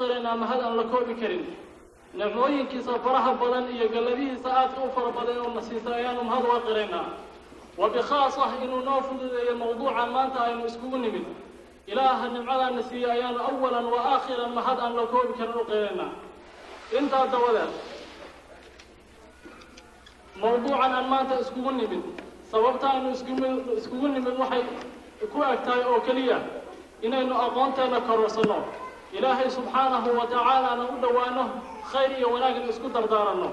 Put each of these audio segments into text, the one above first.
qiraynaa mahad aan la koobi karin. Nicmooyinkiisa faraha badan iyo galladihiisa aadka u fara badan oo na siisay ayaanu mahad uga qiraynaa wa bikhaas ah inuu noo fududeeyo mawduucan maanta aynu iskugu nimid. Ilaaha nimcadaana siiyey ayaanu awalan wa aakhiran mahad aan la koobi karin u qiraynaa intaa dabadeed mawduucan aan maanta iskugu nimid. Sababta aynu iskugu nimid waxay ku eg tahay oo keliya inaynu aqoonteenna kororsanno إلهي سبحانه وتعالى نودوانه خيري ولكن اسكت دارانه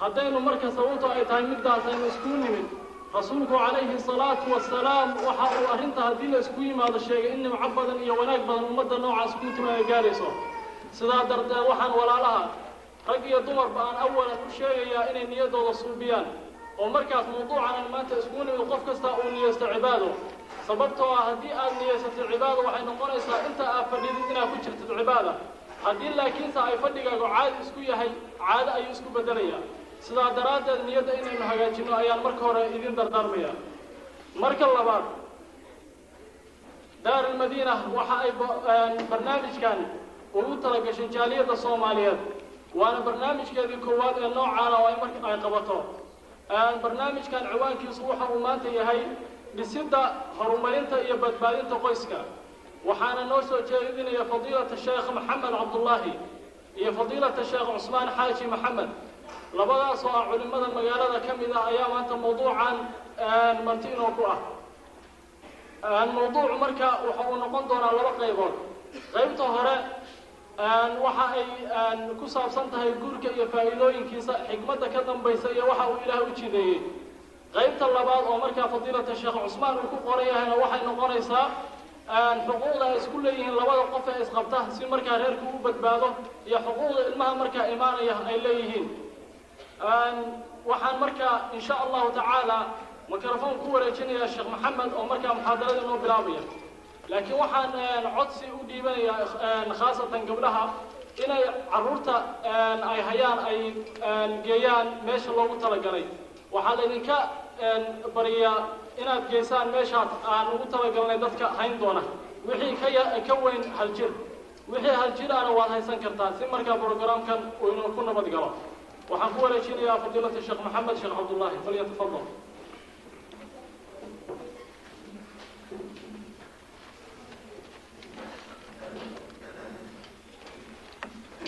حدين مركز صوته أيتها المقدس أن يسكون من. رسولك عليه الصلاة والسلام وحقه أهنتها دين اسكوي ما هذا الشيء إن معبدا إيا ولاك بها المدى نوع اسكوت ما يقالسه سدا درد وحن ولا لها. رقي الدمر بأن أول كل شيء يا إني نيدو الصوبيان oo markaas mawduucan aan maanta iskugu nimid qof kasta uu niyeysto cibaado. Sababtoo ah haddii aad niyeysatid cibaado waxay noqonaysaa inta aad fadhidid inaad ku jirtid cibaada. Haddii laakiinse ay fadhigaagu caadi isku yahay caado ayuu isku beddelayaa sidaa daraaddeed niyadda inaynu hagaajinno ayaan marka hore idin dardaarmaya marka labaad daar almadiina waxa ay barnaamijkan ugu talagashay jaaliyadda soomaaliyeed. Waana barnaamijkeedii koowaad ee noocaana oo ay marka ay qabato barnaamijkan ciwaankiisu waxa uu maanta yahay dhisidda horumarinta iyo badbaadinta qoyska. Waxaana noo soo jeedinaya fadiilata sheekh maxamed cabdullaahi iyo fadiilata sheekh cusmaan xaaji maxamed. Labadaas oo ah culimmada magaalada ka mid ah ayaa maanta mawduucan marti inoo ku ah. Mawduucu marka waxa uu noqon doonaa laba qaybood. Qaybta hore waxa ay ku saabsan tahay guurka iyo faa'iidooyinkiisa xikmadda ka dambaysa iyo waxa uu ilaah u jideeyey. Qaybta labaad oo markaa fadiilata sheekh cusmaan uu ku qoran yahayna waxay noqonaysaa xuquuqda ay isku leeyihiin labada qof ee isqabta si markaa reerku u badbaado iyo xuquuqda ilmaha markaa imaanaya ay leeyihiin. Waxaan markaa in sha allahu tacaala mikrofon ku wareejinayaa sheekh maxamed oo markaa muxaadarada inoo bilaabaya laakiin waxaan codsi u dhiibanayaa khaasatan gabdhaha inay carruurta ay hayaan ay geeyaan meesha loogu talagalay. Waxaa laydinka bariyaa inaad geysaan meeshaas aan ugu talagalnay dadka hayn doona. Wixii ka ya ka weyn hal jir. Wixii hal jir ana waad haysan kartaa si markaa programkan uu inuu ku nabad galo. Waxaan ku wareejinayaa fadiilata sheekh maxamed sheekh cabdullaahi falyatafadal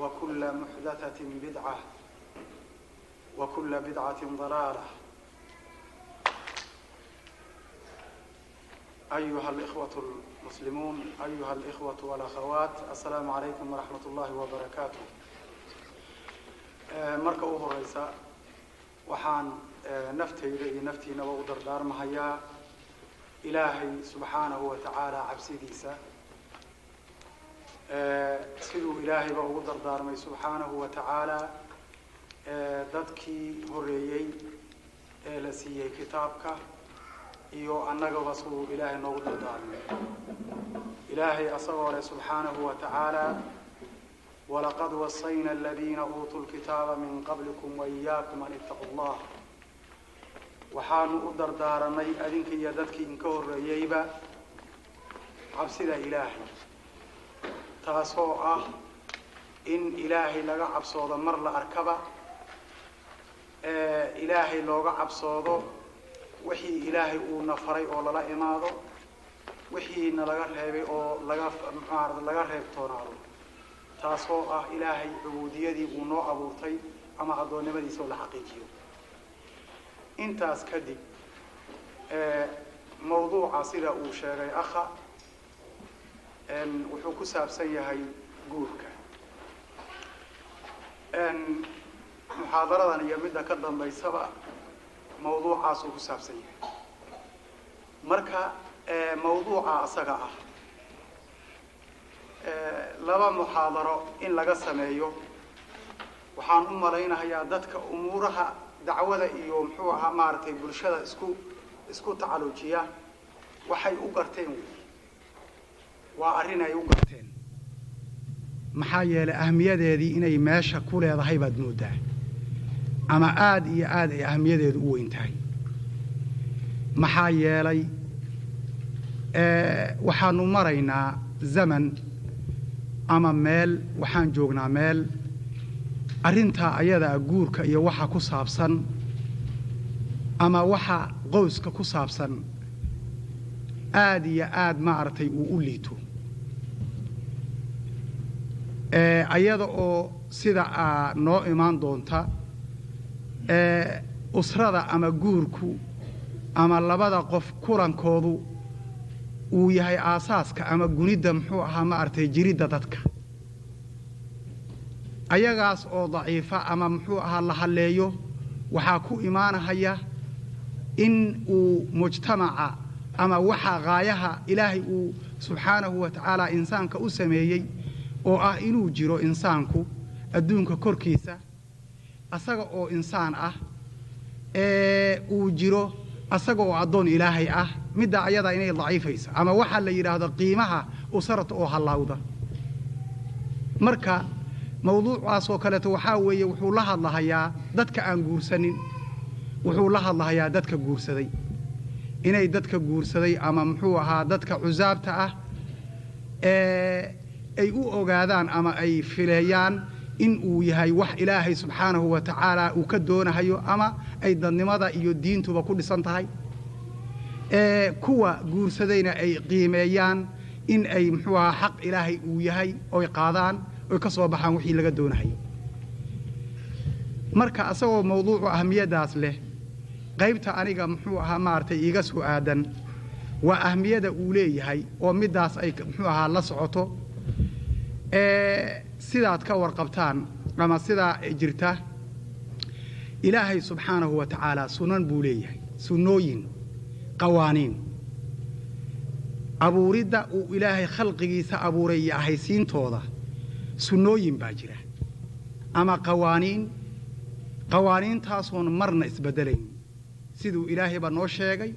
وكل محدثة بدعة وكل بدعة ضلالة أيها الإخوة المسلمون أيها الإخوة والأخوات السلام عليكم ورحمة الله وبركاته marka u horeysa waxaan naftayda iyo naftiinaba u dardaarmahayaa ilaahay subxaanahu wa tacaala cabsidiisa siduu ilaahayba ugu dardaarmay subxaanahu wa tacaala dadkii horeeyey ee la siiyey kitaabka iyo annagaba siduu ilaahay noogu dardaarmay. Ilaahay asagoo leh subxaanahu wa tacaala walaqad wasayna aladiina uutuu lkitaaba min qablikum waiyaakum an ittaquu allah waxaanu u dardaaranay adinka iyo dadkii inka horreeyeyba cabsida ilaahay taasoo ah in ilaahay laga cabsoodo mar la arkaba ilaahay looga cabsoodo wixii ilaahay uuna faray oo lala imaado wixiina laga reebay oo laga laga reebtoonaado taasoo ah ilaahay cubuudiyadii uu noo abuurtay ama addoonnimadiisa oo la xaqiijiyo. Intaas kadib mawduuca sida uu sheegay akha wuxuu ku saabsan yahay guurka. Muxaadaradan iyo midda ka dambaysaba mawduucaasuu ku saabsan yahay. Marka mawduuca asaga ah laba muxaadaro in laga sameeyo waxaan u malaynahayaa dadka umuuraha dacwada iyo muxuu ahaa maaragtay bulshada isku isku tacalujiya waxay u garteen waa arrin ay u garteen maxaa yeelay ahmiyadeedii inay meesha ku leedahay baad mooddaa ama aada iyo aad ay ahmiyadeedu u weyn tahay. Maxaa yeelay waxaanu maraynaa zaman ama meel waxaan joognaa meel. Arrintaa ayadaa guurka iyo waxa ku saabsan ama waxa qowska ku saabsan aada iyo aad maaragtay uu u liito ayada oo sida aa noo imaan doonta usrada ama guurku ama labada qof kulankoodu uu yahay aasaaska ama gunidda muxuu ahaa maaragtay jiridda dadka. Ayagaas oo daciifa ama muxuu ahaa la halleeyo waxaa ku imaanahaya in uu mujtamaca ama waxa qaayaha ilaahay uu subxaanahu wa tacaala insaanka u sameeyey oo ah inuu jiro insaanku adduunka korkiisa asaga oo insaan ah ee uu jiro asaga oo addoon ilaahay ah midda ayadaa inay daciifaysa ama waxaa la yidhaahdo qiimaha usarata oo hallawda marka mawduucaas oo kaleeto waxaa weeye wuxuu la hadlahayaa dadka aan guursanin. Wuxuu la hadlahayaa dadka guursaday. Inay dadka guursaday ama muxuu ahaa dadka cusaabta ah ee ay u ogaadaan ama ay fileeyaan in uu yahay wax ilaahay subxaanahu wa tacaala uu ka doonahayo ama ay dadnimada iyo diintuba ku dhisan tahay. Ee kuwa guursadayna ay qiimeeyaan in ay muxuu ahaa xaq ilaahay uu yahay oy qaadaan oy ka soo baxaan wixii laga doonahayo. Marka asagoo mawduucu ahmiyaddaas leh qaybta aniga muxuu ahaa maaragtay iiga soo aadan waa ahmiyada uu leeyahay oo middaas ay muxuu ahaa la socoto sidaad ka warqabtaan ama sidaa jirta ilaahay subxaanahu wa tacaala sunan buu leeyahay. Sunnooyin qawaaniin abuuridda uu ilaahay khalqigiisa abuuray iyo ahaysiintooda sunnooyin baa jira. Ama qawaaniin qawaaniintaasoon marna isbeddelayn siduu ilaahayba noo sheegay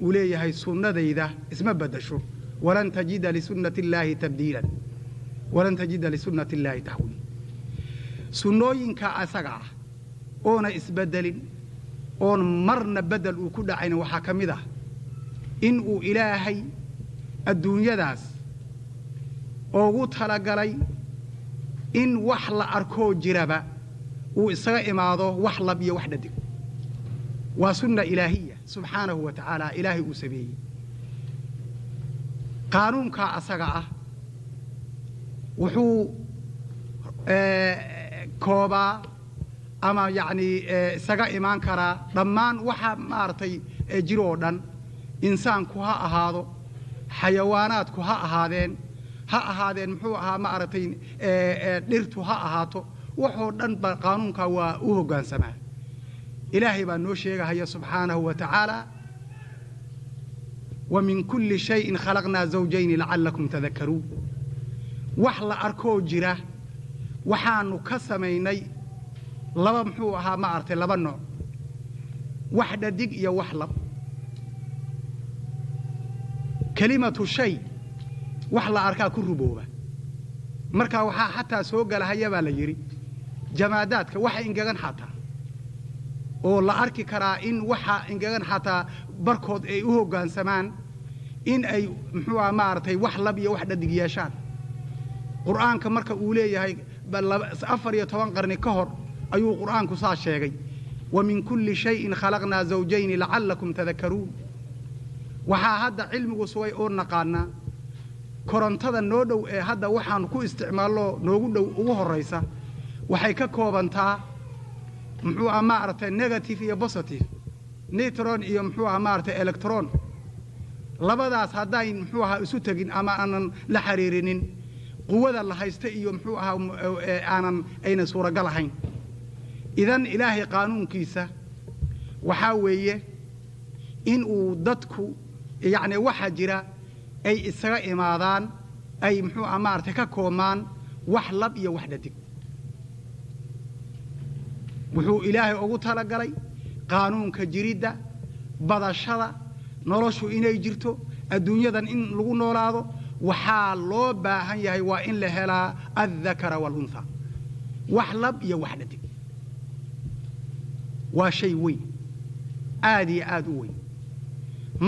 uu leeyahay sunnadayda isma beddasho walan tajida lisunnati illaahi tabdiilan walan tajida lisunnati illaahi taxwiil sunnooyinka asaga ah oona isbeddelin oon marna beddel uu ku dhacayn waxaa ka mid ah in uu ilaahay adduunyadaas ugu talagalay in wax la arkoo jiraba uu isaga imaado wax lab iyo wax dhadig waa sunna ilaahiya subxaanahu wa tacaala ilaahay uu sameeyey qaanuunkaa asaga ah wuxuu koobaa ama yacnii isaga imaan karaa dhammaan waxa maaragtay jiro oo dhan. Insaanku ha ahaado xayawaanaadku ha ahaadeen ha ahaadeen muxuu ahaa maaragtay dhirtu ha ahaato waxoo dhan ba qaanuunkaa waa u hoggaansamaa ilaahay baa noo sheegahaya subxaanahu wa tacaala wa min kulli shayin khalaqnaa zawjayni lacallakum tadakaruun wax la arkoo jira waxaanu ka samaynay laba muxuu ahaa ma aragtay laba nooc. wax dhadig iyo wax lab. kelimatu shay wax la arkaa ku rubooba. marka waxaa xataa soo galahaya baa la yidhi jamaadaadka waxa ingegan xataa oo la arki karaa in waxa ingegan xataa barkood ay u hoggaansamaan in ay muxuu aha maaragtay wax lab iyo wax dhadig yeeshaan. Qur'aanka marka uu leeyahay afar iyo toban qarni ka hor ayuu qur'aanku saa sheegay. Wa min kulli shayin khalaqnaa zawjayni lacallakum tadakaruun waxaa hadda cilmigu sugay oo naqaanaa korontada noo dhow ee hadda waxaan ku isticmaallo noogu dhow ugu horraysa waxay ka koobantaa muxuu aha maaragtay negative iyo positive nitron iyo muxuu aha maaragtay electron labadaas haddayn muxuu ahaa isu tegin ama aanan la xiriirinin quwada la haysta iyo muxuu ahaa aanan aynan suuragal ahayn. Idan ilaahay qaanuunkiisa waxaa weeye in uu dadku yacni waxa jira ay isaga imaadaan ay muxuu aha maaragtay ka koobmaan wax lab iyo wax dhadig. Wuxuu ilaahay ugu talagalay qaanuunka jiridda badashada noloshu inay jirto adduunyadan in lagu noolaado waxaa loo baahan yahay waa in la helaa addakara waalunha wax lab iyo wax dhadig. Waa shay weyn. Aad iyo aad u weyn.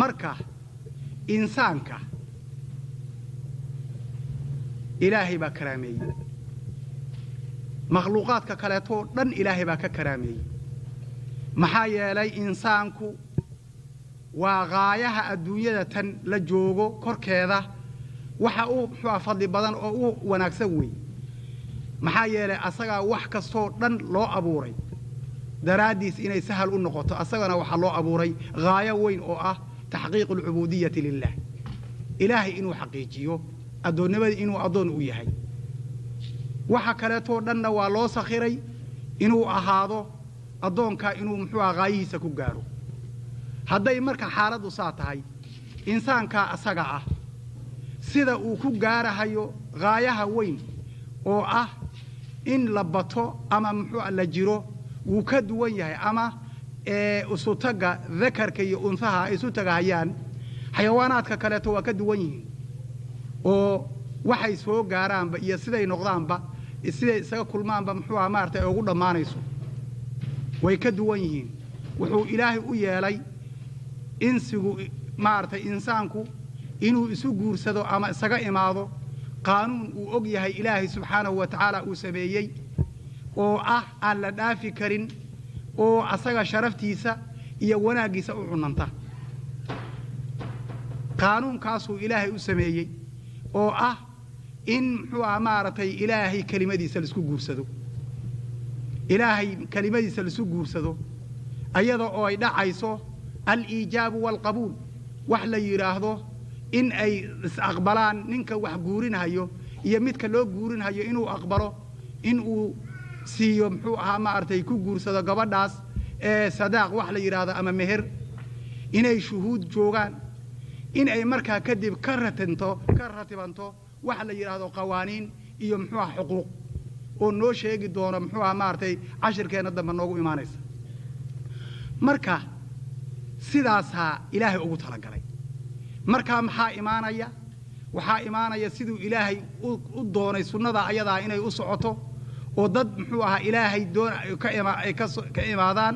Marka insaanka ilaahay baa karaameeyey. Makhluuqaadka kaleetoo dhan ilaahay baa ka karaameeyey. Maxaa yeelay insaanku waa qaayaha adduunyada tan la joogo korkeeda. Waxa uu muxuuha fadli badan oo u wanaagsan wey maxaa yeelay asagaa wax kastoo dhan loo abuuray. Daraaddiis inay sahal u noqoto asagana waxaa loo abuuray haayo weyn oo ah taxqiiqu alcubuudiyati lilah ilaahay inuu xaqiijiyo addoonnimadii inuu addoon u yahay. Waxa kaleetoo dhanna waa loo sakhiray inuu ahaado addoonkaa inuu muxuuha haayihiisa ku gaaro hadday marka xaaladdu saa tahay insaankaa asaga ah sida uu ku gaarahayo haayaha weyn oo ah in la bato ama muxuu la jiro wuu ka duwan yahay ama isutagga dakarka iyo unhaha ay isu tagahayaan xayawaanaadka kaleeto waa ka duwan yihiin. Oo waxay soo gaaraanba iyo siday noqdaanba siday isaga kulmaanba muxuuha maarata ay ugu dhammaanayso. Way ka duwan yihiin. Wuxuu ilaahay u yeelay insigu maaragtay insaanku inuu isu guursado ama isaga imaado qaanuun uu og yahay ilaahay subxaanahu wa tacaala uu sameeyey oo ah aan la dhaafi karin oo asaga sharaftiisa iyo wanaaggiisa u cunanta qaanuunkaasuu ilaahay u sameeyey oo ah in muxuu aha maaragtay ilaahay kelimadiisa la isku guursado. Ilaahay kelimadiisa laisu guursado ayada oo ay dhacayso aliijaabu waalqabuul wax la yidhaahdo in ay is-aqbalaan ninka wax guurinhayo iyo midka loo guurinhayo inuu aqbalo in uu siiyo muxuu ahaa maaragtay ku guursado gabadhaas ee sadaaq wax la yidhaahdo ama meher inay shuhuud joogaan in ay markaa kadib ka ratanto ka ratibanto wax la yidhaahdo qawaaniin iyo muxuu aha xuquuq. Oo noo sheegi doono muxuu aha maaragtay cashirkeenna dambe noogu imaanaysa. Marka sidaasaa ilaahay ugu talagalay. Markaa maxaa imaanaya? Waxaa imaanaya siduu ilaahay u doonay sunnada ayadaa inay u socoto oo dad muxuu ahaa ilaahay ka imaadaan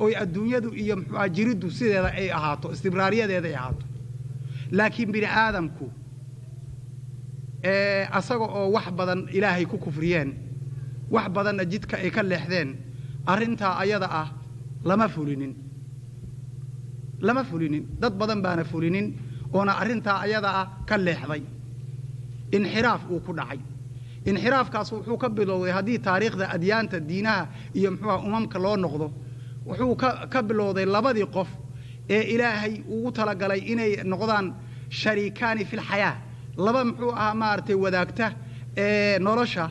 oo adduunyadu iyo muxuu aha jiriddu sideeda ay ahaato istibraariyadeeda ahaato. Laakiin bini aadamku asaga oo wax badan ilaahay ku kufriyeen wax badanna jidka ay ka leexdeen arrintaa ayada ah lama fulinin lama fulinin. Dad badan baana fulinin oona arrintaa ayada ah ka leexday. Inxiraaf uu ku dhacay. Inxiraafkaas wuxuu ka bilowday haddii taariikhda adyaanta diinaha iyo muxuuha umamka loo noqdo wuxuu ka bilowday labadii qof ee ilaahay ugu talagalay inay noqdaan shariikaani filxayaa laba muxuu ahaa maaragtay wadaagta ee nolosha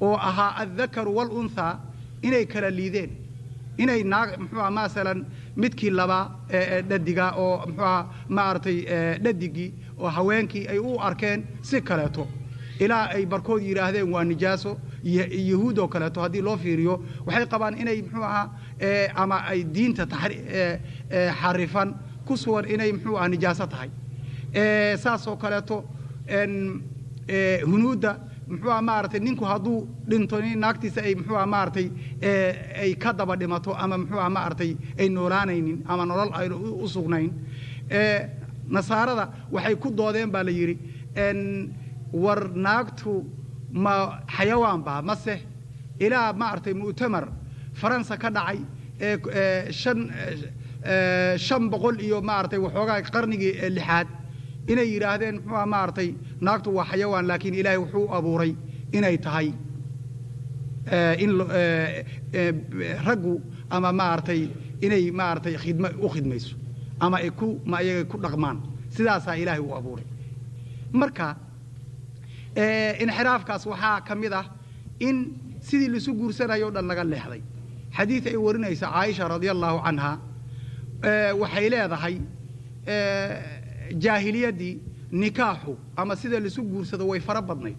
oo ahaa addakaru waalunhaa inay kala liideen. Inay naag muxuu aha masalan midkii labaa dhadiga oo muxuu aha maaragtay dhadigii oo haweenkii ay u arkeen si kaleeto. Ilaa ay barkood yidhaahdeen waa nijaaso yahuud oo kaleeto haddii loo fiiriyo. Waxay qabaan inay muxuu ahaa ama ay diinta xarifan ku sugan inay muxuu aha nijaaso tahay. Saasoo kaleeto hunuudda muxuuha maaragtay ninku hadduu dhinto in naagtiisa ay muxuuha maaragtay ay ka daba dhimato ama muxuuha maaragtay ay noolaanaynin ama nolol ayna u sugnayn. Nasaarada waxay ku doodeen baa la yidhi war naagtu ma xayawaan baa mase ilaa maaragtay mu'tamar faransa ka dhacay shan shan boqol iyo maaragtay waxoogaa qarnigii lixaad inay yidhaahdeen muxuuha maaragtay naagtu waa xayawaan laakiin ilaahay wuxuu abuuray inay tahay. In raggu ama maaragtay inay maaragtay khidma u khidmayso ama ay ku ma ayaga ku dhaqmaan. Sidaasaa ilaahay u abuuray. Marka inxiraafkaas waxaa ka mid ah in sidii laisu guursanayo o dhan laga leexday. Xadiid ay warinaysa caaisha radia allaahu canha waxay leedahay jaahiliyaddii nikaaxu ama sida laisu guursado way fara badnayd.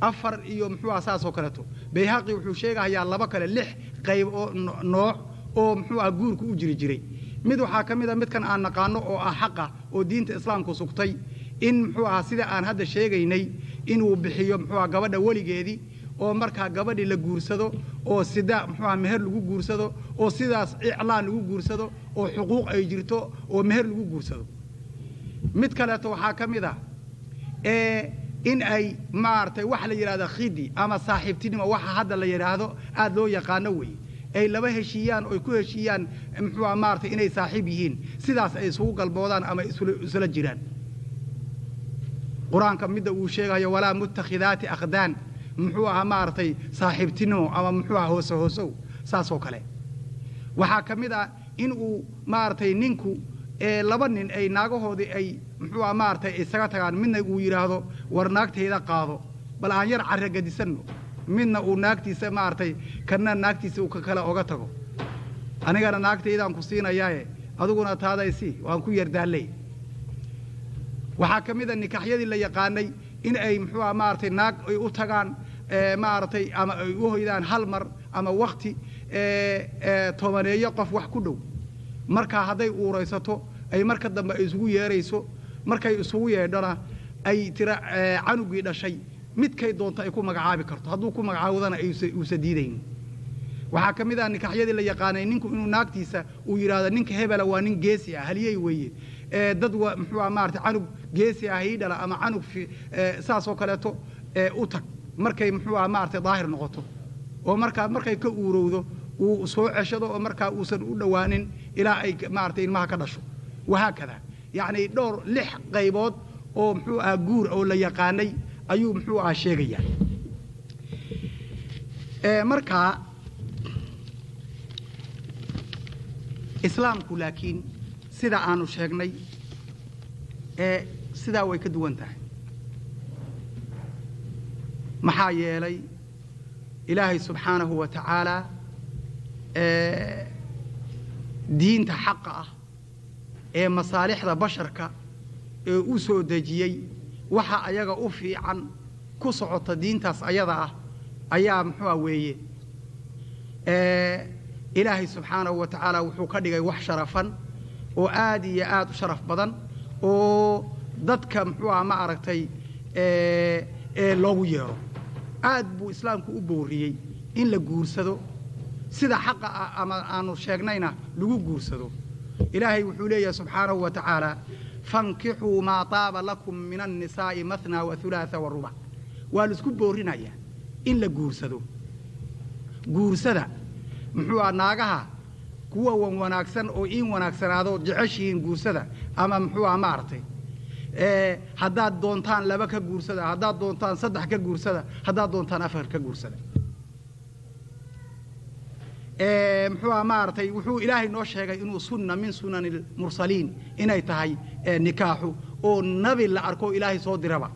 Afar iyo muxuuha saasoo kaleeto. Bayhaqi wuxuu sheegahayaa laba kale lix qayb oo nooc oo muxuuha guurku u jiri jiray. Mid waxaa ka mid a midkan aan naqaano oo ah xaqa oo diinta islaamku sugtay in muxuu ahaa sida aan hadda sheegaynay inuu bixiyo muxuuha gabadha weligeedii oo markaa gabadhii la guursado oo sida muxuuha meher lagu guursado oo sidaas iclaan lagu guursado oo xuquuq ay jirto oo meher lagu guursado mid kaleeto waxaa ka mid ah in ay maaragtay waxa la yidhahda khidi ama saaxiibtinimo waxa hadda la yidhaahdo aada loo yaqaano weeye ay laba heshiiyaan oy ku heshiiyaan muxuuha maaragtay inay saaxiib yihiin. Sidaas ay isugu galboodaan ama isula jiraan. Qur'aanka midda uu sheegayo walaa mutakhidaati akhdaan muxuu ahaa maaragtay saaxiibtinimo ama muxuu aha hoose hoosow. Saasoo kale. Waxaa ka mid ah in maaragtay ninku laba nin ay naagahoodii ay muxuu aha maaragtay isaga tagaan midna uu yidhaahdo war naagtayda qaado. Bal aan yar carra gadisanno. Midna uu naagtiisa maaragtay kana naagtiisa uu ka kale oga tago. Anigana naagtaydaan ku siinayaaye adiguna taadaysi waan ku yardaalley waxaa ka mid a nikaaxyadii la yaqaanay in ay muxuuha maaragtay naag ay u tagaan maaragtay ama ay u hoydaan hal mar ama wakti tobaneeyo qof wax ku dhow. Markaa hadday uuraysato ay marka dambe ay isugu yeerayso markay isugu yeedhona ay tira canugii dhashay midkay doonto ay ku magacaabi karto. Hadduu ku magacaawdana uusa diidayn waxaa ka mid ah nikaxyadii la yaqaanay ninku inuu naagtiisa uu yidhaahdo ninka hebela waa nin geesi ah haliyey weeye dad muxuuha maarata canug geesi ah ii dhala ama canug saasoo kaleeto u tag. Markay muxuuha maarata daahir noqoto. Oo markaa markay ka uurowdo uu soo ceshado oo markaa uusan u dhowaanin ilaa ay maarata ilmaha ka dhasho wahaakada yacni dhowr lix qaybood oo muxuu aha guur oo la yaqaanay ayuu muxuu aha sheegaya markaa islaamku laakiin sida aanu sheegnay ee sidaa way ka duwan tahay maxaa yeelay ilaahay subxaanahu wa tacaala diinta xaqa ah ee masaalixda basharka ee u soo dejiyey waxa ayaga u fiican ku socota diintaas ayada ah ayaa muxuua weeye ilaahay subxaanahu wa tacaala wuxuu ka dhigay wax sharafan oo aad iyo aad u sharaf badan oo dadka muxuuha ma aragtay ee loogu yeero. Aad buu islaamku u booriyey in la guursado. Sida xaqa ah ama aanu sheegnayna lagu guursado ilaahay wuxuu leeyahay subxaanahu wa tacaala fankixuu maa taaba lakum min annisaa'i mathnaa wa hulaatha wa rubac waa la isku boorinayaa in la guursado. Guursada muxuu ah naagaha kuwa wan wanaagsan oo iin wanaagsanaado jeceshihiin guursada ama muxuu ah maaragtay haddaad doontaan laba ka guursada haddaad doontaan saddex ka guursada haddaad doontaan afar ka guursada muxuu ah maaragtay wuxuu ilaahay noo sheegay inuu sunna min sunani lmursaliin inay tahay nikaaxu. Oo nabi la arkoo ilaahay soo diraba.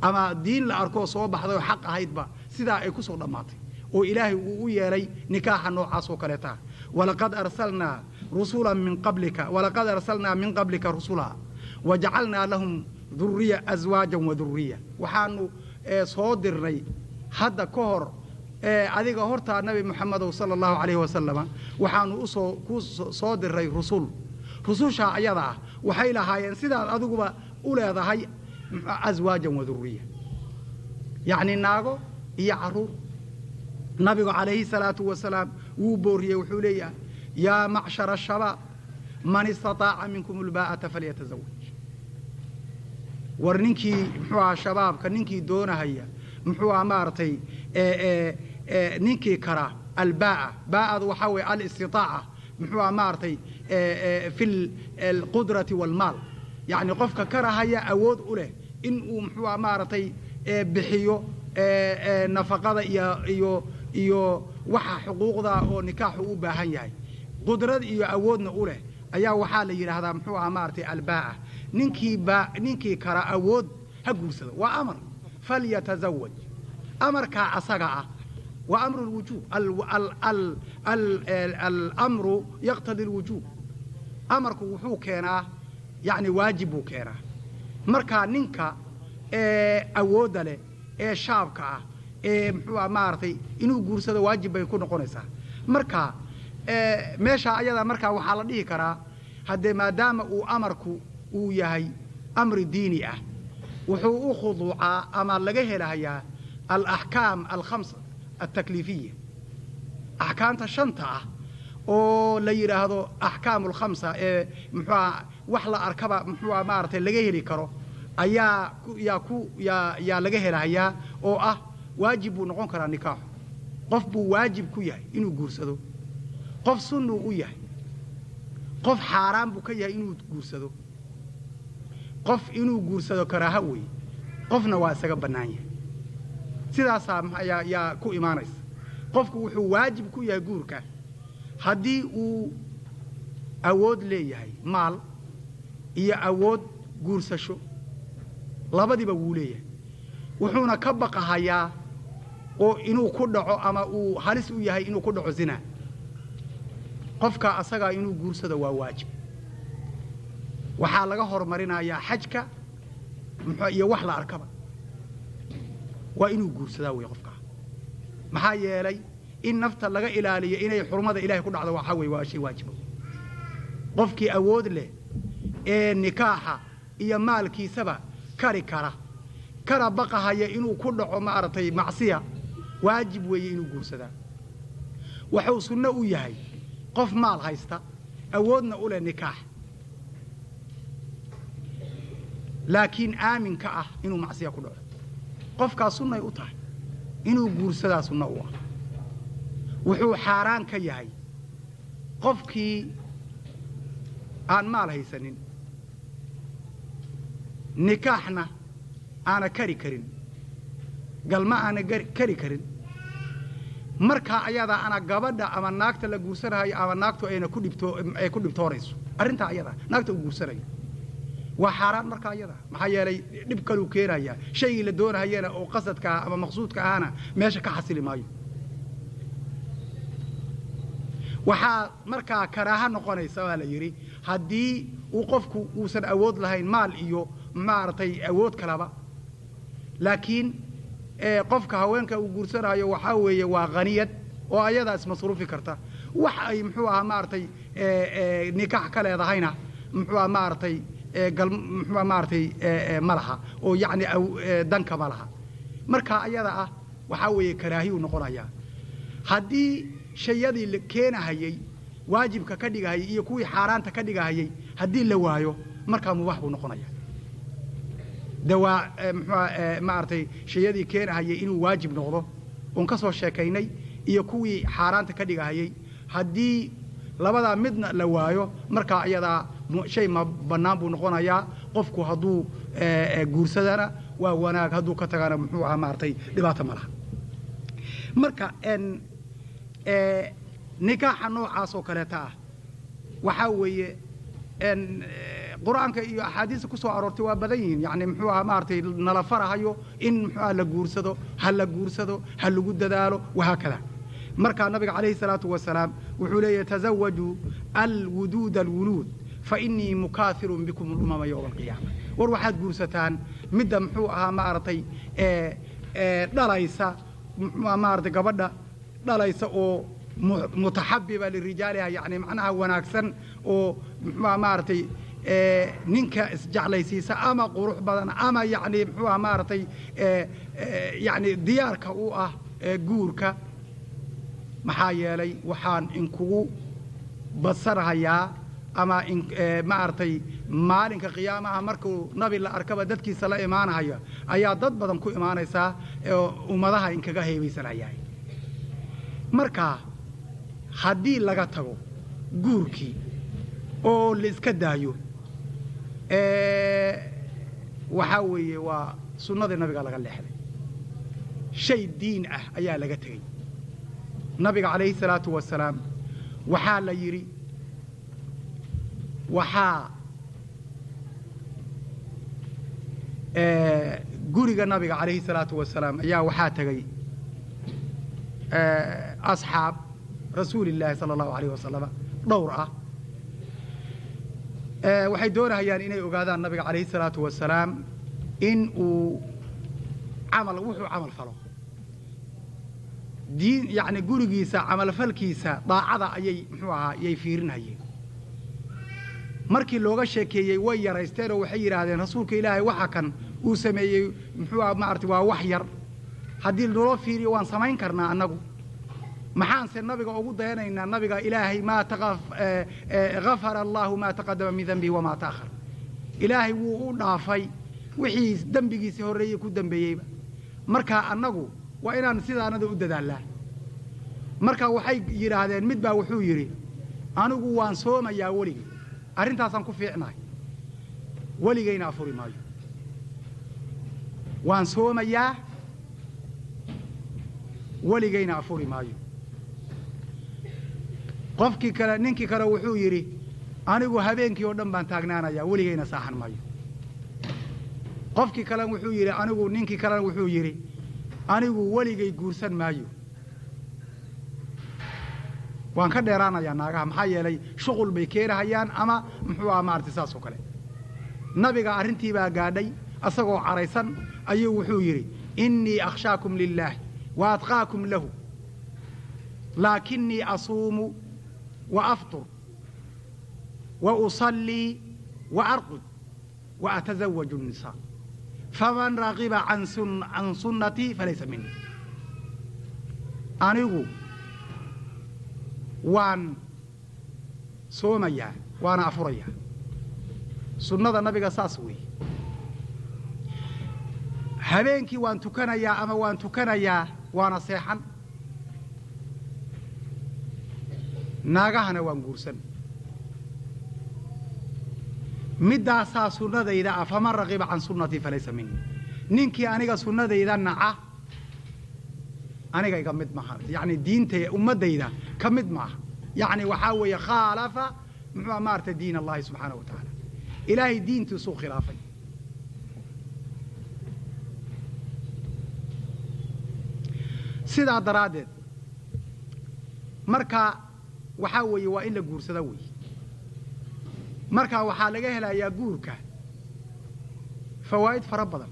Ama diin la arkoo soo baxday oo xaq ahaydba sidaa ay ku soo dhammaatay. Oo ilaahay uu u yeelay nikaaxa noocaas oo kaleeta. Walaqad arsalnaa rusula min qablika walaqad arsalnaa min qablika rusula. Wajacalnaa lahum duriya aswaajan wa duriya waxaanu soo dirnay hadda ka hor adiga hortaa nabi moxamedow sala allahu calayhi wasalama waxaanu u soo ku soo diray rusul. Rusushaa ayada ah waxay lahaayeen sidaad adiguba u leedahay aswaajan wa duriya yacni naago iyo carruur nabigu calayhi salaatu wasalaam wuu booriyey wuxuu leeyahay yaa macshara ashabaab man istataaca minkum ulbaa'ata falyatazawaj war ninkii muxuu ahaa shabaabka ninkii doonahaya muxuu ahaa maaragtay ninkii karaa albaa'a baa'adu waxaa weeye alistitaaca muxuu ahaa maaragtay fi alqudrati waalmaal yacni qofka karahaya awood u leh in uu muxuu ahaa maaragtay bixiyo nafaqada iyo iyo iyo waxa xuquuqda oo nikaaxu u baahan yahay. Qudrad iyo awoodna u leh ayaa waxaa la yidhaahdaa muxuu ahaa maaragtay albaa'a ninkii ninkii kara awood ha guursado. Waa amar. Falyatazawaj amarkaa asaga ah. Waa amru lwujuub alamru yaqtadi lwujuub amarku wuxuu keenaa yacni waajib buu keenaa. Markaa ninka awoodda leh ee shaabka ah ee muxuu ah maaragtay inuu guursado waajib bay ku noqonaysaa. Marka meesha ayada markaa waxaa la dhihi karaa haddee maadaama uu amarku uu yahay amri diini ah wuxuu u khuduucaa ama laga helahayaa alaxkaam alkhamsa altakliifiya axkaamta shanta ah oo la yidhaahdo axkaamu alkhamsa ee muxuuah wax la arkaba muxuuah maaragtay laga heli karo ayaa yaa ku yaa yaa laga helahayaa oo ah waajib buu noqon karaa nikaaxu qof buu waajib ku yahay inuu guursado qof sunnuu u yahay qof xaaraan buu ka yahay inuu guursado qof inuu guursado karaaha weeye qofna waa isaga bannaan yahay sidaasaa yaa ku imaanaysa. Qofku wuxuu waajib ku yahay guurka. Haddii uu awood leeyahay maal iyo awood guursasho labadiba wuu leeyahay. Wuxuuna ka baqahayaa oo inuu ku dhaco ama uu halis u yahay inuu ku dhaco zina. Qofka asagaa inuu guursado waa waajib. Waxaa laga horumarinayaa xajka iyo wax la arkaba waa inuu guursadaa wey qofkaa maxaa yeelay in nafta laga ilaaliyo inay xurmada ilahay ku dhacdo waxaa wey waa shay waajiba qofkii awood leh ee nikaaxa iyo maalkiisaba kari kara kana baqahaya inuu ku dhaco maaragtay macsiya waajib weeye inuu guursadaa. Wuxuu sunno u yahay qof maal haysta awoodna u leh nikaax. Laakiin aamin ka ah inuu macsiya ku dhaco qofkaa sunnay u tahay inuu guursadaa sunno u ah. Wuxuu xaaraan ka yahay qofkii aan maal haysanin nikaaxna aana kari karin galma aana kari karin. Markaa ayadaa ana gabadha ama naagta la guursanahayo ama naagtu ayna ku dhibto ay ku dhibtoonayso arrintaa ayadaa naagta uu guursanayo waa xaaraan markaa ayadaa maxaa yeelay dhib kaluu keenayaa shaygii la doonahayana oo qasadka ah ama maqsuudka ahana meesha ka xasili maayo. Waxaa markaa karaaha noqonaysa waa la yidhi haddii uu qofku uusan awood lahayn maal iyo maaragtay awood kalaba. Laakiin qofka haweenka uu guursanayo waxaa weeye waa haniyad oo ayadaa ismasruufi karta. Wax ay muxuu ahaa maaragtay nikaax ka leedahayna muxuu aha maaragtay muxuu maaragtay ma laha oo yacni danka ma laha. Marka ayada ah waxaa weeye karaahiyuu noqonayaa haddii shayadii la keenahayey waajibka ka dhigahayay iyo kuwii xaaraanta ka dhigahayay haddii la waayo markaa mubaax buu noqonaya. Dawaa mxua maaragtay shayadii keenahayay inuu waajib noqdo oon ka soo sheekaynay iyo kuwii xaaraanta ka dhigahayay haddii labadaa midna la waayo markaa ayadaa shay ma bannaan buu noqonayaa. Qofku hadduu guursadana waa wanaag. Hadduu ka tagana muxuu ahaa maaragtay dhibaato ma marka nikaaxa noocaas oo kaleeta ah waxaa weeye qur'aanka iyo axaadiista ku aroortay waa badan yihiin. Yani muxuu ahaa maaragtay nala farahayo in muxuu aha la guursado ha la guursado ha lagu dadaalo wahaakada markaa nabiga calayhi salaatu wasalaam wuxuu leeyahy tazawajuu alwuduud alwuluud fa inii mukaahirun bikum lumama yowma alqiyaama. War waxaad guursataan midda muxuu ahaa maaragtay dhalaysa maaragtay gabadha dhalaysa oo mutaxabiba lirijaaliha yani macnaha wanaagsan oo maaragtay ninka isjeclaysiisa ama qurux badan ama yacni muxuu aha maaragtay yacni diyaarka u ah guurka. Maxaa yeelay waxaan inkugu badsanahayaa ama maaragtay maalinka qiyaamaha markuu nabi la arkaba dadkiisa la imaanahaya ayaa dad badan ku imaanaysaa oo ummadaha inkaga heebaysanhayaa marka haddii laga tago guurkii oo la iska daayo waxaa weeye waa sunnadii nabiga laga leexday. Shay diin ah ayaa laga tegey. Nabiga calayhi salaatu wasalaam waxaa la yidhi waxaa guriga nabiga calayhi salaatu wasalaam ayaa waxaa tegey asxaab rasuuli illaahi sala allahu alayh wasalama dhowr ah waxay doonahayaan inay ogaadaan nabiga calayhi salaatu wasalaam in uu camal wuxuu camal falo. Diin yacni gurigiisa camalfalkiisa daacada ayay muxuu ahaa yay fiirinhayeen markii looga sheekeeyey way yaraysteen oo waxay yidhaahdeen rasuulka ilaahay waxa kan uu sameeyey muxuu aha maarata waa wax yar. Haddii naloo fiiriyo waan samayn karnaa annagu. Maxaanse nabiga ugu dayanaynaa? Nabiga ilaahay maa gafara allaahu maa taqadama min dembihi wamaa ta'akhar ilaahay wuu u dhaafay. Wixii dembigiisii horreeyey ku dembeeyeyba marka annagu waa inaan sidaanada u dadaallaa marka waxay yidhaahdeen mid baa wuxuu yidhi anigu waan soomayaa weligay arrintaasaan ku fiicnahay. Weligayna afuri maayo. Waan soomayaa. Weligayna afuri maayo. Qofkii kale ninkii kale wuxuu yidhi anigu habeenkii oo dhan baan taagnaanayaa weligayna saaxan maayo. Qofkii kale wuxuu yidhi anigu ninkii kalena wuxuu yidhi anigu weligay guursan maayo waan ka dheeraanayaa naagaha. Maxaa yeelay shuqul bay keenahayaan ama muxuu aha maarata saas oo kale. Nabiga arrintii baa gaadhay asagoo caraysan ayuu wuxuu yidhi innii akhshaakum lilaahi wa atqaakum lahu laakinii asuumu wa aftur wa usallii wa arqud wa atasawaju الnisaa faman raqiba can sunnatii falaysa minii anigu waan soomayaa waana afurayaa. Sunnada nabiga saas weeye. Habeenkii waan tukanayaa ama waan tukanayaa waana seexan. Naagahana waan guursan. Middaasaa sunnadayda ah faman raqiba can sunnatii falaysa minii ninkii aniga sunnadayda naca aniga iga mid maaha. Yacni diintay ummaddayda ka mid maaha. Yacni waxaa weeye khaalafa muxuu maarata diin allahi subxaanahu wa tacaala ilaahay diintiisuu khilaafay. Sidaa daraaddeed marka waxaa weeye waa in la guursada weeye marka waxaa laga helayaa guurka fawaa'id fara badan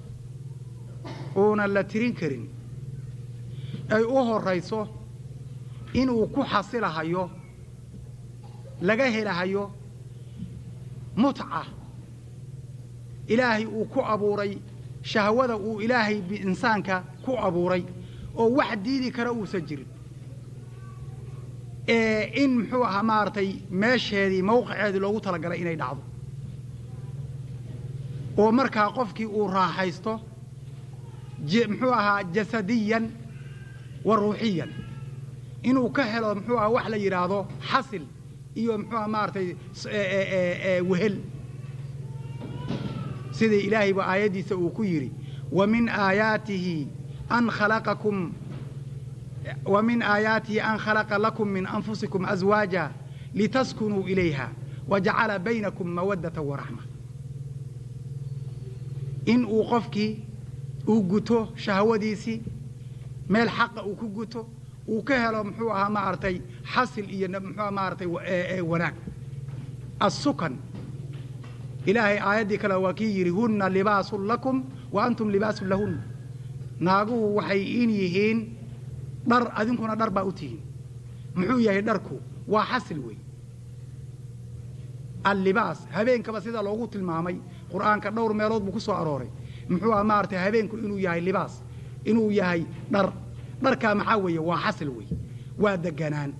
uunan la tirin karin ay u horrayso inuu ku xasilahayo laga helahayo mutca. Ilaahay uu ku abuuray shahwada uu ilaahay insaanka ku abuuray oo wax diidi kara uusan jirin. In muxuu ahaa maaragtay meesheedii mawqiceedii loogu talagalay inay dhacdo. Oo markaa qofkii uu raaxaysto muxuu ahaa jasadiyan wa ruuxiyan. Inuu ka helo muxuu aha wax la yidhaahdo xasil iyo muxuu aha maaragtay wehel. Sida ilaahayba aayaddiisa uu ku yidhi wa min aayaatihi an khalaqakum wa min aayaatihi an khalaqa lakum min anfusikum aswaaja litaskunuu ilayha wajacala baynakum mawaddata waraxma in uu qofkii uu guto shahwadiisii meel xaqa uu ku guto uu ka helo muxuu ahaa maaragtay xasil iyo muxuu maaragtay wanaag. Assukan. Ilaahay aayaddii kale waa kii yidhi hunna libaasun lakum wa antum libaasun lahunna naaguhu waxay in yihiin dhar adinkuna dhar baa u tihiin. Muxuu yahay dharku? Waa xasil wey allibaas habeenkaba sida loogu tilmaamay. Qur'aanka dhowr meelood buu ku soo arooray. Muxuu aha maaragtay habeenku inuu yahay libaas inuu yahay dhar. Dharkaa maxaa weeye? Waa xasil wey waa deganaan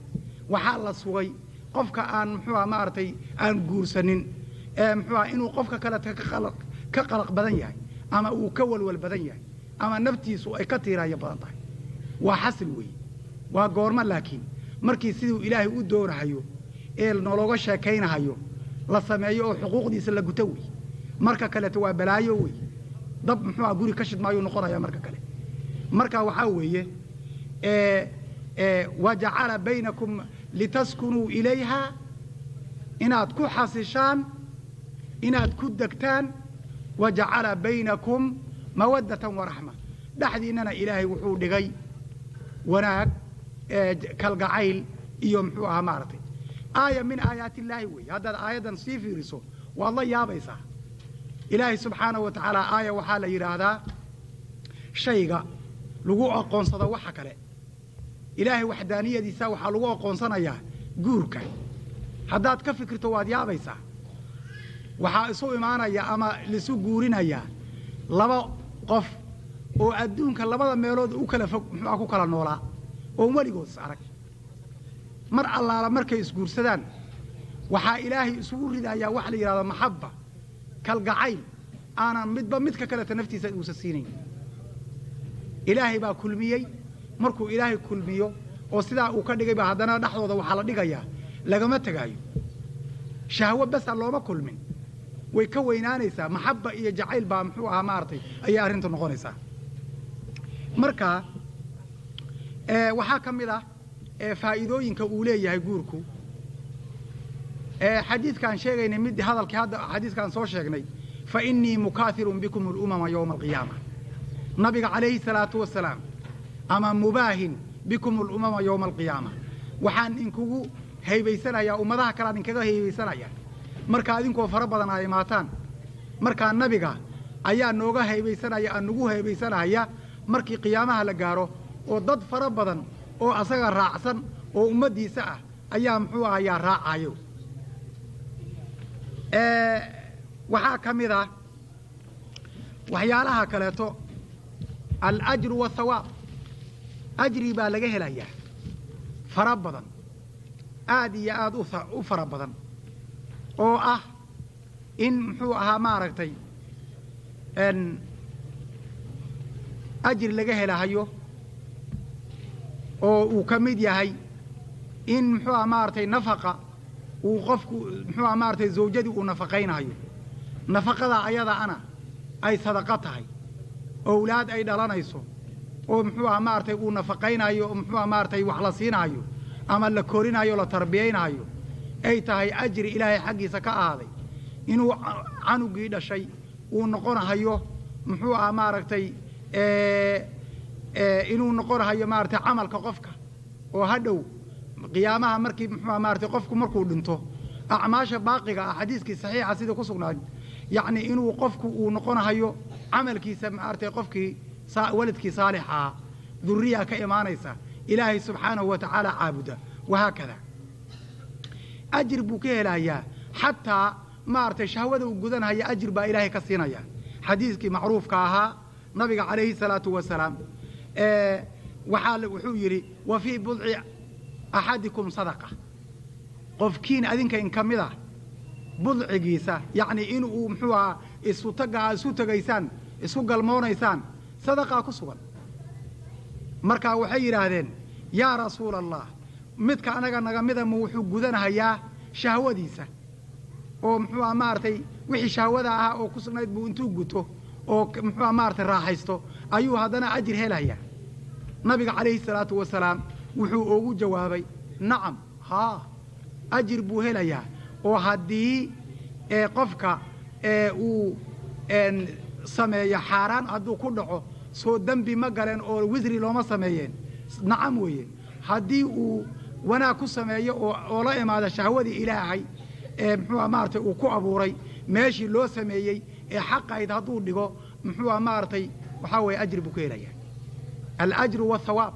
waxaa la sugay qofka aan muxuu aha maaragtay aan guursanin ee muxuu aha inuu qofka kaleta ka qalaq badan yahay ama uu ka walwal badan yahay ama naftiisu ay ka tiiraayo badan tahay. Waa xasil weeye waa goormo laakiin markii siduu ilaahay u doonahayo ee nologa sheekaynahayo la sameeyo oo xuquuqdiisa la guto wey marka kaleeto waa balaayo wey dab muxuu aha guri ka shidmaayuu noqonaya marka kale marka waxaa weeye wajacala baynakum litaskunuu ilayha inaad ku xasishaan inaad ku degtaan wajacala baynakum mawaddatan waraxma dhexdiinnana ilaahay wuxuu dhigay wanaag kalgacayl iyo muxuu ahaa maaragtay. Aaya min aayaati illaahi weeye. Haddaad aayaddan sii fiiriso waad la yaabaysaa. Ilaahay subxaanahu wa tacaala aaya waxaa la yidhaahdaa shayga lagu aqoonsado waxa kale. Ilaahay waxdaaniyadiisa waxaa lagu aqoonsanayaa guurka. Haddaad ka fikirto waad yaabaysaa waxaa isu imaanaya ama laisu guurinayaa laba qof oo adduunka labada meelood u kala fog muxuuha ku kala noolaa oon weligood is arag. Mar allaala markay isguursadaan waxaa ilaahay isugu ridayaa waxa la yidhahdo maxabba kalgacayl aanan midba midka kaleta naftiisa uusa siinayn ilaahay baa kulmiyey. Markuu ilaahay kulmiyo oo sidaa uu ka dhigay baa haddana dhexdooda waxaa la dhigayaa. Lagama tegaayo shahwo besa looma kulmin. Way ka weynaanaysaa. Maxabba iyo jacayl baa muxuu ahaa maaragtay ayay arrintu noqonaysaa. Marka waxaa ka mid ah faa'iidooyinka uu leeyahay guurku. Xadiidkaan sheegaynay mid hadalkii hadda xadiiskaan soo sheegnay fa innii mukaahirun bikum alumama yowma alqiyaama nabiga calayhi salaatu wasalaam ama mubaahin bikum alumama yowma alqiyaama. Waxaan inkugu haybaysanayaa ummadaha kalean inkaga haybaysanayaa markaa idinkoo fara badan ay imaataan markaa nabiga ayaa nooga haybaysanaya aan haybaysanaya markii qiyaamaha la gaaro oo dad fara badan oo asaga raacsan oo ummaddiisa ah ayaa muxuu ahayaa raacayo waxaa ka mid ah waxyaalaha kaleeto alajru waathawaab ajri baa laga helayaa fara badan aad iyo aad u fara badan oo ah in muxuu ahaa maaragtay ajri laga helahayo oo uu ka mid yahay in muxuu aha maaragtay nafaqa uu qofku muxuu aha maaragtay zawjadii uu nafaqaynayo nafaqada ayadaana ay sadaqo tahay owlaad ay dhalanayso oo muxuu aha maaragtay uu nafaqaynayo oo muxuu aha maaragtay wax la siinaayo ama la korinayo la tarbiyaynaayo ay tahay ajri ilaahay xaggiisa ka ahaaday inuu canugii dhashay uu noqonahayo muxuu aha maaragtay inuu noqonahayo maaragtay camalka qofka oo hadhow qiyaamaha markii muxuu maaragtay qofku markuu dhinto acmaasha baaqiga ah xadiiskii saxiixa sidii ku sugnaa yacni inuu qofku uu noqonahayo camalkiisa maaragtay qofkii waladkii saalixaa duriyaa ka imaanaysa ilaahay subxaanahu wa tacaala caabuda. Wahaakada ajir buu ka helayaa. Xataa maaragtay shahwada uu gudanhaya ajir baa ilaahay ka siinaya. Xadiiskii macruufka ahaa nabiga calayhi salaatu wasalaam waxaa wuxuu yidhi wa fii budci axadikum sadaqa. Qofkiin adinka in ka mid ah budcigiisa yacni in uu muxuu ahaa isu taga isu tegaysaan isku galmoonaysaan. Sadaqaa ku sugan. Markaa waxay yidhaahdeen yaa rasuula allah midka anaga naga mida ma wuxuu gudanahayaa shahwadiisa? Oo muxuu aha maaragtay wixii shahwada ahaa oo ku sugnayd buu intuu guto oo muxuu aha maaragtay raaxaysto ayuu haddana ajir helayaa? Nabiga calayhi salaatu wasalaam wuxuu ugu jawaabay nacam haa ajir buu helayaa. Oo haddii qofka uu sameeyo xaaraan hadduu ku dhaco soo dembi ma galeen oo wisri looma sameeyeen. Nacam weeye. Haddii uu wanaag ku sameeyo oo la imaado shahwadii ilaahay ee muxuuha maaragtay uu ku abuuray meeshii loo sameeyey ee xaqayd hadduu dhigo muxuuha maaragtay waxaa weeye ajri buu ka helayaa. Alajru waathawaab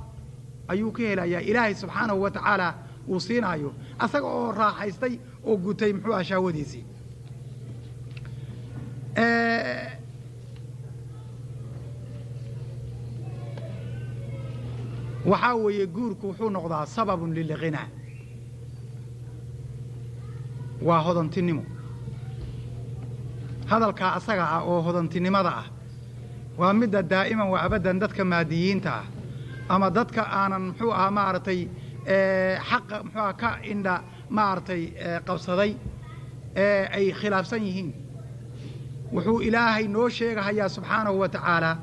ayuu ka helayaa. Ilaahay subxaanahu wa tacaala uu siinaayo. Asaga oo raaxaystay oo gutay muxuu aha shahwadiisii waxaa weeye guurku wuxuu noqdaa sababun lilghinaa waa hodantinimo. Hadalkaa asaga ah oo hodantinimada ah waa midda daa'iman waa abaddan dadka maadiyiinta ah. Ama dadka aanan muxuu ahaa maaragtay xaqa muxuu aha ka indha maaragtay qabsaday ee ay khilaafsan yihiin. Wuxuu ilaahay noo sheegahayaa subxaanahu wa tacaalaa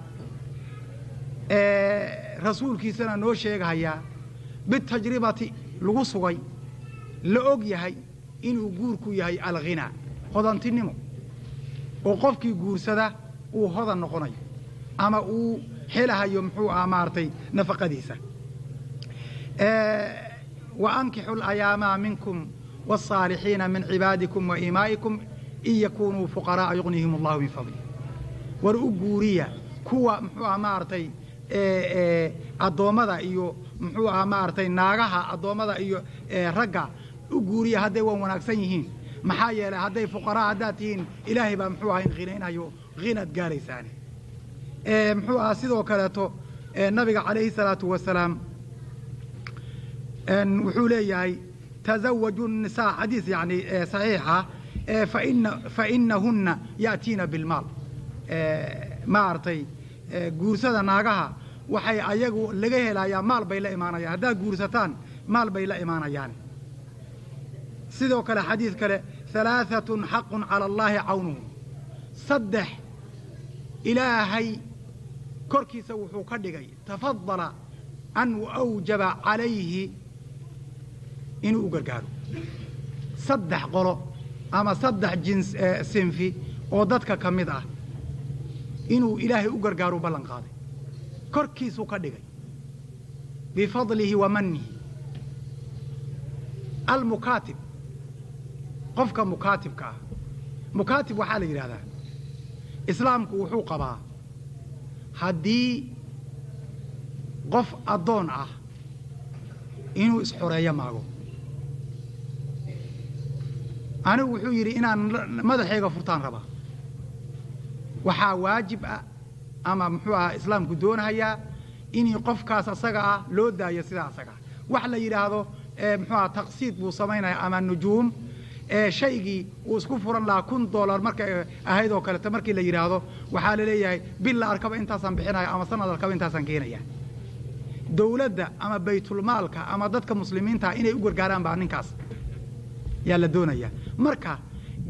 rasuulkiisana noo sheeghayaa bitajribati lagu sugay la og yahay inuu guurku yahay alghinaa hodantinimo oo qofkii guursada uu hodan noqonayo ama uu helahayo muxuu ah maartay nafaqadiisa. Wa ankixu layaamaa minkum wاsaalixiina min cibaadikum wa imaa'ikum in yakuunuu fuqara'a yuqnihim allahu min fadli. War u guuriya kuwa muxuu ah maartay addoommada iyo muxuu ahaa maaragtay naagaha addoommada iyo ragga u guuriya hadday waan wanaagsan yihiin. Maxaa yeelay hadday fuqaraa haddaad tihiin ilaahay baa muxuu ahaa in hinaynayo hinaad gaaraysaane muxuu ahaa sidoo kaleeto nabiga calayhi salaatu wasalaam wuxuu leeyahay tazawaju nisaa xadiis yani saxiixa faina fainahunna ya'tiina bilmaal maaragtay guursada naagaha waxay ayagu laga helayaa maal bay la imaanayaan. Haddaad guursataan maal bay la imaanayaan. Sidoo kale xadiid kale halaaatun xaqun cala allaahi cawnuhu. Saddex ilaahay korkiisa wuxuu ka dhigay. Tafadala an awjaba calayhi inuu u gargaaro. Saddex qolo ama saddex jins sinfi oo dadka ka mid ah inuu ilaahay u gargaaru ballan qaaday. Korkiisuu ka dhigay. Bifadlihi wa manihi almukaatib. Qofka mukaatibka ah. Mukaatib waxaa la yidhahdaa islaamku wuxuu qabaa haddii qof addoon ah inuu isxoreeyo maago. Anigu wuxuu yidhi inaan madaxayga furtaan rabaa waxaa waajib ah ama muxuu ahaa islaamku doonahayaa inii qofkaas asaga ah loo daayo sidaa asaga ah. Wax la yidhaahdo muxuu aha taqsiid buu samaynaya ama nujuum shaygii uu isku furan lahaa kun dollar markay ahayd oo kaleta markii la yidhaahdo waxaa la leeyahay bil la arkaba intaasaan bixinaya ama sanad arkaba intaasaan keenaya. Dowladda ama baytulmaalka ama dadka muslimiinta inay u gargaaraan baa ninkaas. Yaa la doonaya marka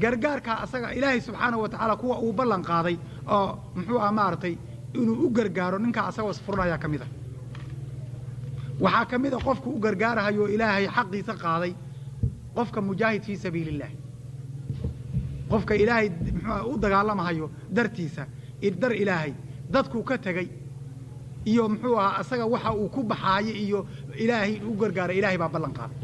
gargaarkaa asaga ilaahay subxaanahu wa tacaala kuwa uu ballan qaaday oo muxuu ah maaragtay inuu u gargaaro ninkaa asagoo isfuranayaa ka mid a waxaa ka mid a qofku u gargaarahayoo ilaahay xaqiisa qaaday qofka mujaahid fii sabiili illaah qofka ilaahay muxuua u dagaalamahayo dartiisa dar ilaahay dadkuu ka tegey iyo muxuu ahaa asaga waxa uu ku baxaayo iyo ilaahay u gargaaray ilaahay baa ballan qaaday.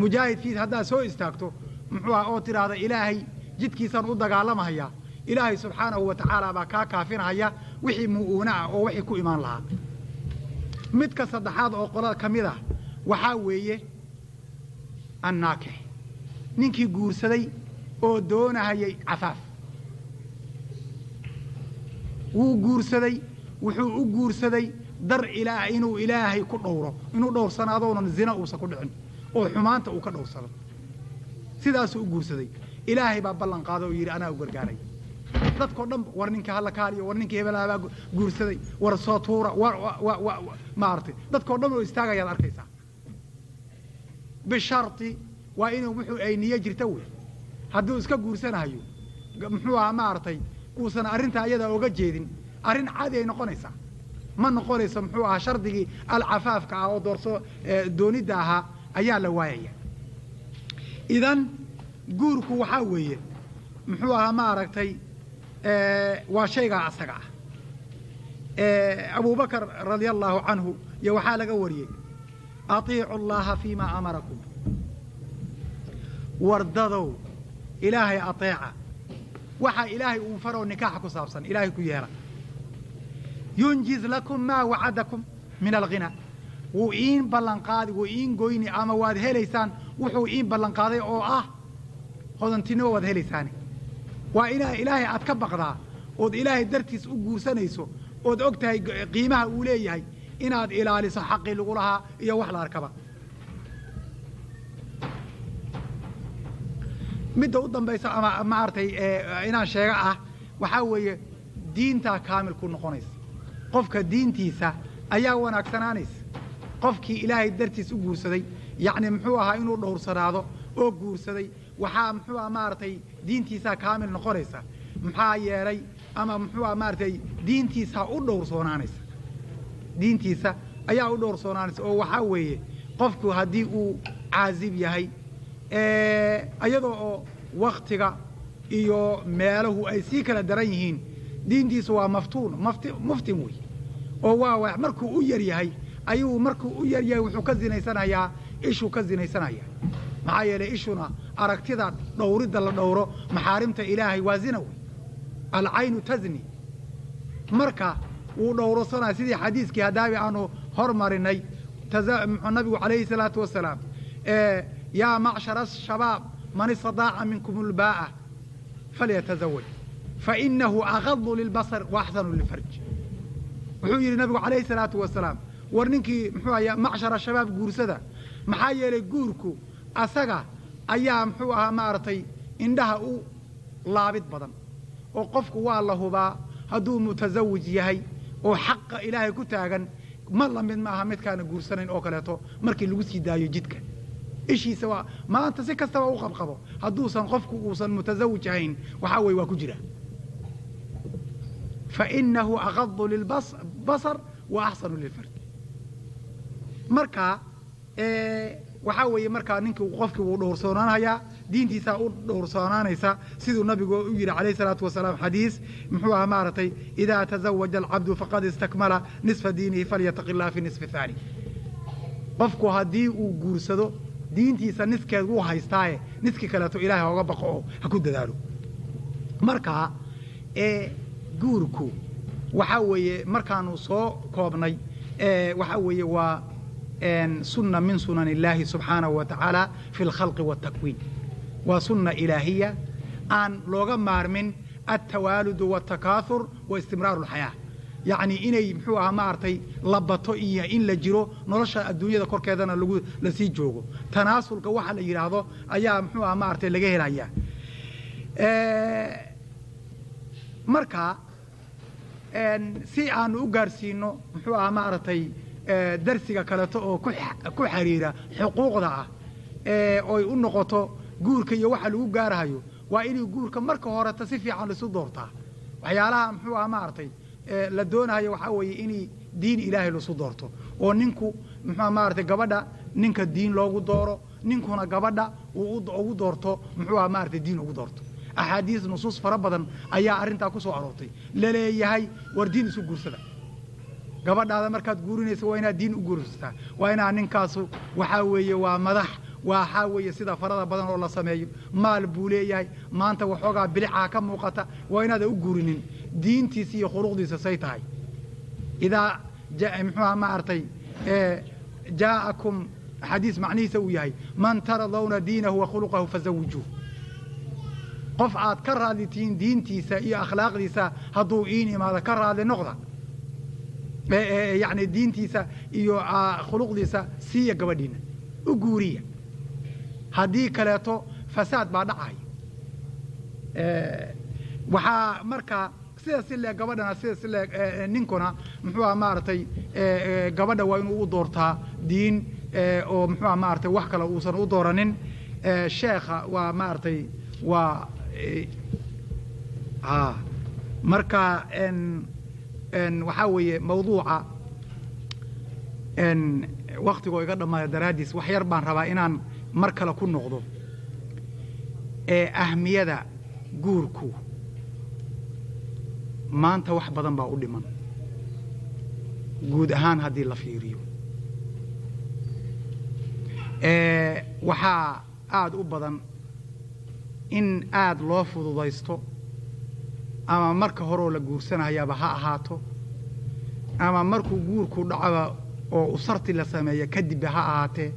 Mujaahid fii haddaad soo istaagto muxuu aha oo tidhaahda ilaahay jidkiisaan u dagaalamahayaa ilaahay subxaanahu wa tacaala baa kaa kaafinahaya wixii mu'uuna ah oo wixii ku imaan lahaa. Midka saddexaad oo qolada ka mid ah waxaa weeye annaakix ninkii guursaday oo doonahayay cafaaf. Wuu guursaday wuxuu u guursaday dar ilaa inuu ilaahay ku dhowro. Inuu dhowrsanaadonan zina uusan ku dhicin oo xumaanta uu ka dhowrsado sidaasuu u guursaday. Ilaahay baa ballan qaaday oo yidhi anaa u gargaaray. Dadkao dhan war ninka hala kaaliyo war ninkii hebelaabaa guursaday. War soo tuura maaragtay dadkao dhan oo istaagayaad arkaysaa. Bisharti waa inuu wuxuu ay niyo jirta wey. Hadduu iska guursanahayo muxuu ahaa maaragtay uusan arrintaa iyadaa oga jeedin. Arrin caadi ay noqonaysaa. Ma noqonayso muxuu ahaa shardigii alcafaafka ah oo doorso doonidda ahaa ayaa la waayaya idan guurku waxaa weeye muxuu ahaa maaragtay waa shaygaa asaga ah. Abubakar radia allaahu canhu iyo waxaa laga wariyey atiicu allaha fii maa amarakum. Wardadow ilaahay ateeca. Waxaa ilaahay uu faroo nikaaxa ku saabsan ilaahay ku yeela. Yunjiz lakum maa wacadakum min alghinaa wuu iin ballanqaadi wuu iin goyni ama waad helaysaan wuxuu iin ballanqaaday oo ah hodantinimo waad helaysaane waa inaa ilaahay aad ka baqdaa ood ilaahay dartiis u guursanayso ood og tahay qiimaha uu leeyahay inaad ilaaliso xaqii lagu lahaa iyo wax la arkaba. Midda u dambaysa ama maaragtay inaan sheega ah waxaa weeye diintaa kaamil ku noqonaysa. Qofka diintiisa ayaa wanaagsanaanaysa qofkii ilaahay dartiis u guursaday. Yacni muxuu ahaa inuu dhowrsanaado oo guursaday. Waxaa muxuu aha maaragtay diintiisaa kaamil noqonaysa. Maxaa yeelay ama muxuu aha maaragtay diintiisaa u dhowrsoonaanaysa diintiisa ayaa u dhowrsoonaanaysa oo waxaa weeye qofku haddii uu caazib yahay iyadoo oo waktiga iyo meelahu ay sii kala daran yihiin diintiisu waa maftuun muftin wey oo waa markuu u yar yahay ayuu markuu u yar yahay wuxuu ka zinaysanayaa ishuu ka zinaysanayaa maxaa yeelay ishuna aragtida dhowridda la dhowro maxaarimta ilaahay waa zina wey alcaynu tazni. Marka wuu dhowrsanaya sidii xadiiskii haddaabi aanu hormarinay nabigu calayhi salaatu wasalaam yaa macshara ashabaab man istadaaca minkum ulbaa'a falyatazawaj fainahu agadu lilbasar waaxsanu lilfarj wuxuu yidhi nabigu calayhi salaatu wasalaam war ninkii muxuu ahaa macshara shabaab guursada maxaa yeelay guurku asaga ayaa muxuu ahaa maaragtay indhaha u laabid badan oo qofku waa la hubaa hadduu mutasawij yahay oo xaqa ilaahay ku taagan ma la mid maaha midkaana guursanayn oo kaleeto markii lagu sii daayo jidka. Ishiisa waa maanta si kastaba u qabqabo hadduusan qofku uusan mutasawij ahayn waxaa weye waa ku jira. Fainahu agadu lilbasar wa axsanu lilfarj marka waxaa weeye markaa ninkii qofkii wuu dhowrsoonaanayaa diintiisaa u dhowrsoonaanaysa siduu nabigu u yidhi calayh salaatu wasalaam xadiis muxuu ahaa maaragtay idaa tazawaja alcabdu faqad istakmala nisfa diinihi falyataqi fi nisfi haani qofku haddii uu guursado diintiisa niskeed wuu haystaaye niskii kaleeto ilaahay hooga baqo oo ha ku dadaalo. Marka guurku waxaa weeye markaanu soo koobnay waxaa weeye waa sunna min sunan illaahi subxaanahu wa tacaala fi alkhalqi wاtakwiin waa sunna ilaahiya aan looga maarmin altawaaludu wاtakaathur wa istimraaru اlxayaa yacni inay muxuu ahaa maaragtay la bato iyo in la jiro nolosha adduunyada korkeedana lagu lasii joogo tanaasulka waxa la yidhaahdo ayaa muxuu ahaa maaragtay laga helaya marka si aanu u gaarsiino muxuu ahaa maaragtay darsiga kaleeto oo ku xiriira xuquuqda ah oy u noqoto guurka iyo waxa lagu gaarahayo waa inay guurka marka horeta si fiican laisu doortaa. Waxyaalaha muxuu ahaa maaragtay la doonahayo waxaa weeye inay diin ilaahay laisu doorto. Oo ninku muxuu maaragtay gabadha ninka diin loogu dooro ninkuna gabadha uu ugu doorto muxuu ahaa maaragtay diin ugu doorto. Axaadiis nusuus fara badan ayaa arrintaa ku soo aroortay. Laleeyahay war diin isu guursada gabadhaada markaad guurinaysa waa inaad diin u guursataa waa inaa ninkaasu waxaa weeye waa madax waxaa weeye sida farada badan oo la sameeyo maal buu leeyahay maanta waxoogaa bilicaa ka muuqata waa inaadan u guurinin. Diintiisa iyo khuluqdiisa say tahay. Idaa muxuuha maaragtay jaa'akum xadiis macnihiisa uu yahay man taradawna diinahu wa khuluqahu fazawijuuh qof aad ka raadli tihiin diintiisa iyo akhlaaqdiisa hadduu iin imaado ka raadli noqda yacni diintiisa iyo khuluqdiisa siiya gabadhiina. U guuriya. Haddii kaleeto fasaad baa dhacaya waxaa markaa sida si leeg gabadhana sida si leeg ninkuna muxuu aha maaragtay gabadha waa inuu u doortaa diin oo muxuu aha maaragtay wax kale uusan u dooranin. Sheekha waa maaragtay waa marka waxaa weeye mawduuca. Waktigoo iga dhammaada daraaddiis wax yar baan rabaa inaan mar kale ku noqdo. Ee ahmiyada guurku maanta wax badan baa u dhiman. Guud ahaan haddii la fiiriyo. Waxaa aada u badan in aada loo fududaysto ama marka horeoo la guursanayaaba ha ahaato. Ama markuu guurku dhacaba oo usarti la sameeya kadibba ha ahaatee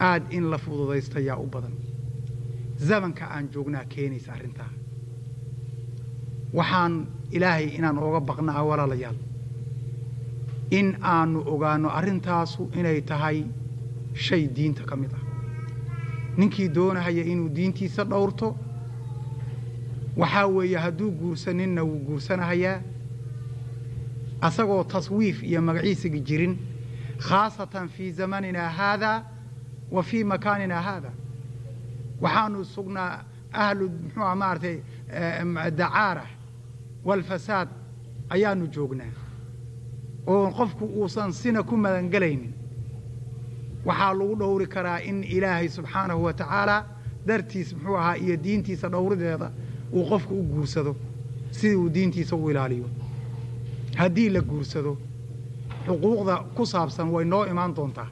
aad in la fududaysto yaa u badan. Zamanka aan joognaa keenaysa arrintaa. Waxaan ilaahay inaan ooga baqnaa walaalayaal. In aanu ogaanno arrintaasu inay tahay shay diinta ka mid ah. Ninkii doonahaya inuu diintiisa dhowrto waxaa weeye hadduu guursaninna wuu guursanahayaa asagoo taswiif iyo magaciisigi jirin khaasatan fii zamaninaa haadaa wa fii makaaninaa haada. Waxaanu sugnaa ahlu muxuuha maaragtay dacaara walfasaad ayaanu joognaa oo qofku uusan sina ku madangelaynin. Waxaa lagu dhowri karaa in ilaahay subxaanahu wa tacaala dartiis muxuu ahaa iyo diintiisa dhowrideeda uu qofku u guursado sidii uu diintiisa u ilaaliyo. Haddii la guursado xuquuqda ku saabsan way noo imaan doontaa.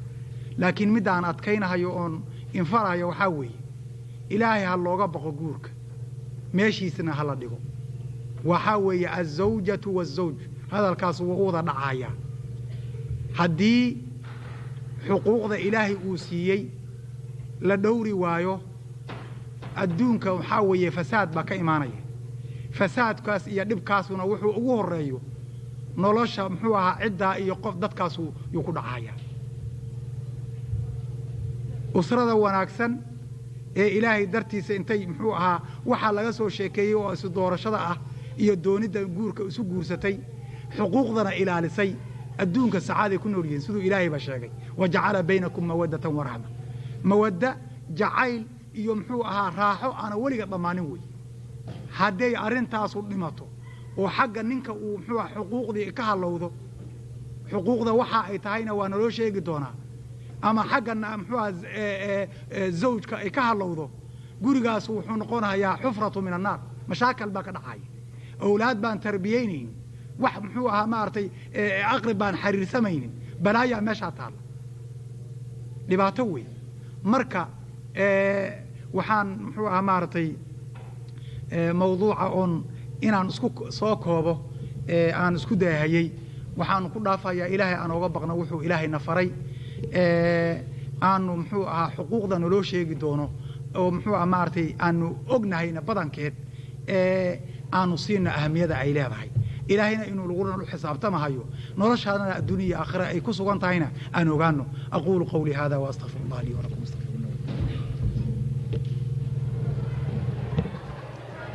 Laakiin middaan adkaynahayo oon infarahayo waxaa weeye ilaahay ha looga baqo guurka. Meeshiisna ha la dhigo. Waxaa weeye azawjatu waazawj hadalkaas wuu u wada dhacayaa. Haddii xuquuqda ilaahay uu siiyey la dhowri waayo adduunka waxaa weeye fasaad baa ka imaanaya. Fasaadkaas iyo dhibkaasuna wuxuu ugu horreeyo nolosha muxuu ahaa ciddaa iyo qof dadkaasu yuu ku dhacayaa usrada wanaagsan ee ilaahay dartiisa intay muxuu ahaa waxaa laga soo sheekeeyey oo isu doorashada ah iyo doonidda guurka isu guursatay xuquuqdana ilaalisay. Adduunka sacaaday ku nool yihiin siduu ilaahay baa sheegay wa jacala baynakum mawaddatan waraxma mawadda jacayl iyo muxuu ahaa raaxo aana weliga dhammaanin wey hadday arrintaasu dhimato oo xagga ninka uu muxuu aha xuquuqdii ka hallowdo xuquuqda waxa ay tahayna waa naloo sheegi doonaa. Ama xaggana muxuu aha zawjka ay ka hallowdo gurigaas wuxuu noqonayaa xufratu min annaar mashaakal baa ka dhacaya awlaad baan tarbiyeynayn wax muxuu ahaa maaragtay aqrib baan xariirsamaynin balaayaa meeshaa taalla. Dhibaato wey marka waxaan muxuu ahaa maaragtay mawduuca oon inaan isku soo koobo aan isku daahayey waxaanu ku dhaafayaa ilaahay aan ooga baqno wuxuu ilaahayna faray. Aanu muxuu ahaa xuquuqda naloo sheegi doono oo muxuu aha maaragtay aanu ognahayna badankeed aanu siina ahamiyada ay leedahay. Ilaahayna inuu lagu xisaabtamahayo noloshaadana adduuniya aakhira ay ku sugan tahayna aan ogaano aquulu qawlii hada waastaqfir allah lii walakum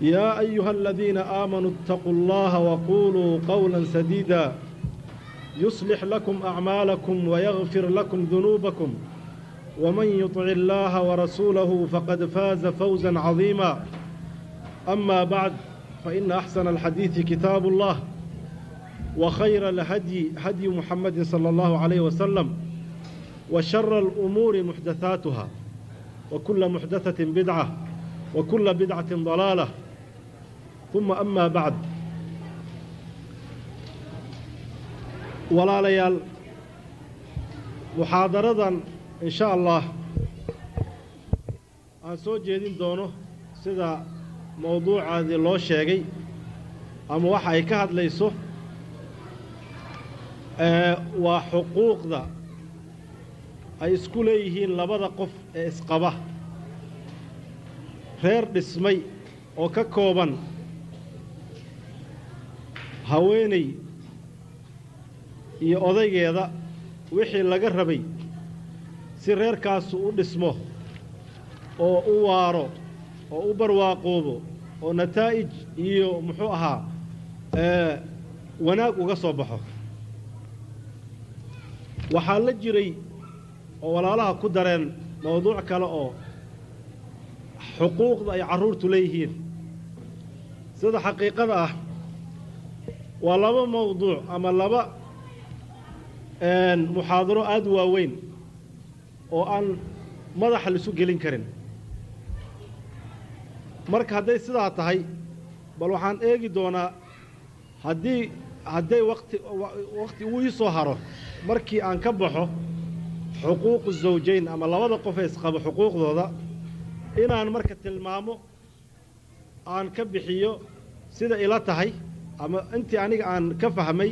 يا أيها الذين آمنوا اتقوا الله وقولوا قولا سديدا يصلح لكم أعمالكم ويغفر لكم ذنوبكم ومن يطع الله ورسوله فقد فاز فوزا عظيما أما بعد فإن أحسن الحديث كتاب الله وخير الهدي هدي محمد صلى الله عليه وسلم وشر الأمور محدثاتها وكل محدثة بدعة وكل بدعة ضلالة ثم أما بعد walaalayaal muxaadaradan in sha allah aan soo jeedin doono sida mawduucaadii loo sheegay ama waxa ay ka hadlayso waa xuquuqda ay isku leeyihiin labada qof ee isqaba reer dhismay oo ka kooban haweeney iyo odaygeeda wixii laga rabay si reerkaasu u dhismo oo u waaro oo u barwaaqoobo oo nataa'ij iyo muxuu ahaa wanaag uga soo baxo. Waxaa la jiray oo walaalaha ku dareen mawduuc kale oo xuquuqda ay carruurtu leeyihiin. Sida xaqiiqada ah waa laba mawduuc ama laba muxaadaro aada waaweyn oo aan madaxa laisu gelin karin. Marka hadday sidaa tahay bal waxaan eegi doonaa haddii hadday waqti waqti uu ii soo haro markii aan ka baxo xuquuqu zawjayn ama labada qof ee isqabo xuquuqdooda inaan marka tilmaamo aan ka bixiyo sida ila tahay ama intii aniga aan ka fahmay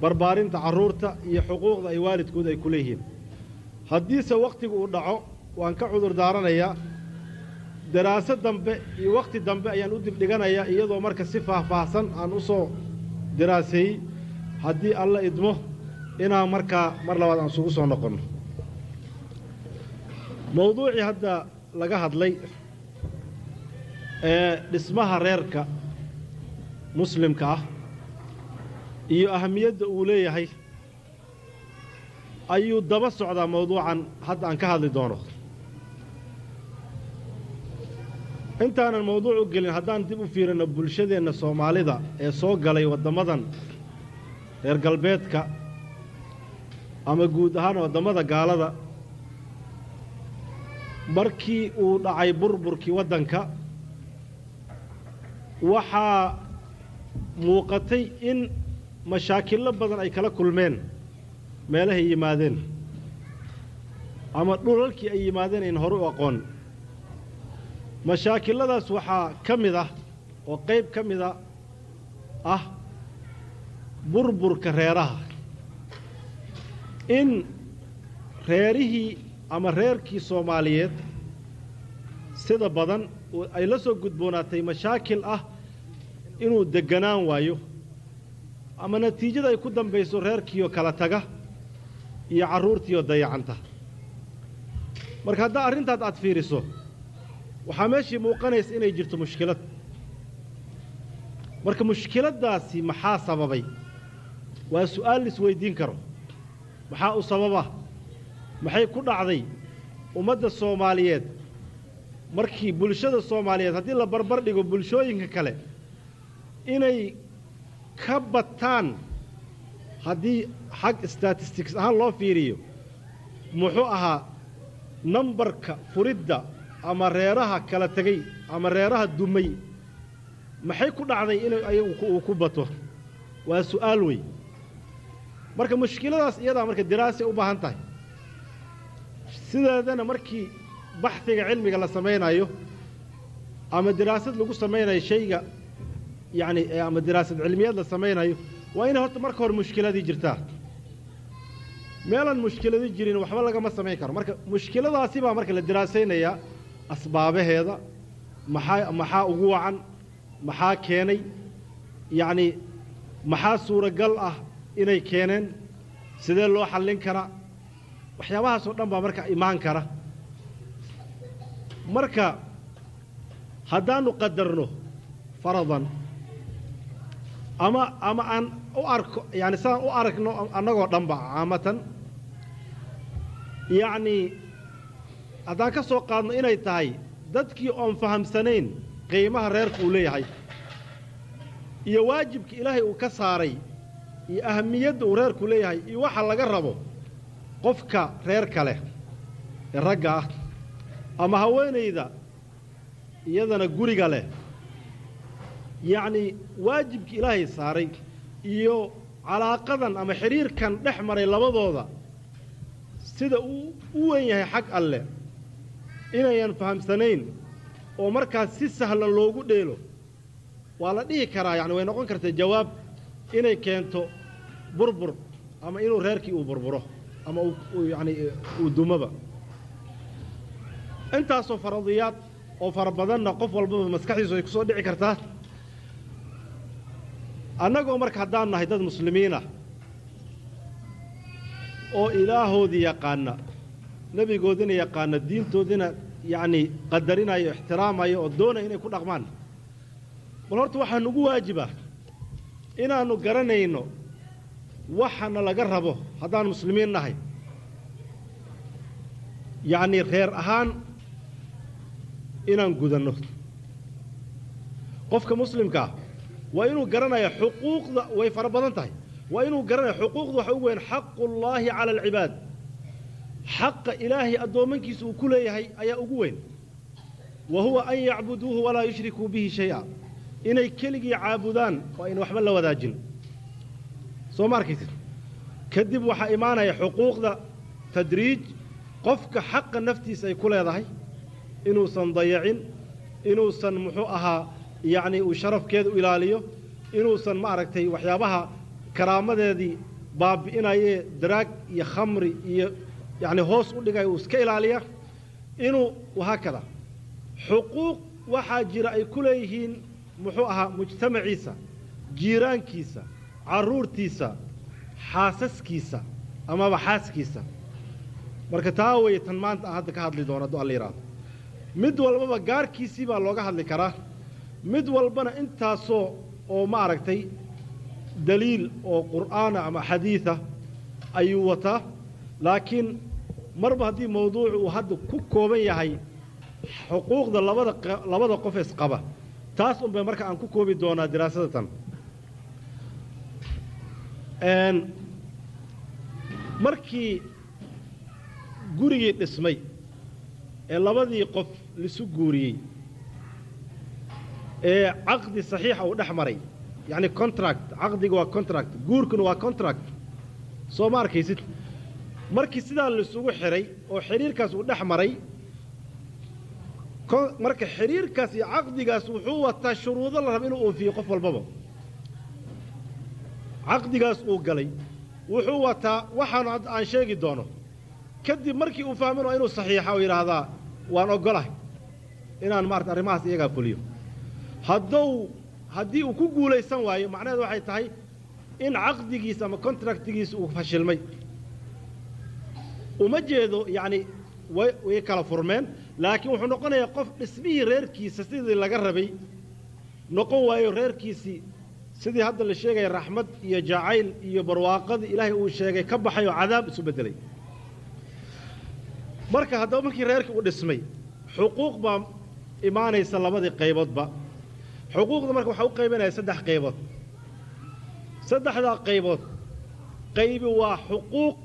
barbaarinta carruurta iyo xuquuqda ay waalidkood ay ku leeyihiin. Haddiise wakhtigu uu dhaco waan ka cudur daaranayaa daraaso dambe iyo wakhti dambe ayaan u dibdhiganayaa iyadoo marka si faahfaahsan aan u soo daraaseeyey haddii alla idmo inaan markaa mar labaad aan isugu soo noqonno mawduucii hadda laga hadlay ee dhismaha reerka muslimka ah iyo ahamiyadda uu leeyahay ayuu daba socdaa mawduucan hadda aan ka hadli doono. Intaanan mawduuc u gelin haddaan dib u fiirino bulshadeenna soomaalida ee soo galay waddammadan reer galbeedka ama guud ahaan waddamada gaalada markii uu dhacay burburkii waddanka waxaa muuqatay in mashaakillo badan ay kala kulmeen meelahay yimaadeen ama dhulalkii ay yimaadeen ayn hore u aqoon. Mashaakilladaas waxaa ka mid ah oo qayb ka mida ah burburka reeraha. In reerihii ama reerkii soomaaliyeed sida badan ay la soo gudboonaatay mashaakil ah inuu degganaan waayo ama natiijada ay ku dambayso reerkiioo kala taga iyo carruurtiioo dayacanta. Marka haddaa arrintaad aad fiiriso waxaa meeshii muuqanaysa inay jirto mushkilad. Marka mushkiladdaasi maxaa sababay? Waa su'aal laisweyddiin karo. Maxaa u sababa? Maxay ku dhacday ummadda soomaaliyeed? Markii bulshada soomaaliyeed haddii la barbar dhigo bulshooyinka kale inay ka bataan haddii xag statistics ahaan loo fiiriyo muxuu ahaa nambarka furidda ama reeraha kala tegey ama reeraha dumay. Maxay ku dhacday inuu ayagu ku bato? Waa su'aal wey marka mushkiladaas iyadaa marka diraasay u baahan tahay. Sideedana markii baxhiga cilmiga la samaynayo ama diraasad lagu samaynayo shayga yacni ama diraasad cilmiyeed la samaynayo waa inay horta marka hore mushkiladii jirtaa meelaan mushkiladi jirin waxba lagama samayn karo marka mushkiladaasi baa marka la diraasaynayaa asbaabaheeda maxaa maxaa ugu wacan maxaa keenay yacnii maxaa suuragal ah inay keeneen sidee loo xallin karaa waxyaabahaasoo dhan baa marka imaan kara marka haddaannu qadarno faradan ama ama aan u arko yaani sidaan u aragno annagoo dhanba caamatan. Yacnii haddaan ka soo qaadno inay tahay dadkii oon fahamsanayn qiimaha reerku uu leeyahay iyo waajibka ilaahay uu ka saaray iyo ahamiyadda uu reerku leeyahay iyo waxa laga rabo qofka reerka leh ee ragga ah ama haweenayda iyadana guriga leh yacnii waajibkii ilaahay saaray iyo calaaqadan ama xidhiirkan dhex maray labadooda sida uu u wen yahay xag alleh inayan fahamsanayn oo markaas si sahlan loogu dheelo waa la dhihi karaa yacni way noqon kartaa jawaab inay keento burbur ama inuu reerkii uu burburo ama uu yacni uu dumaba. Intaasoo faradiyaad oo fara badanna qof walbaba maskaxdiisu ay ku soo dhici kartaa annagoo marka haddaan nahay dad muslimiinah oo ilaahoodii yaqaana nebigoodina yaqaana diintoodina yacnii qadarinayo ixtiraamayo oo doonaya inay ku dhaqmaan. Bal horta waxaa nugu waajiba inaannu garanayno waxana laga rabo haddaan muslimiin nahay. Yacnii reer ahaan inaan gudanno. Qofka muslimkaa waa inuu garanaya xuquuqda way fara badan tahay. Waa inuu garanaya xuquuqda waxa ugu weyn xaqullaahi cala alcibaad xaqa ilaahay addoommankiisa uu ku leeyahay ayaa ugu weyn. Wa huwa an yacbuduuhu walaa yushrikuu bihi shay-a. Inay keligii caabudaan oo ayna waxba la wadaajin. Soo ma arkaysid? Kadib waxaa imaanaya xuquuqda tadriij qofka xaqa naftiisa ay ku leedahay inuusan dayacin inuusan muxuu ahaa yacnii uu sharafkeeda u ilaaliyo inuusan ma aragtay waxyaabaha karaamadeedii baabi'inayee daraag iyo khamri iyo yacni hoos u dhigaya uu iska ilaaliya. Inuu wahaakada xuquuq waxaa jira ay ku leeyihiin muxuu ahaa mujtamaciisa jiiraankiisa carruurtiisa xaasaskiisa amaba xaaskiisa. Marka taa weeye tan maanta aan hadda ka hadli doono hadduu alla yidhaahdo mid walbaba gaarkiisii baa looga hadli karaa mid walbana intaasoo oo ma aragtay daliil oo qur'aana ama xadiida ayuu wataa. Laakiin marba haddii mawduucu uu hadda ku kooban yahay xuquuqda labada labada qof isqaba taas un bay marka aan ku koobi doonaa diraasadatan markii gurigii dhismay ee labadii qof lisu guuriyey ee caqdi saxiixa uu dhex maray. Yacni contract caqdiga waa contract guurkuna waa contract. Soo ma arkaysid? Markii sidaa laisugu xidhay oo xidhiirkaas uu dhex maray marka xidhiirkaas iyo caqdigaas wuxuu wataa shuruudo la raba inuu oofiyo qof walbaba. Caqdigaas uu galay wuxuu wataa waxaanu hadda aan sheegi doono kadib markii uu fahmin waa inuu saxiixa oo yidhaahdaa waan oggolahay inaan maarata arrimahaas iyagaa fuliyo hadduu haddii uu ku guulaysan waayo macnaheed waxay tahay in caqdigiisa ama contractigiisa uu fashilmay. Uma jeedo yacni way kala furmeen laakiin wuxuu noqonayaa qof dhismihii reerkiisa sidii laga rabay. Noqon waayo reerkiisii sidii hadda la sheegaya raxmad iyo jacayl iyo barwaaqadii ilaahay uu sheegay ka baxay oo cadaab isu beddelay. Marka haddaba markii reerkii uu dhismay xuquuq baa imaanaysa labadii qayboodba xuquuqda marka waxaa u qaybanaya saddex qaybood saddexdaa qaybood qaybi waa xuquuq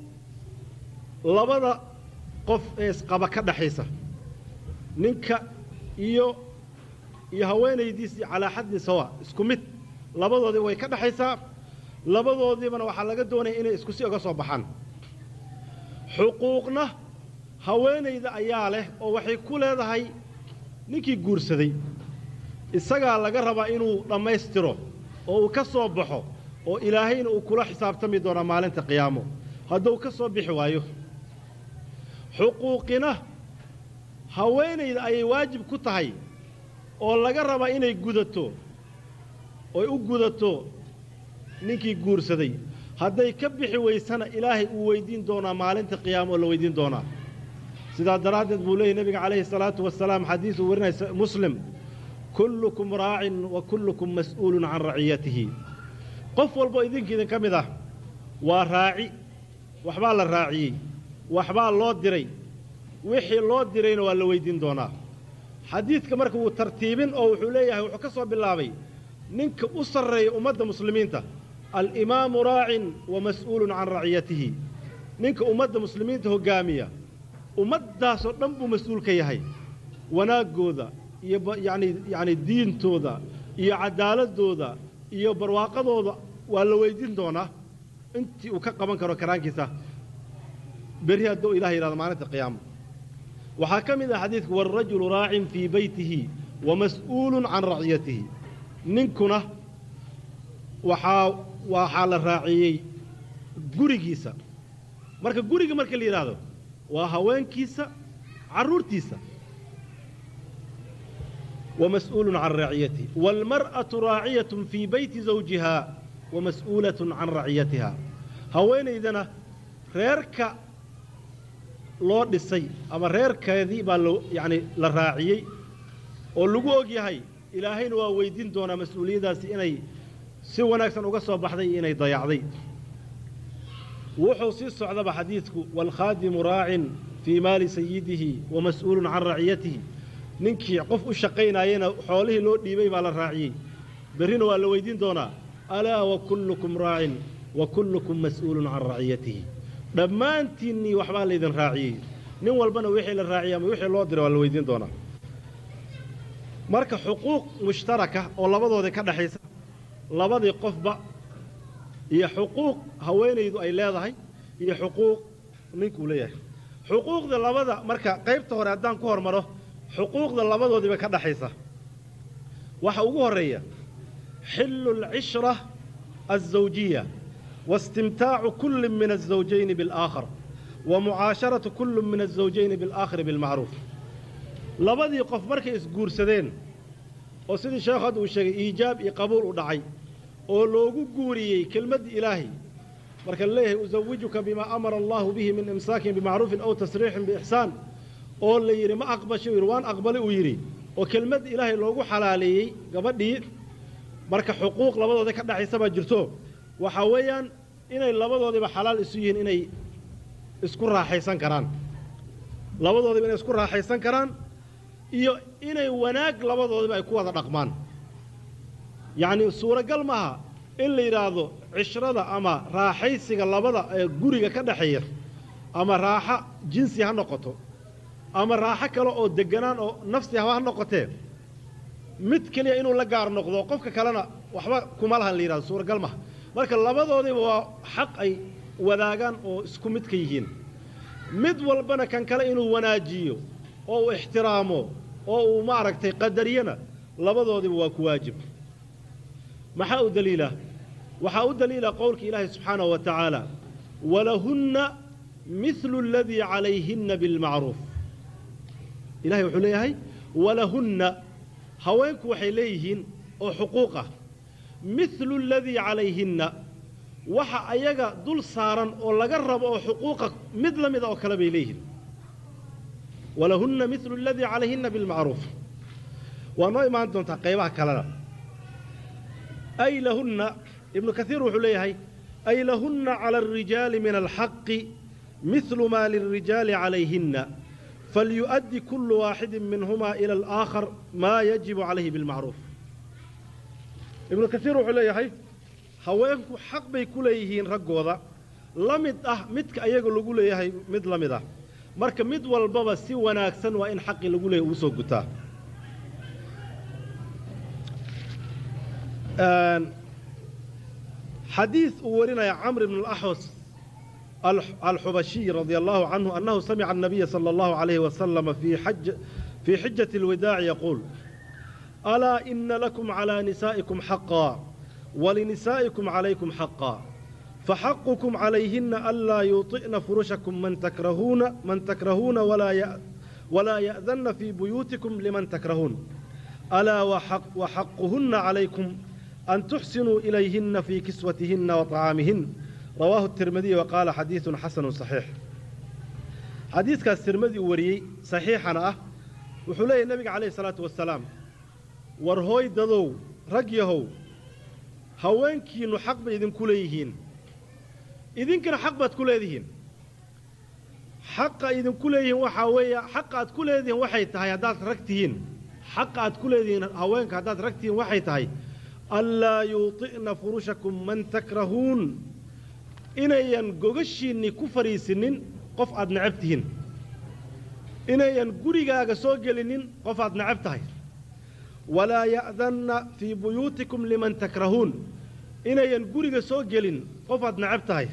labada qof ee isqaba ka dhaxaysa. Ninka iyo iyo haweenaydiisii calaa xaddi sawa isku mid. Labadoodii way ka dhaxaysaa labadoodiibana waxaa laga doonaya inay isku si oga soo baxaan. Xuquuqna haweenayda ayaa leh oo waxay ku leedahay ninkii guursaday isagaa laga rabaa inuu dhammaystiro oo uu ka soo baxo oo ilaahayna uu kula xisaabtami doonaa maalinta qiyaamo. Hadduu ka soo bixi waayo. Xuquuqina haweenayda ayay waajib ku tahay oo laga rabaa inay gudato oy u gudato ninkii guursaday. Hadday ka bixi weysana ilaahay uu weyddiin doonaa maalinta qiyaamo oo la weyddiin doonaa. Sidaa daraaddeed buu leeyahy nebiga calayhi salaatu wasalaam xadiis uu warinaya muslim kullukum raacin wa kullukum mas'uulun can raciyatihi qof walbo idinka idin ka mid ah waa raaci waxbaa la raaciyey waxbaa loo diray wixii loo dirayna waa la weyddiin doonaa. Xadiidka marka wuu tartiibin oo wuxuu leeyahay wuxuu ka soo bilaabay ninka u sarreeya ummadda muslimiinta alimaamu raacin wa mas'uulun can raciyatihi ninka ummadda muslimiinta hoggaamiya ummaddaasoo dhan buu mas'uul ka yahay wanaaggooda iyo yacni diintooda iyo cadaaladooda iyo barwaaqadooda waa la weyddiin doonaa. Intii uu ka qaban karo karaankiisa berri hadduu ilah yidhahdo maalinta qiyaama waxaa ka mid ah xadiidku waalrajulu raacin fii beytihi wa mas'uulun can raciyatihi. Ninkuna waxaa waxaa la raaciyey gurigiisa. Marka guriga marka la yidhaahdo waa haweenkiisa carruurtiisa can raciyatihi waalmar'atu raaciyatun fii beyti zawjiha wa mas'uulatun can raciyatiha haweenaydana reerka loo dhisay ama reerkeedii baa lo yacni la raaciyey oo lagu og yahay ilaahayna waa weydiin doonaa mas'uuliyaddaasi inay si wanaagsan uga soo baxday iyo inay dayacday wuxuu sii socdaba xadiidku waalkhaadimu raacin fii maali sayidihi wa mas'uulun raciyatihi ninkii qof u shaqaynaayena xoolihii loo dhiibay baa la raaciyey. Berrina waa la weydiin doonaa alaa wa kullukum raacin wa kullukum mas'uulun can raciyatihi dhammaantiinnii waxbaa laydin raaciyey. Nin walbana wixii la raaciyey ama wixii loo diray waa la weydiin doonaa. Marka xuquuq mushtaraka oo labadoodii ka dhexaysa labadii qofba iyo xuquuq haweenaydu ay leedahay iyo xuquuq ninkuu leeyahay. Xuquuqda labada marka qaybta hore haddaan ku hormaro xuquuqda labadoodiiba ka dhaxaysa. Waxa ugu horreeya xillu alcishra alzawjiya waistimtaacu kulli min alzawjayni bialaakhar wa mucaasharatu kullu min alzawjayni bialaakhari bilmacruuf labadii qof markay isguursadeen oo sidii sheekhu hadda uu sheegay iijaab iyo qabuul u dhacay oo loogu guuriyey kelmaddii ilaahay marka la leeyahay usawijuka bimaa amara allahu bihi min imsaakin bimacruufin aw tasriixin biixsaan oo la yidhi ma aqbasho yidhi waan aqbali uu yidhi. Oo kelmadda ilaahay loogu xalaaleeyey gabadhii marka xuquuq labadooda ka dhaxaysa baa jirto. Waxaa weeyaan inay labadoodiiba xalaal isu yihiin inay isku raaxaysan karaan. Labadoodiba inay isku raaxaysan karaan iyo inay wanaag labadoodiba ay ku wada dhaqmaan. Yacnii suuragal maaha in la yidhaahdo cishrada ama raaxaysiga labada ee guriga ka dhexeeya ama raaxo jinsi ha noqoto ama raaxo kale oo degganaan oo nafsi haba ha noqotee mid keliya inuu la gaar noqdo qofka kalena waxba kuma lahan la yidhahdo suuragal maha marka labadoodiba waa xaq ay wadaagaan oo isku mid ka yihiin. Mid walbana kan kale inuu wanaajiyo oo uu ixtiraamo oo uu maaragtay qadariyana labadoodiba waa ku waajib. Maxaa u daliila? Waxaa u daliila qowlka ilaahi subxaanahu wa tacaala walahunna midlu aladii calayhinna bilmacruuf ilahay wuxuu leeyahay walahunna haweenku waxay leeyihiin oo xuquuq ah. Midlu aladii calayhinna waxa ayaga dul saaran oo laga rabo oo xuquuqa mid la mida oo kale bay leeyihiin. Walahunna midlu aladii calayhinna bilmacruuf waa noo imaan doontaa qaybaha kalena. Ay lahunna ibnu kaiir wuxuu leeyahay ay lahunna cala alrijaali min alxaqi midlu maa lilrijaali calayhinna falyu'addi kullu waaxidin minhumaa ila alaakhar maa yajibu calayhi bilmacruuf ibnu kaiir wuxuu leeyahay haweenku xaq bay ku leeyihiin raggooda la mid ah midka ayaga lagu leeyahay mid la mid ah marka mid walbaba si wanaagsan waa in xaqii lagu leeyahy uu soo gutaa xadiid uu warinaya camr ibn اlaxwas الحبشي رضي الله عنه أنه سمع النبي صلى الله عليه وسلم في حج في حجة الوداع يقول ألا إن لكم على نسائكم حقا ولنسائكم عليكم حقا فحقكم عليهن ألا يطئن فرشكم من تكرهون من تكرهون ولا ولا يأذن في بيوتكم لمن تكرهون ألا وحق وحقهن عليكم أن تحسنوا إليهن في كسوتهن وطعامهن rawaahu tirmidiy wa qaala xadiidun xasanu saxiix. Xadiidkaas tirmidi uu wariyey saxiixana ah wuxuu leeyahy nebiga calayhi salaatu wasalaam war hooy dadow rag yahow haweenkiinnu xaq bay idinku leeyihiin. Idinkana xaq baad ku leedihiin. Xaqa idinku leeyihiin waxaa weeye xaqa aad ku leedihiin waxay tahay haddaad rag tihiin. Xaqa aad ku leedihiin haweenka haddaad rag tihiin waxay tahay anlaa yuuطi'na furushakum man takrahuun inayan gogashiinni ku fadhiisinin qof aad necab tihiin. Inayan gurigaaga soo gelinin qof aad necab tahay. Walaa ya'danna fii buyuutikum liman takrahuun. Inayan guriga soo gelin qof aad necab tahay.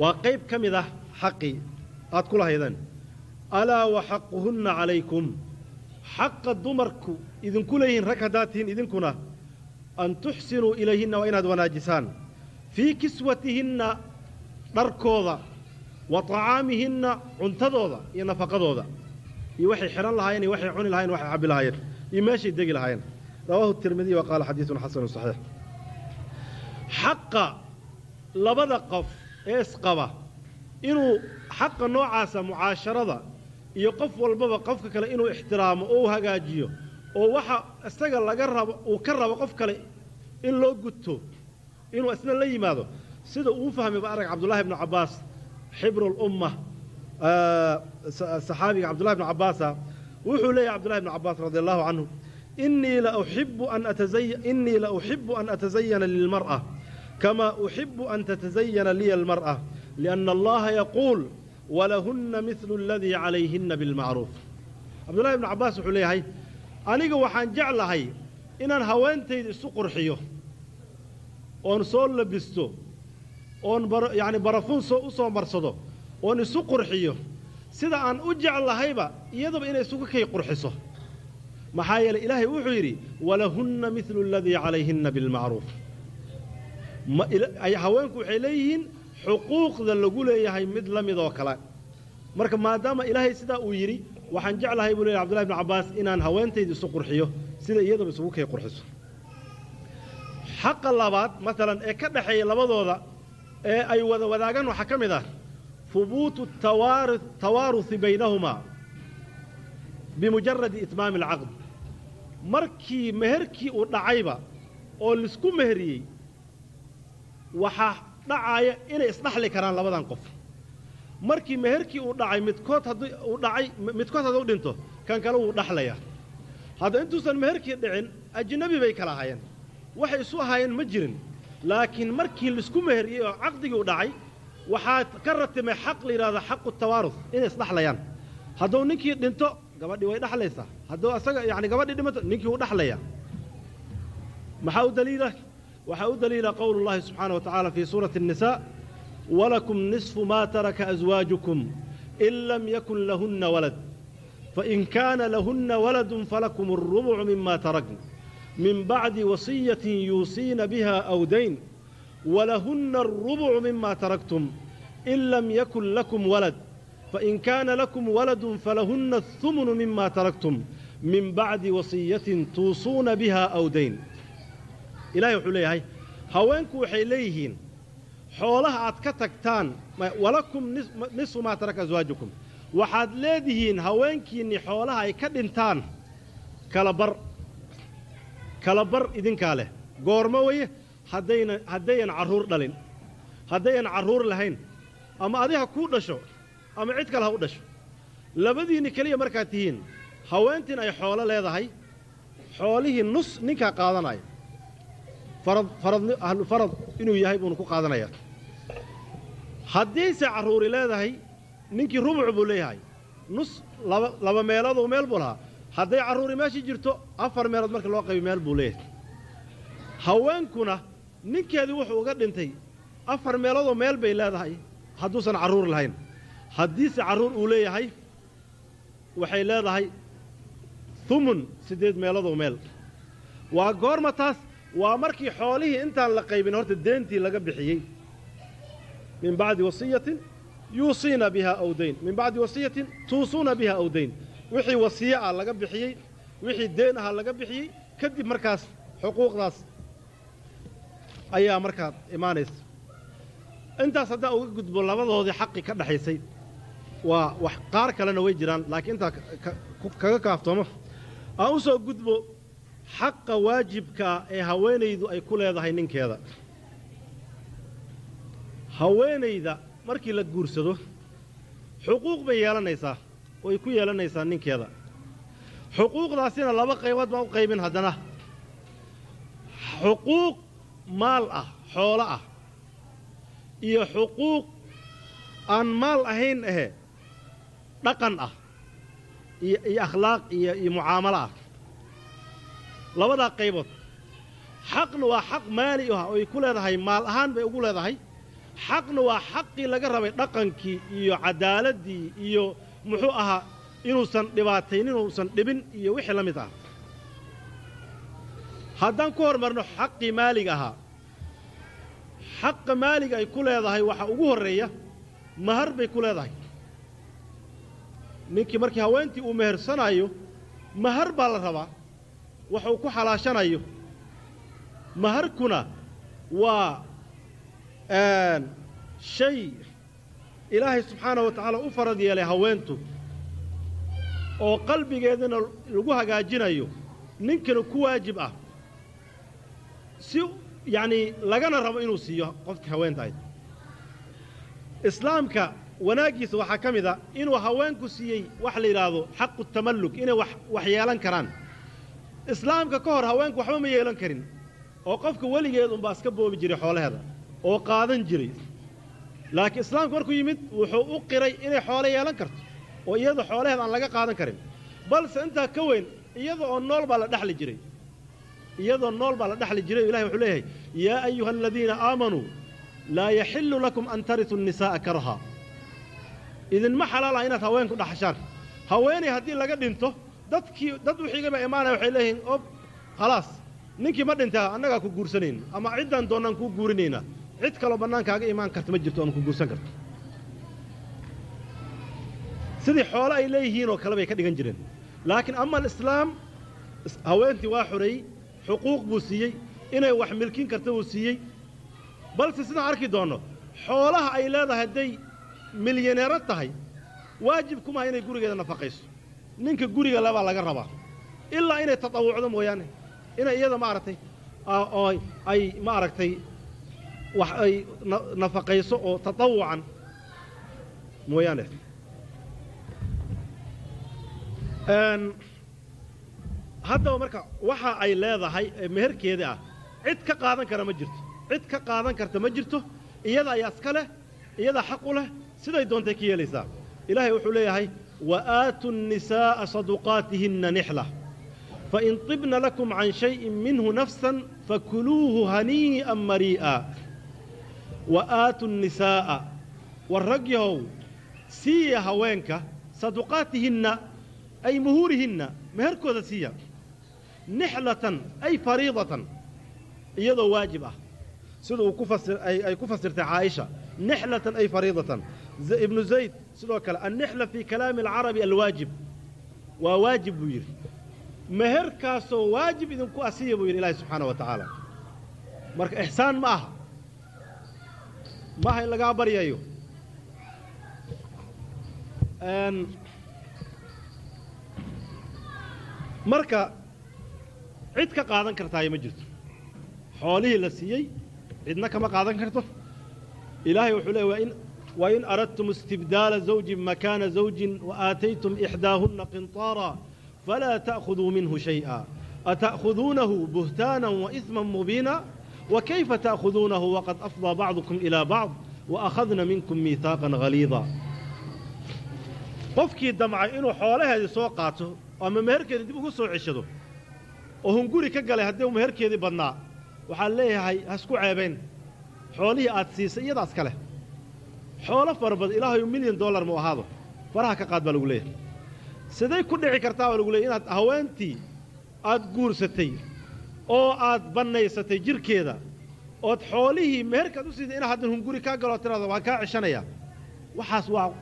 Waa qayb ka mid ah xaqii aad ku lahaydeen alaa wa xaquhunna calaykum. Xaqa dumarku idinku leeyihiin rag haddaad tihiin idinkuna an tuxsinuu ilayhinna waa inaad wanaajisaan fii kiswatihinna dharkooda wa طacaamihinna cuntadooda iyo nafaqadooda. Iyo waxay xidhan lahaayeen iyo waxay cuni lahayen waxay cabbi lahaayeen iyo meeshay degi lahaayeen. Rawaahu tirmidiy wa qaala xadiidun xasanu saxiix. Xaqa labada qof ee isqaba inuu xaqa noocaasa mucaasharada iyo qof walbaba qofka kale inuu ixtiraamo oo u hagaajiyo oo waxa isaga laga rabo uu ka rabo qof kale in loo gudto inuu isna la yimaado. Sida uu fahmay ba arag cabdullaahi ibnu cabbaas xibru lumma saxaabiga cabdullahi ibnu cabbaasa wuxuu leeyahay cabdullahi ibnu cabbaas radi allahu canhu inii la uxibu an atazayana lilmar'a kama uxibu an tatazayana liya almar'a lianna allaha yaquul walahunna midlu aladii calayhinna bilmacruuf cabdullahi ibnu cabbaas wuxuu leeyahay aniga waxaan jeclahay inaan haweentayda isu qurxiyo oon soo labisto oon yacni barafuun u soo marsado oon isu qurxiyo sida aan u jeclahayba iyadaba inay isugu kay qurxiso. Maxaa yeeley ilaahay wuxuu yidhi walahunna midlu aladii calayhinna bilmacruuf. Haweenku waxay leeyihiin xuquuqda lagu leeyahay mid la mid oo kale. Marka maadaama ilaahay sidaa uu yidhi waxaan jeclahay buu leeyahy abdullahi ibnu cabbaas inaan haweentayda isu qurxiyo sida iyadaba isugu kay qurxiso xaqa labaad maalan ee ka dhexeeya labadooda ee ay wada wadaagaan waxaa ka mid ah hubuutu tawaaruhi baynahumaa bimujaradi itmaami alcaqd. Markii meherkii uu dhacayba oo la isku meheriyey waxaa dhacaaya inay isdhaxli karaan labadan qof. Markii meherkii uu dhacay midkood haddii uu dhacay midkood hadduu dhinto kan kale wuu dhaxlayaa. Hadda intuusan meherkii dhicin ajnabi bay kala ahaayeen waxay isu ahaayeen ma jirin laakiin markii laisku meheriyey oo caqdigii u dhacay waxaa ka ratimay xaq la yidhahdo xaqu tawaarus inay isdhaxlayaan hadduu ninkii dhinto gabadhii way dhaxlaysaa hadduu asaga yacni gabadhii dhimato ninkii wuu dhaxlayaa maxaa u daliila waxaa u daliila qowlu llahi subxaana wa tacaala fii suurati الnisaa walakum nisfu maa taraka aswaajukum in lam yakun lahunna walad fain kaana lahunna waladun falakum الrubucu mima tarakn min bacdi wasiyatin yuusiina biha aw dayn walahunna الrubucu mima taraktum in lam yakun lakum walad fain kaana lakum waladun falahunna الhumnu mima taraktum min bacdi wasiyatin tuusuuna biha aw dayn ilahay wuxuu leeyahay haweenku waxay leeyihiin xoolaha aad ka tagtaan walakum nisfu maa taraka aswaajukum waxaad leedihiin haweenkiinni xoolaha ay ka dhintaan kala bar kala bar idinkaa leh goormo weye haddayna haddayan carruur dhalin. Haddayan carruur lahayn. Ama adi ha kuu dhasho ama cid kale ha u dhasho. Labadiinni keliya markaad tihiin haweentiin ay xoolo leedahay xoolihii nus ninkaa qaadanaya. Farad farad ahlu farad inuu yahay buunu ku qaadanayaa haddiise carruuri leedahay ninkii rubuc buu leeyahay. Nus laba laba meeloodoo meel buu lahaa hadday carruuri meeshii jirto afar meelood marka loo qaybi meel buu leeyahay. Haweenkuna ninkeedii wuxuu uga dhintay afar meeloodoo meel bay leedahay hadduusan carruur lahayn. Haddiise carruur uu leeyahay waxay leedahay humun siddeed meeloodoo meel. Waa goorma taas waa markii xoolihii intaan la qaybin horta deentii laga bixiyey. Min bacdi wasiyatin yuusiina bihaa aw min bacdi wasiyatin tuusuuna bihaa aw dayn wixii wasiye ah laga bixiyey wixii deen aha laga bixiyey kadib markaas xuquuqdaas ayaa markaa imaanaysa. Intaas haddaa uga gudbo labadoodii xaqi ka dhexaysay waa wax qaar kalena way jiraan laakiin intaa kaga kaaftoomo aan u soo gudbo xaqa waajibkaa ee haweenaydu ay ku leedahay ninkeeda. Haweenayda markii la guursado xuquuq bay yeelanaysaa way ku yeelanaysaa ninkeeda. Xuquuqdaasina laba qaybood baan u qaybin haddana. Xuquuq maal ah xoolo ah iyo xuquuq aan maal ahayn ahe dhaqan ah iyo akhlaaq iyo mucaamalo ah. Labadaa qaybood. Xaqna waa xaq maali ah oo ay ku leedahay maal ahaan bay ugu leedahay. Xaqna waa xaqii laga rabay dhaqankii iyo cadaaladii iyo muxuu ahaa inuusan dhibaataynin inuusan dhibin iyo wixii la mid ah. Haddaan ku hormarno xaqii maaliga ahaa xaqa maaliga ay ku leedahay waxaa ugu horreeya mahar bay ku leedahay. Ninkii markii haweentii uu mehersanaayo mahar baa la rabaa wax uu ku xalaashanayo. Maharkuna waa shay ilaahay subxaanahu wa tacaala u farad yeelay haweentu oo qalbigeedana lagu hagaajinayo ninkana ku waajib ah. Si yacnii lagana rabo inuu siiyo qofkii haweenta ayd islaamka wanaaggiisa waxaa ka mid a inuu haweenku siiyey wax la yidhaahdo xaqu tamalluk inay wax wax yeelan karaan. Islaamka ka hor haweenku waxba ma yeelan karin oo qofka weligeed unbaa iska boobi jiray xoolaheeda oo qaadan jiray laakiin islaamku markuu yimid wuxuu u qiray inay xoolo yeelan karto oo iyada xoolaheeda aan laga qaadan karin. Balse intaa ka weyn iyada oo nool baa la dhexli jiray. Iyadoo nool baa la dhexli jiray o ilahay wuxuu leeyahay yaa ayuha aladiina aamanuu laa yaxillu lakum an tarituu nisaa'a karha. Idinma xalaal ah inaad haweenku dhaxashaan. Haweenay haddii laga dhinto dadkii dad wixigaba imaanaya waxay leeyihiin ob khalaas ninkii ma dhintaa annagaa ku guursanayna ama ciddaan doonnaan kuu guurinaynaa cid kaloo bannaankaaga imaan karta ma jirto oon ku guursan karto. Sidii xoole ay leeyihiin oo kale bay ka dhigan jireen. Laakiin ama alislaam haweentii waa xoreeyey xuquuq buu siiyey inay wax milkin karta buu siiyey. Balse sidaan arki doonno xoolaha ay leedahay hadday milyaneero tahay waajib kumaha inay gurigeeda nafaqayso. Ninka guriga lebaa laga rabaa. Ilaa inay tatawucdo mooyaane. Inay iyada maaragtay oo ay maaragtay wax ay nafaqayso oo tatawucan. Mooyaane. Haddaba marka waxa ay leedahay ee meherkeeda ah cid ka qaadan kara ma jirto. Cid ka qaadan karta ma jirto. Iyada ayaa iska leh iyadaa xaq u leh siday doontay ka yeelaysaa. Ilaahay wuxuu leeyahay wa aatu nnisaa'a saduqaatihinna nixla. Fain tibna lakum can shayin minhu nafsan fakuluuhu hanii'an marii'a wa aatu nisaa'a. War rag siiya haweenka saduqaatihinna ay muhuurihinna meherkooda siiya. Nixlatan ay fariidatan. Iyadoo waajib ah. Siduu ku ay ku fasirtay caaisha. Nixlatan ay fariidatan. Ibnu zayd sidoo kale annixla fii kalaami alcarabi alwaajib. Waa waajib buu yidhi. Meherkaasoo waajib idinku asiya buu yidhi ilaahay subxaana wa tacaala marka ixsaan ma aha maaha in lagaa baryayo marka cid ka qaadan kartaayo ma jirto. Xoolihii la siiyey cidna kama qaadan karto. Ilaahay wuxuu leey waa in wa in aradtum istibdaala zawjin makaana zawjin waaataytum ixdaahunna qinطaara falaa ta'khuduu minhu shayئa ata'khuduunahu buhtaanan waisman mubiina? wakayfa ta'khuduunahu waqad afضىa bacdukum ilىa bacd waakhadna minkum miihaaqan haliida qofkii damcay inuu xoolaheedii soo qaato ama meherkeedii dib ugu soo ceshado oo hunguri ka galay haddii uu meherkeedii badnaa waxaa leeyahay ha isku ceebayn xoolihii aad siisay iyadaas ka leh xoolo fara badan ilaahayu milyan dollar mu ahaado faraha ka qaad baa lagu leeyahay siday ku dhici kartaa baa lagu leeyahy inaad haweentii aad guursatay oo aad bannaysatay jidhkeeda ood xoolihii meherkaad u siisay ina haddan hunguri kaa galoo tiraada waan kaa ceshanayaa. Waxaas waa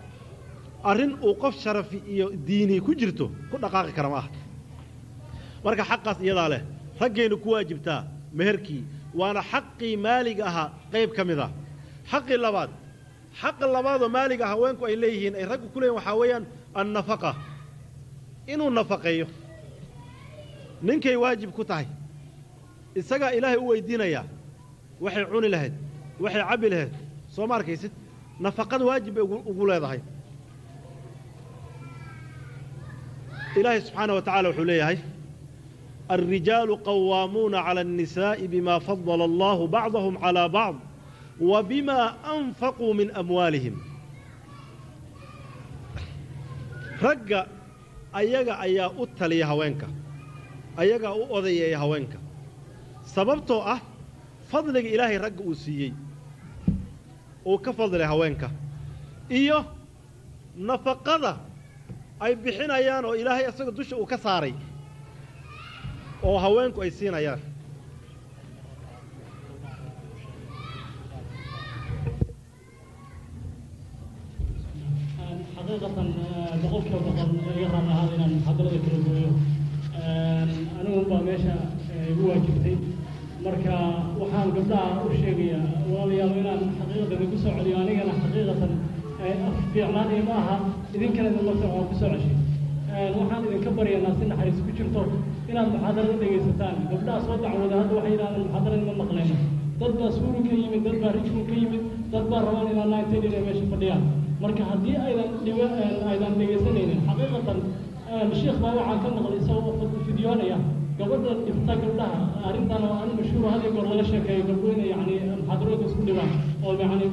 arrin uu qof sharafi iyo diini ku jirto ku dhaqaaqi kara ma aha marka xaqaas iyadaa leh raggaynu ku waajibtaa meherkii waana xaqii maaliga ahaa qayb ka mid ah. Xaqii labaad xaqa labaadoo maaliga haweenku ay leeyihiin ay raggu ku leeyihiin waxaa weeyaan annafaqa. Inuu nafaqeeyo ninkay waajib ku tahay isagaa ilaahay u weydiinayaa waxay cuni lahayd waxay cabbi lahayd soo ma arkaysid? Nafaqada waajib bay ugu leedahay. Ilaahay subxaana wa tacaala wuxuu leeyahay alrijaalu qawaamuuna cala annisaa'i bimaa fadala allaahu bacdahum calaa bacd wa bimaa anfaquu min amwaalihim. Ragga ayaga ayaa u taliya haweenka ayagaa u odayeeya haweenka sababtoo ah fadliga ilaahay ragga uu siiyey uu ka fadlay haweenka iyo nafaqada ay bixinayaan oo ilaahay isaga dusha uu ka saaray oo haweenku ay siinayaan anigunbaa meesha igu waajibtay marka waxaan gabdhaha u sheegayaa walaalayaal inaan xaqiiqatan igu soo celiyo anigana xaqiiqatan af fiicnaan iyo ma aha idinkana idin lafta waan ku soo ceshay. Waxaan idinka baryaynaa si naxariis ku jirto inaad muxaadarada dhegaysataan. Gabdhaha soo dacwooda hadda waxay yidhahdeen muxaadarada ma maqleen. Dad baa suuri ka yimid dad baa rijku ka yimid dad baa rabaan ilaa naagteen inay meesha fadhiyaan. Marka haddii aydan dhiba aydan dhegaysanaynin xaqiiqatan sheekh baa waxaan ka maqlay isagoo fidyoonaya gabadha dhibta gabdhaha arrintan waa arrin mashhuur had goor laga sheekeeyo gabdho yani muxaadarooyinka isku dhibaan oo yani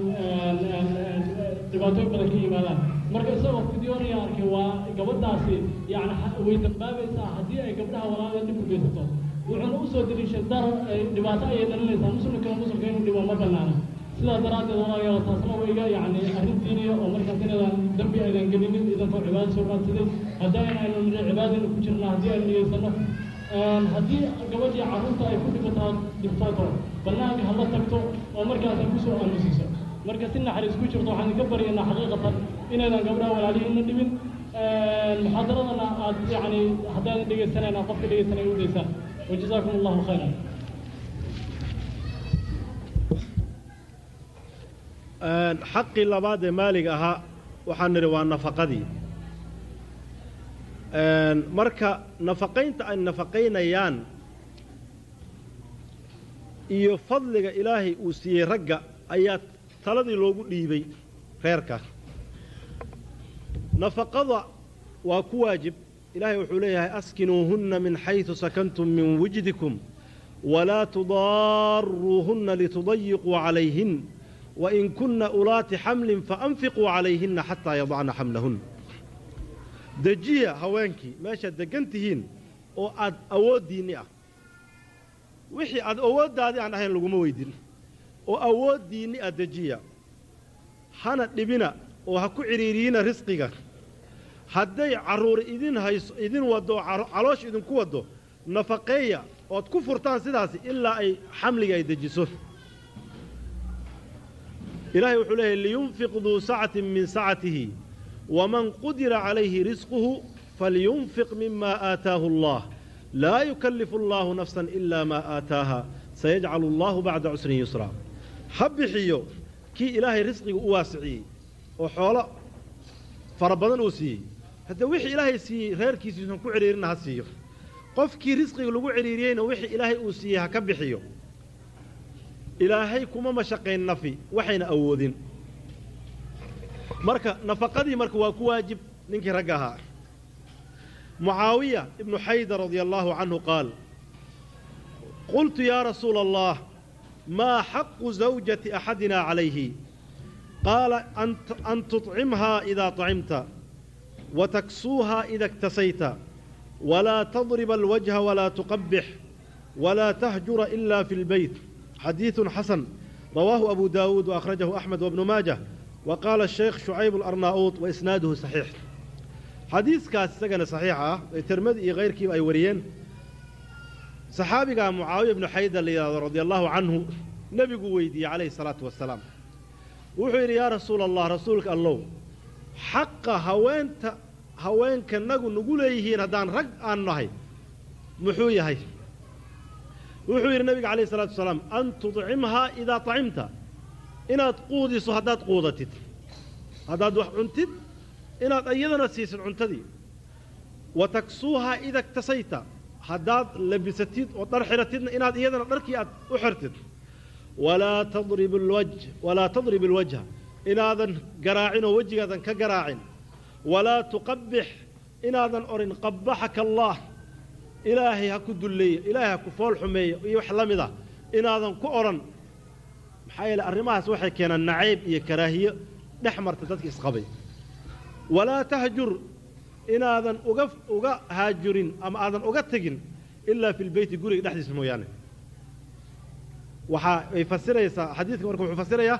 dhibaatooyin badan ka yimaadaan marka isagoo fidyoonaya arkay waa gabadhaasi yani way dambaabaysaa haddii ay gabdhaha walaala dhib u geysato wuxuuna u soo deliishay dar dhibaato ayay dhalinaysaa muslimkana muslimka inuu dhibo ma banaana sidaa daraaddeed walaalayaal taasna waa yani arrin diiniya oo markaas inaydan dambi aydan gelinin idankoo cibaado soo raadsaday haddii aynu cibaadayna ku jirna haddii aynu nigeysano haddii gabadhii carruurta ay ku dhibataa dhibtooto bannaanka hala tagto oo markaas ku soo aamusiiso marka si naxariis ku jirto waxaan idinka baryaynaa xaqiiqatan inaydan gabdhaha walaalihiina dhibin. Muxaadaradana aad yani haddaadan dhegaysanayna qofka dhegaysanay u daysaan wajazaakum allahu khayran. Xaqii labaad ee maaliga ahaa waxaan nidhi waa nafaqadii marka nafaqaynta ay nafaqaynayaan iyo fadliga ilaahay uu siiyey ragga ayaa taladii loogu dhiibay reerka. Nafaqada waa ku waajib. Ilaahay wuxuu leeyahay askinuuhunna min xaysu sakantum min wujdikum walaa tudaaruuhunna litudayiquu calayhin wain kunna ulaati xamlin faanfiquu calayhinna xataa yadacna xamlahun dejiya haweenkii meeshaad deggan tihiin oo aad awooddiinni ah. Wixii aad awooddaadii aan ahayn laguma weydin. Oo awooddiinni ah dejiya. Hana dhibina oo ha ku cidhiiriyina risqiga. Hadday carruur idin hayso idin waddo oo caloosh idinku waddo nafaqeeya ood ku furtaan sidaasi ilaa ay xamliga ay dejiso. Ilaahay wuxuu leeyahy liyunfiq duu sacatin min sacatihi waman qudira calayhi risquhu falyunfiq mima aataahu allah laa yukallifu allaahu nafsan ilaa maa aataaha sayajcalu allaahu bacda cusrin yusraa ha bixiyo kii ilaahay risqiga u waasiciyey oo xoolo fara badan uu siiyey haddee wixii ilaahay siiyey reerkiisiisan ku cidhiirina ha siiyo qofkii risqiga lagu cidhiiriyeyna wixii ilaahay uu siiyey ha ka bixiyo ilaahay kuma mashaqayn nafi waxayna awoodin marka nafaqadii marka waa ku waajib ninkii ragga ahaa mucaawiya ibnu xaydar radia allaahu canhu qaal qultu yaa rasuula allah maa xaqu zawjati axadina calayhi qaala an tuطcimhaa idaa طacimta wataksuuhaa ida اktasayta walaa tadriba alwajha walaa tuqabix walaa tahjura ila fi اlbeyt xadiiث xasan rawaahu abu daawuud وأkhrajahu أxmed وبnu maajah wa qaala الshaykh shucayb الarnauud waisnaaduhu صaxiix xadiiskaas isagana صaxiix ah ee termadi iyo kayrkiiba ay wariyeen saxaabigaa mucaawiya bnu xaydar la yidhahdo radia allahu canhu nebiguu weydiiyey calayhi الsalaatu wasalaam wuxuu yidhi yaa rasuula allah rasuulka allow xaqa haweenta haweenkanagu nagu leeyihiin haddaan rag aan nahay muxuu yahay wuxuu yidhi nabiga calayh isalaatu wasalaam an tudcimhaa idaa طacimta inaad quudiso haddaad quudatid. Haddaad wax cuntid inaad iyadana siisid cuntadii. Wa taksuuhaa ida ktasayta haddaad labisatid oo dhar xiratidna inaad iyadana dharkii aad u xirtid. Walaa tadrib alwaj walaa tadrib alwajha. Inaadan garaacin oo wejigaadan ka garaacin. Walaa tuqabbix. Inaadan odhin qabbaxaka allaah ilaahay ha ku dulleeyo ilaahay ha ku fool xumeeyo iyo wax la mid ah. Inaadan ku odhan maxaa yeele arrimahaas waxay keenaan nacayb iyo karaahiyo dhex marta dadka isqabay. Walaa tahjur inaadan uga uga haajurin ama aadan uga tegin ilaa fi lbeyti guriga dhexdiisa mooyaane. Waxa ay fasiraysaa xadiidka marka wuxuu fasirayaa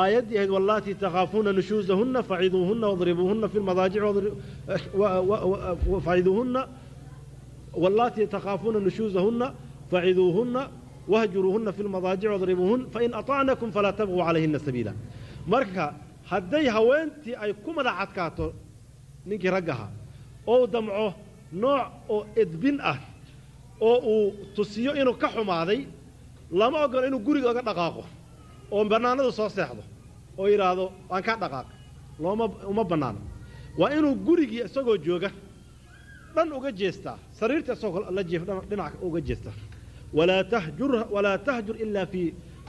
aayaddii ahayd wallaatii takhaafuuna nushuusahunna faciduuhunna wadribuuhunna fi lmadaajic faciduuhunna wallaatii takhaafuuna nushuusahunna faciduuhunna wahjuruuhunna fi lmadaajic wadribuuhun fain aطacnakum falaa tabquu calayhina sabiila marka hadday haweentii ay ku madax adkaato ninkii raggaha oo damco nooc oo edbin ah oo uu tusiyo inuu ka xumaaday lama ogolo inuu guriga oga dhaqaaqo oo bannaanadu soo seexdo oo yidhaahdo waan kaa dhaqaaqay looma uma bannaano waa inuu gurigii isagoo jooga dhan uga jeestaa sariirta isagoo la dhan dhinac uga jeesta walaa tahjur ilaa fi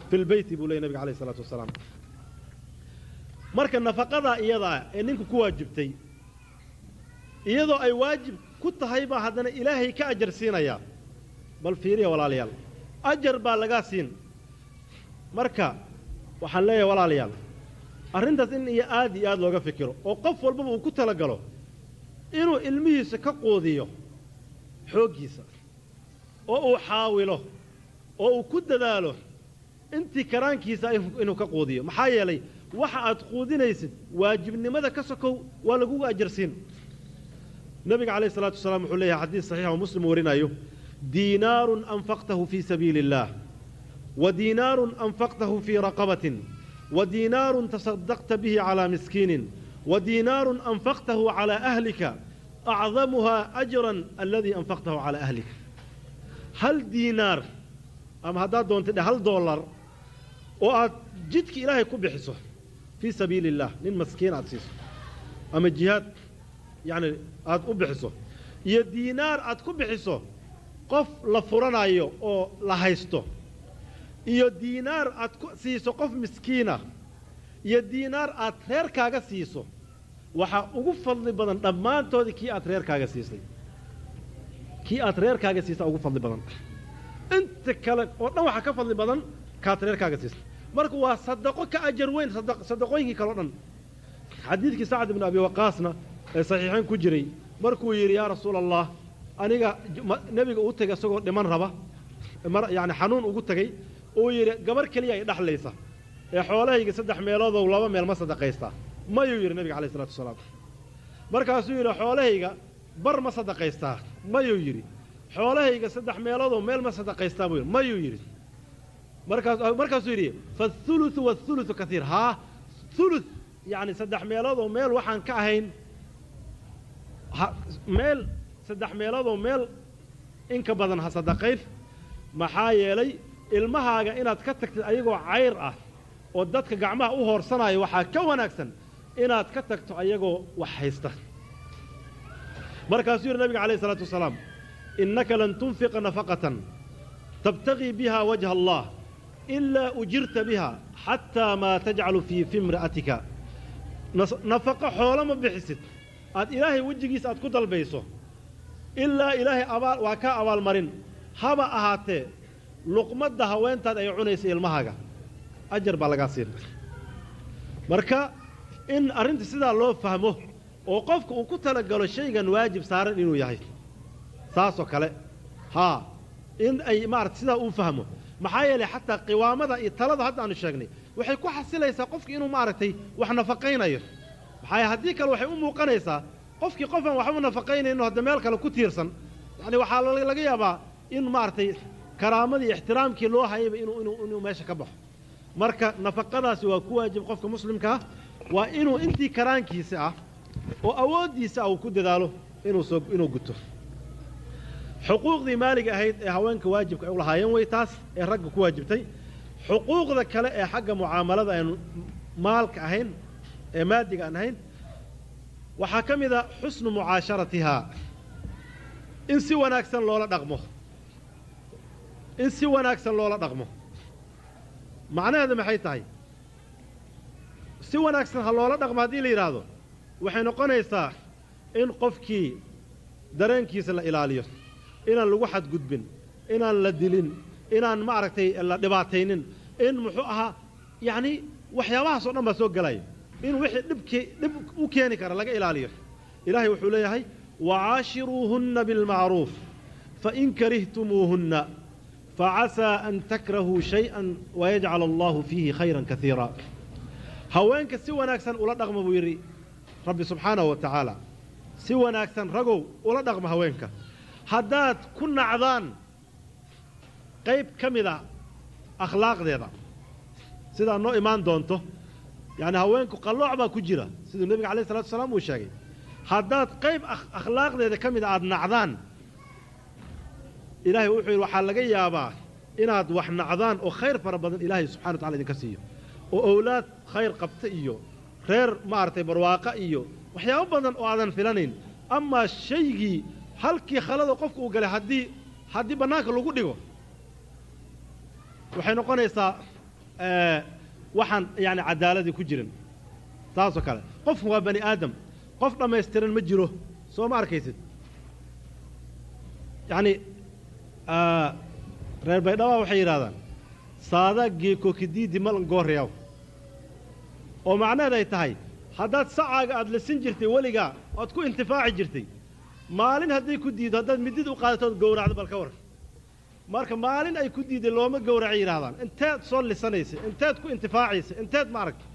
fi lbeyti buu leeyay nabiga alayh isalaatu wasalaam marka nafaqadaa iyadaa ee ninka ku waajibtay iyadoo ay waajib ku tahay baa haddana ilaahay ka ajar siinayaa bal fiiriya walaalayaal ajar baa lagaa siin marka waxaan leeyahay walaalayaal arrintaas in iyo aad iyo aad looga fikiro oo qof walbaba uu ku talagalo inuu ilmihiisa ka quudiyo xooggiisa oo uu xaawilo oo uu ku dadaalo intii karaankiisa inuu ka quudiyo. Maxaa yeelay waxa aad quudinaysid waajibnimada ka sokow waa lagugu ajarsiin. Nabiga calayh isalaatu wasalaam wuxuu leeyahay xadiis saxiixa oo muslim warinayo diinaarun anfaqtahu fii sabiili illaah wa diinaarun anfaqtahu fii raqabatin wa diinaarun tasadaqta bihi calaa miskiinin wa diinaarun anfaqtahu calaa ahlika acdamuhaa ajran aladii anfaqtahu calaa ahlika hal diinaar ama haddaad doontay hal dollar oo aad jidka ilaahay ku bixiso fii sabiili illaah nin maskiin aad siiso ama jihaad yacni aada u bixiso iyo diinaar aad ku bixiso qof la furanayo oo la haysto iyo diinaar aad ku siiso qof miskiina iyo diinaar aad reerkaaga siiso waxaa ugu fadli badan dhammaantoodii kii aad reerkaaga siisay kii aad reerkaaga siisa ugu fadli badan. Inta kale oo dhan waxaa ka fadli badan kaad reerkaaga siisay marka waa sadaqo ka ajar weyn sadaqooyinkii kale o dhan. Xadiidkii sacd ibnu abi waqaasna ee saxiixayn ku jiray markuu yidhi yaa rasuula allah aniga nebiga uu tegay isagoo dhiman raba. Mar yacni xanuun ugu tegey uu yidhi gabar keliya ay dhexlaysa ee xoolahayga saddex meeloodow laba meel ma sadaqaystaa mayuu yidhi nebiga alayh isalatu wasalaam markaasuu yidhi xoolahayga bar ma sadaqaystaa mayuu yidhi. Xoolahayga saddex meeloodow meel ma sadaqaystaa buu yidhi. Mayuu yidhi. Markaas markaasuu yidhi fathuluthu wathuluthu kaiir haa thuluth yacni saddex meeloodoo meel waxaan ka ahayn. Meel saddex meeloodoo meel in ka badan ha sadaqayn. Maxaa yeelay ilmahaaga inaad ka tagtid ayagoo cayr ah oo dadka gacmaha u hoorsanaayo waxaa ka wanaagsan inaad ka tagto ayagoo wax haysta markaasuu yidhi nabiga alayh isalaatu wasalaam innaka lan tunfiqa nafaqatan tabtagii biha wajha allah ilaa ujirta biha xataa maa tajcalu fii fimra'atika nafaqo xoolo ma bixisid. Aad ilaahay wejigiisa aad ku dalbayso ilaa ilaahay abaal waa kaa abaalmarin haba ahaatee luqmadda haweentaad ay cunaysa ilmahaaga. Ajar baa lagaa siin. Marka in arrinta sidaa loo fahmo oo qofka uu ku talagalo shaygan waajib saaran inuu yahay. Saasoo kale haa in ay maarata sidaa uu fahmo. Maxaa yeelay xataa qiwaamada iyo talada hadda sheegnay waxay ku xasilaysaa qofki inuu maaragtay wax nafaqaynayo. Maxaa haddii kale waxay u muuqanaysaa qofkii qofaan waxba nafaqaynayno hadda meel kale ku tiirsan. Yacni waxaa laga yaabaa in maaragtay karaamadii ixtiraamkii loo hayayba inuu inuu meesha ka baxo. Marka nafaqadaasi waa ku waajib qofka muslimka ah. Waa inuu intii karaankiisa ah oo awooddiisa uu ku dadaalo inuu guto. Xuquuqdii maaliga ahayd ee haweenka waajibka ay u lahaayeen way taas ee ragga ku waajibtay. Xuquuqda kale ee xagga mucaamalada aynu maalka ahayn ee maadiga aan ahayn waxaa ka mid a xusnu mucaasharatihaa in si wanaagsan loola dhaqmo. In si wanaagsan loola dhaqmo. Macnaheedu maxay tahay? Si wanaagsan ha loola dhaqmo haddii la yidhaahdo waxay noqonaysaa in qofkii dareenkiisa la ilaaliyo inaan lagu xadgudbin inaan la dilin inaan maaragtay la dhibaataynin in muxuu ahaa yacni waxyaabahaas dhan baa soo gelaya in wixii dhibki dhib u keeni kara laga ilaaliyo. Ilaahay wuxuu leeyahay wacaashiruuhunna bilmacruuf fain karihtumuuhunna facasaa an takrahuu shay-an wayajcal allahu fiihi khayran kaiira haweenka si wanaagsan ula dhaqma buu yidhi rabbi subxaanahu wa tacaala si wanaagsan ragow ula dhaqma haweenka. Haddaad ku nacdaan qayb ka mid a akhlaaqdeeda. Sidaa noo imaan doonto yacni haweenku qallooc baa ku jira siduu nebiga alayh isalatu wasalaam uu sheegay. Haddaad qayb akhlaaqdeeda ka mid a aada nacdaan ilaahay wuxuu yidhi waxaa laga yaabaa inaad wax nacdaan oo khayr fara badan ilaahay subxana wa tacala idinka siiyo. Oo owlaad khayr qabta iyo reer maaragtay barwaaqa iyo waxyaabo badan oo aadan filanayn amaa shaygii halkii khalada qofka uu galay haddii haddii bannaanka lagu dhigo waxay noqonaysaa waxaan yani cadaaladii ku jirin. Saasoo kale qofku waa bani aadam. Qof dhammaystiran ma jiro soo ma arkaysid? Yacni reer baydhaba waxay yidhahdaan saada geekookidiidi malan gooryaw oo macnaheed ay tahay haddaad sacaaga aad lisin jirtay weligaa oad ku intifaaci jirtay. Maalin hadday ku diido haddaad midid u qaadatood gowracdo bal ka war marka maalin ay ku diiday looma gowracay yidhahdaan inteed soo lisanaysa inteed ku intifaacaysa inteed ma aragta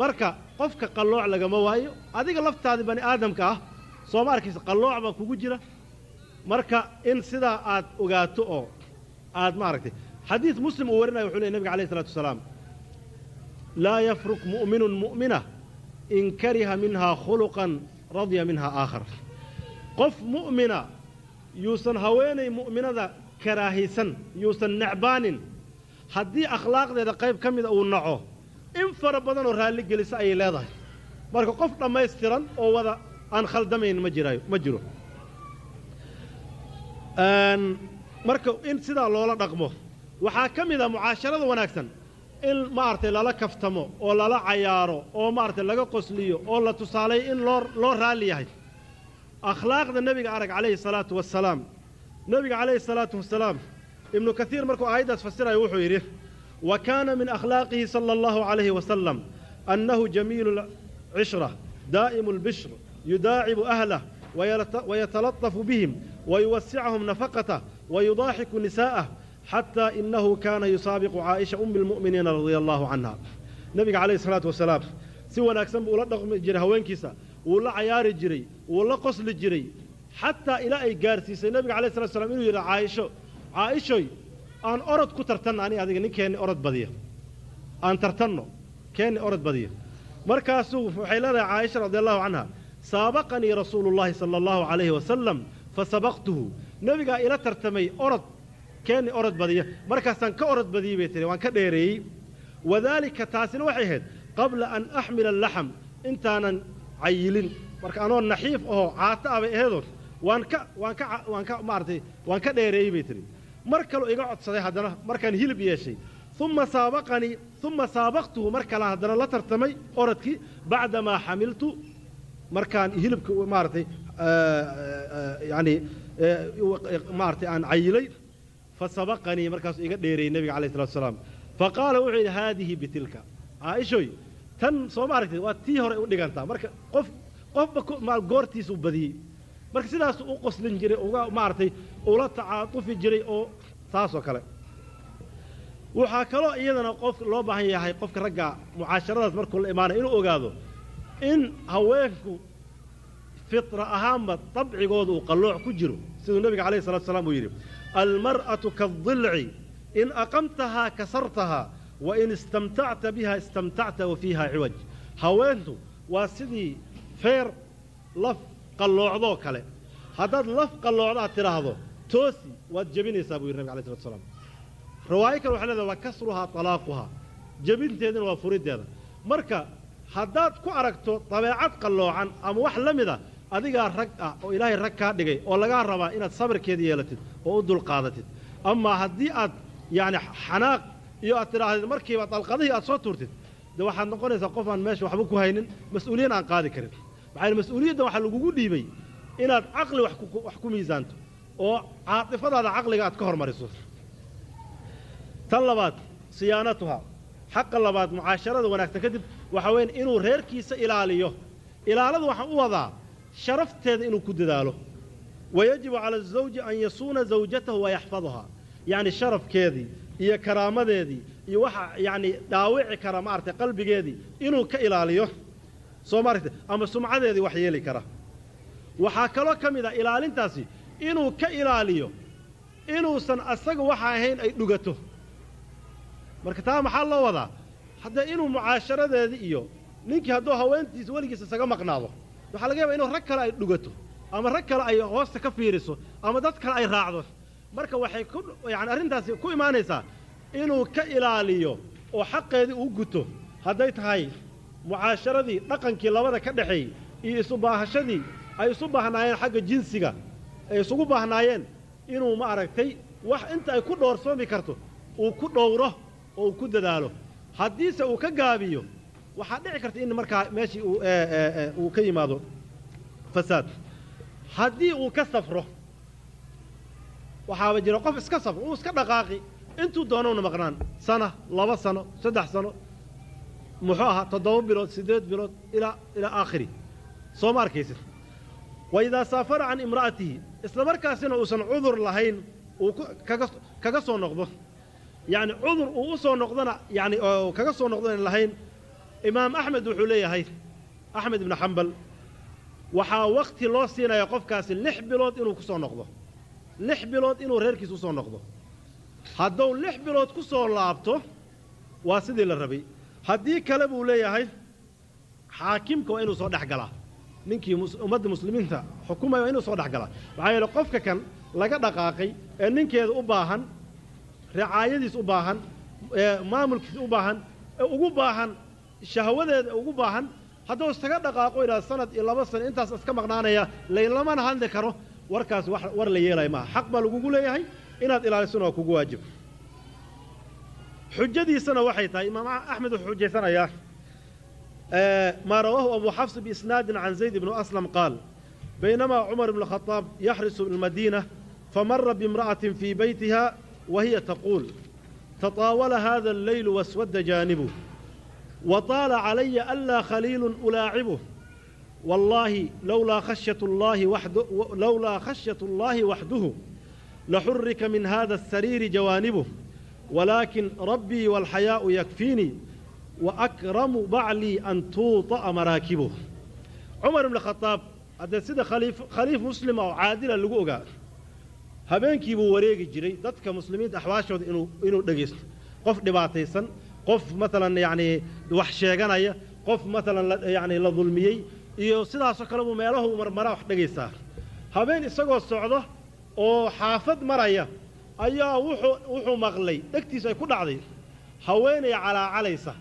marka qofka qallooc lagama waayo adiga laftaadii bani aadamka ah soo ma arkaysa qallooc baa kugu jira. Marka in sidaa aad ogaato oo aad ma aragtay. Xadiid muslim uu warinaya wuxuu ley nabiga alayh isalatu wasalaam laa yafruk mu'minun mu'mina in kariha minhaa khuluqan radya minhaa aakhar qof mu'mina yuusan haweenay mu'minada karaahaysan yuusan necbaanin haddii akhlaaqdeeda qayb ka mida uu naco in fara badan oo raalli gelisa ayay leedahay marka qof dhammaystiran oo wada aan khaldamayn ma jiraayo ma jiro marka in sidaa loola dhaqmo waxaa ka mid a mucaasharada wanaagsan in maaragtay lala kaftamo oo lala cayaaro oo maaragtay laga qosliyo oo la tusaaleeyo in loo loo raalli yahay. Akhlaaqda nebiga arag calayhi salaatu wasalaam nebiga calayhi salaatu wasalaam ibnu kaiir markuu aayaddaas fasirayo wuxuu yidhi wa kaana min akhlaaqihi sala allahu calayhi wasalam annahu jamiilu lcishra daa'imu lbishr yudaacibu ahlah wayatalaطafu bihim wayuwasicahum nafaqatah wayudaaxiku nisaa'ah xataa inahu kaana yusaabiqu caaisha umi lmu'miniina radia allahu canha nebiga calayhi salaatu wasalaam si wanaagsan buu ula dhaqmi jiray haweenkiisa wuu la cayaari jiray wuu la qosli jiray xataa ilaa ay gaarsiisay nebiga alayh salatu slam inuu yidhi caaisho caaishoy aan orod ku tartanno ani adiga nin keenni orod badiya aan tartanno keenni orod badiya markaasuu waxay leedahay caaisha radi allahu canha saabaqanii rasuulu llahi sala allahu calayhi wasalam fasabaqtuhu nebigaa ila tartamay orod keenni orod badiya. Markaasaan ka orod badiyey bay tihi waan ka dheereeyey. Wadaalika taasina waxay ahayd qabla an axmila alaxam intaanan cayilin. Marka anoo naxiif ahoo caato ah bay waan ka waan ka waan ka maaragtay waan ka dheereeyey bay tihi mar kaloo iga codsaday haddana markaan hilib yeeshay. Uma saabaqanii uma saabaqtuhu mar kalaan haddana la tartamay orodkii bacdamaa xamiltu markaan hilibka maaragtay yani maaragtay aan cayilay fasabaqanii markaasuu iga dheereeyey nebiga alayh salatu wasalaam faqaala wuxuu yidhi haadihi bitilka. Caaishoy tan soo ma aragtay waa tii hore u dhigantaa marka qof qofba goortiisuu badiyey marka sidaasuu u qoslin jiray uga maaragtay ula tacaatufi jiray oo saasoo kale. Waxaa kaloo iyadana qof loo baahan yahay qofka ragga mucaasharadaas markuu la imaanay inuu ogaado in haweenku fitra ahaanba dabcigooda uu qallooc ku jiro siduu nebiga calayhi salatu salaam uu yidhi almar'atu kaadilci in aqamtahaa kasartahaa wa in istamtacta biha istamtacta wa fiiha ciwaj haweentu waa sidii feer laf qalloocdoo kale haddaad laf qalloocda aad tidhaahdo toosi waad jebinaysaa buu yidhi nabig alay slatu salaam riwaayo kale waxay leedahay waa kasruhaa talaaquhaa jebinteedina waa furiddeeda marka haddaad ku aragto dabeecad qalloocan ama wax la mid a adigaa rag ah oo ilaahay rag kaa dhigay oo lagaa rabaa inaad sabirkeeda yeelatid oo u dulqaadatid amaa haddii aad yacni xanaaq iyo aad tidhaahdid markiiba dalqadihii aad soo tuurtid de waxaad noqonaysaa qof aan meesha waxba ku haynin mas'uuliyan aan qaadi karin. Maxaa mas'uuliyadda waxaa lagugu dhiibay inaad caqli wax ku miisaanto oo caatifadaada caqliga aad ka hormariso. Tan labaad siyaanatuhaa xaqa labaad mucaasharada wanaagsan kadib waxaa weyn inuu reerkiisa ilaaliyo. Ilaalada waxaan u wadaa sharafteeda inuu ku dadaalo wayajibu cala azawji an yasuuna zawjatahu wayaxfaduhaa yacni sharafkeedii iyo karaamadeedii iyo waxa yacni dhaawici kara maaragtay qalbigeedii inuu ka ilaaliyo soo maaragtay ama sumcadeedii wax yeeli kara waxaa kaloo ka mid ah ilaalintaasi inuu ka ilaaliyo inuusan asaga waxa ahayn ay dhugato marka taa maxaa loo wadaa haddee inuu mucaasharadeedii iyo ninkii hadduu haweentiisa weligiis isaga maqnaado waxaa laga yabaa inuu rag kale ay dhugato ama rag kale ay hoosta ka fiiriso ama dad kale ay raacdo. Marka waxay ku yacani arrintaasi ku imaanaysaa inuu ka ilaaliyo oo xaqeedii uu guto. Hadday tahay mucaasharadii dhaqankii labada ka dhexeeyey iyo isu baahashadii ay isu baahnaayeen xagga jinsiga ay isugu baahnaayeen inuu ma aragtay wax inta ay ku dhowrsoomi karto uu ku dhowro oo uu ku dadaalo. Haddiise uu ka gaabiyo waxaa dhici karta in markaa meeshii uu uu ka yimaado fasaad haddii uu ka safro waxaaba jira qof iska safro uu iska dhaqaaqi. Intuu doonowna maqnaan. Sana laba sano saddex sano muxuu ahaa toddoba bilood siddeed bilood ilaa ilaa aakhiri. Soo ma arkaysid? Waidaa saafara can imra'atihi isla markaasina uusan cudur lahayn uu kaga soo noqdo. Yacni cudur uu u soo oo kaga soo noqdona lahayn imaam axmed wuxuu leeyahay axmed ibnu xambal waxaa wakti loo siinaya qofkaasi lix bilood inuu ku soo noqdo. Lix bilood inuu reerkiisa u soo noqdo. Hadduu lix bilood ku soo laabto waa sidii la rabay. Haddii kale buu leeyahay xaakimka waa inuu soo dhex galaa ninkii ummadda muslimiinta xukumaya waa inuu soo dhex galaa maxaa yeele qofka kan laga dhaqaaqay ee ninkeeda u baahan ricaayadiis u baahan maamulkiis u baahan ugu baahan shahwadeeda ugu baahan hadduu iskaga dhaqaaqo ilaa sanad iyo laba sano intaas iska maqnaanaya laylamana hadli karo warkaas war la yeelaya maaha. Xaq baa lagugu leeyahay inaad ilaalisona waa kugu waajib. Xujadiisana waxay tahay imaam axmed wuxuu xujaysanayaa maa rawaahu abu xafs biisnaadin can zayd ibnu aslam qaal baynamaa cumar ibnu khadaab yaxrisu almadiina famara bimra'atin fii beytiha wa hiya taquul tataawala haada alleylu waswadda jaanibu. وطال علي ألا خليل ألاعبه والله لولا خشية الله وحده لولا خشية الله وحده لحرك من هذا السرير جوانبه ولكن ربي والحياء يكفيني وأكرم بعلي أن توطأ مراكبه عمر بن الخطاب هذا سيدة خليف خليف مسلم أو عادل اللي جوجا habeenkii buu wareegi jiray dadka muslimiinta axwaashooda inuu inuu dhegaysto qof dhibaataysan qof matalan yacni wax sheeganaya qof matalan la- yacni la dulmiyey iyo sidaasoo kale buu meelahu marmara wax dhegaysaa habeen isagoo socdo oo xaafad maraya ayaa wuxuu wuxuu maqlay. Dhegtiisa ay ku dhacday. Haweenay calaacalaysa.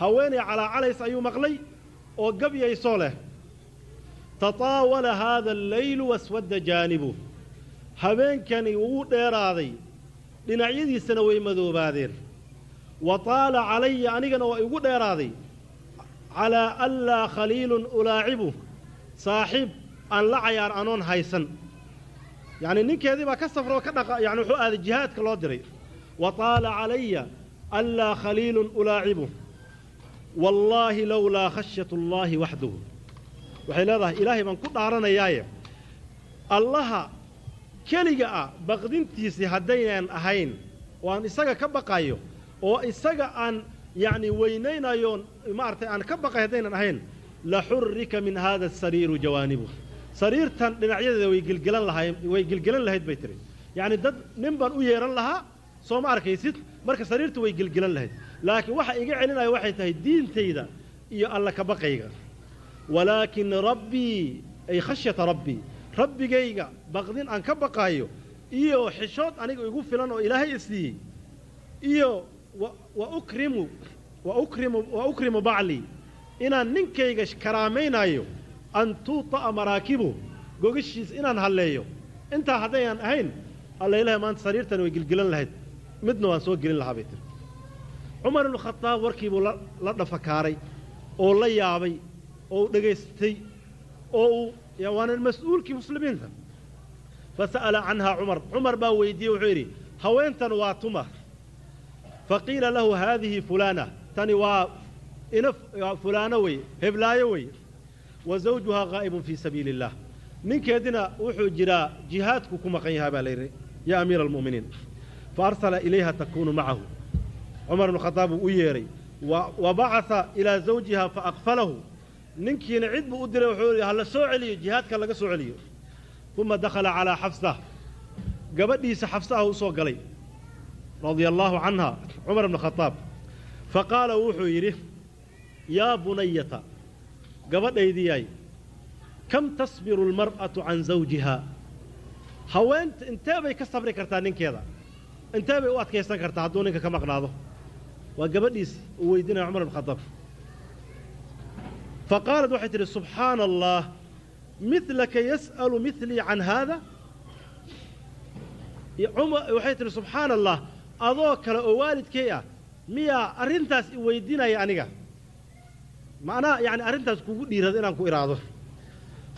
Haweenay calaacalaysa ayuu maqlay oo gabyaysoo leh. Tataawala haada alleylu waswadda jaanibuh habeenkani wuu dheeraaday. Dhinacyadiisana way madoobaadeen wa taala calaya anigana waa igu dheeraaday. Calaa anlaa khaliilun ulaacibu. Saaxiib aan la cayaar anoon haysan. Yacni ninkeedii baa ka safra oo ka dhaqa yani wuxuu aaday jihaadka loo diray. Wa taala calaya anlaa khaliilun ulaacibu. Wallaahi lowlaa khashyatu allaahi waxdahu waxay leedahay ilaahay baan ku dhaaranayaaye. Allaha keliga ah baqdintiisii haddaynan ahayn oo aan isaga ka baqayo oo isaga aan yacni weynaynayo maaragtay aan ka baqay haddaynan ahayn la xurrika min hada asariiru jawaanibu. Sariirtan dhinacyadeeda way gilgilan lahay way gilgilan lahayd bay tiri. Yacni dad nin baan u yeehan lahaa soo ma arkaysid marka sariirta way gilgilan lahayd. Laakiin waxa iga celinaya waxay tahay diintayda iyo alla ka baqayga. Walaakin rabbii ay khashyata rabbii rabbigayga baqdin aan ka baqaayo iyo xishood aniga igu filan oo ilaahay i siiyey iyo wa- wa ukrimu wa ukrimu wa ukrimu baclii inaan ninkayga karaamaynayo an tuuta'a maraakibu gogashiisa inaan halleeyo. Intaa haddaynan ahayn alla ilahay maanta sariirtani way gilgilan lahayd. Midna waan soo gelin lahaa bay tiri cumar ibnu khataab warkiibuu la dhafakaaray oo la yaabay oo dhegaystay oo uu ya waana mas'uulkii muslimiinta. Fasa'ala canhaa cumar. Cumar baa weydiiyey wuxuu yidhi haweentan waa tuma faqiila lahu haadihi fulaana tani waa fulaano wey heblaayo wey wa zawjuhaa qaa'ibun fii sabiili illaah ninkeedina wuxuu jiraa jihaadku ku maqan yahaa baa la yidhi yaa amiira almu'miniin fa arsala ilayha takuunu macahu cumar ibnu khadaab uu u yeedhay wa bacatha ilaa zawjiha fa aqfalahu ninkiina cid buu u diray wuxuu yidhi ha soo celiyo jihaadka laga soo celiyo uma dakhala calaa xafsa gabadhiisa xafsaha u soo galay radia allaahu canha cumar ibnu khadaab faqaala wuxuu yidhi yaa bunayata gabadhaydiyay kam tasbiru almar'atu can zawjiha? Haweenta intee bay ka sabri kartaa ninkeeda? Intee bay u adkaysan kartaa hadduu ninka ka maqnaado? Waa gabadhiis uu weydiinaya cumar ibn khadaab faqaalat waxay tidhi subxaana allah milaka yas'alu milii can haada waxay tihi subxaana allah adoo kale oo waalidkay ah miyaa arrintaas i weydiinaya aniga. Macnaha yani arrintaas kugu dhiirada inaan ku idhaahdo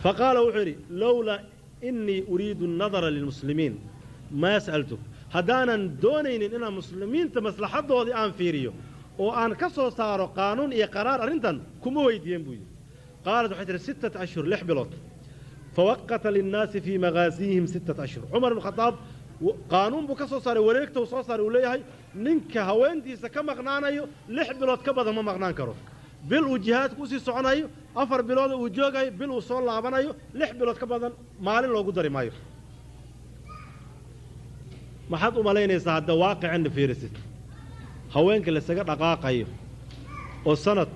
fa qaala wuxuu yidhi lowlaa innii uriidu annadara lilmuslimiin. Maa haddaanan doonaynin inaan muslimiinta maslaxaddoodii aan fiiriyo oo aan ka soo saaro qaanuun iyo qaraar arrintan kuma weydiiyeen buu yidhi. Qaalat waxay tihi sittata ashhur lix bilood. Fawaqata linnaasi fii magaasiihim sittata ashhur. Cumar ibn khadaab qaanuun buu ka soo saaray wareegta uu soo saaray uu leeyahay ninka haweentiisa ka maqnaanayo lix bilood ka badan ma maqnaan karo. Bil uu jihaadku u sii soconayo afar bilooda uu joogayo bil uu soo laabanayo lix bilood ka badan maalin loogu dari maayo. Maxaad u malaynaysaa hadda waaqicanna fiirisid? Haweenka laysaga dhaqaaqayo oo sanad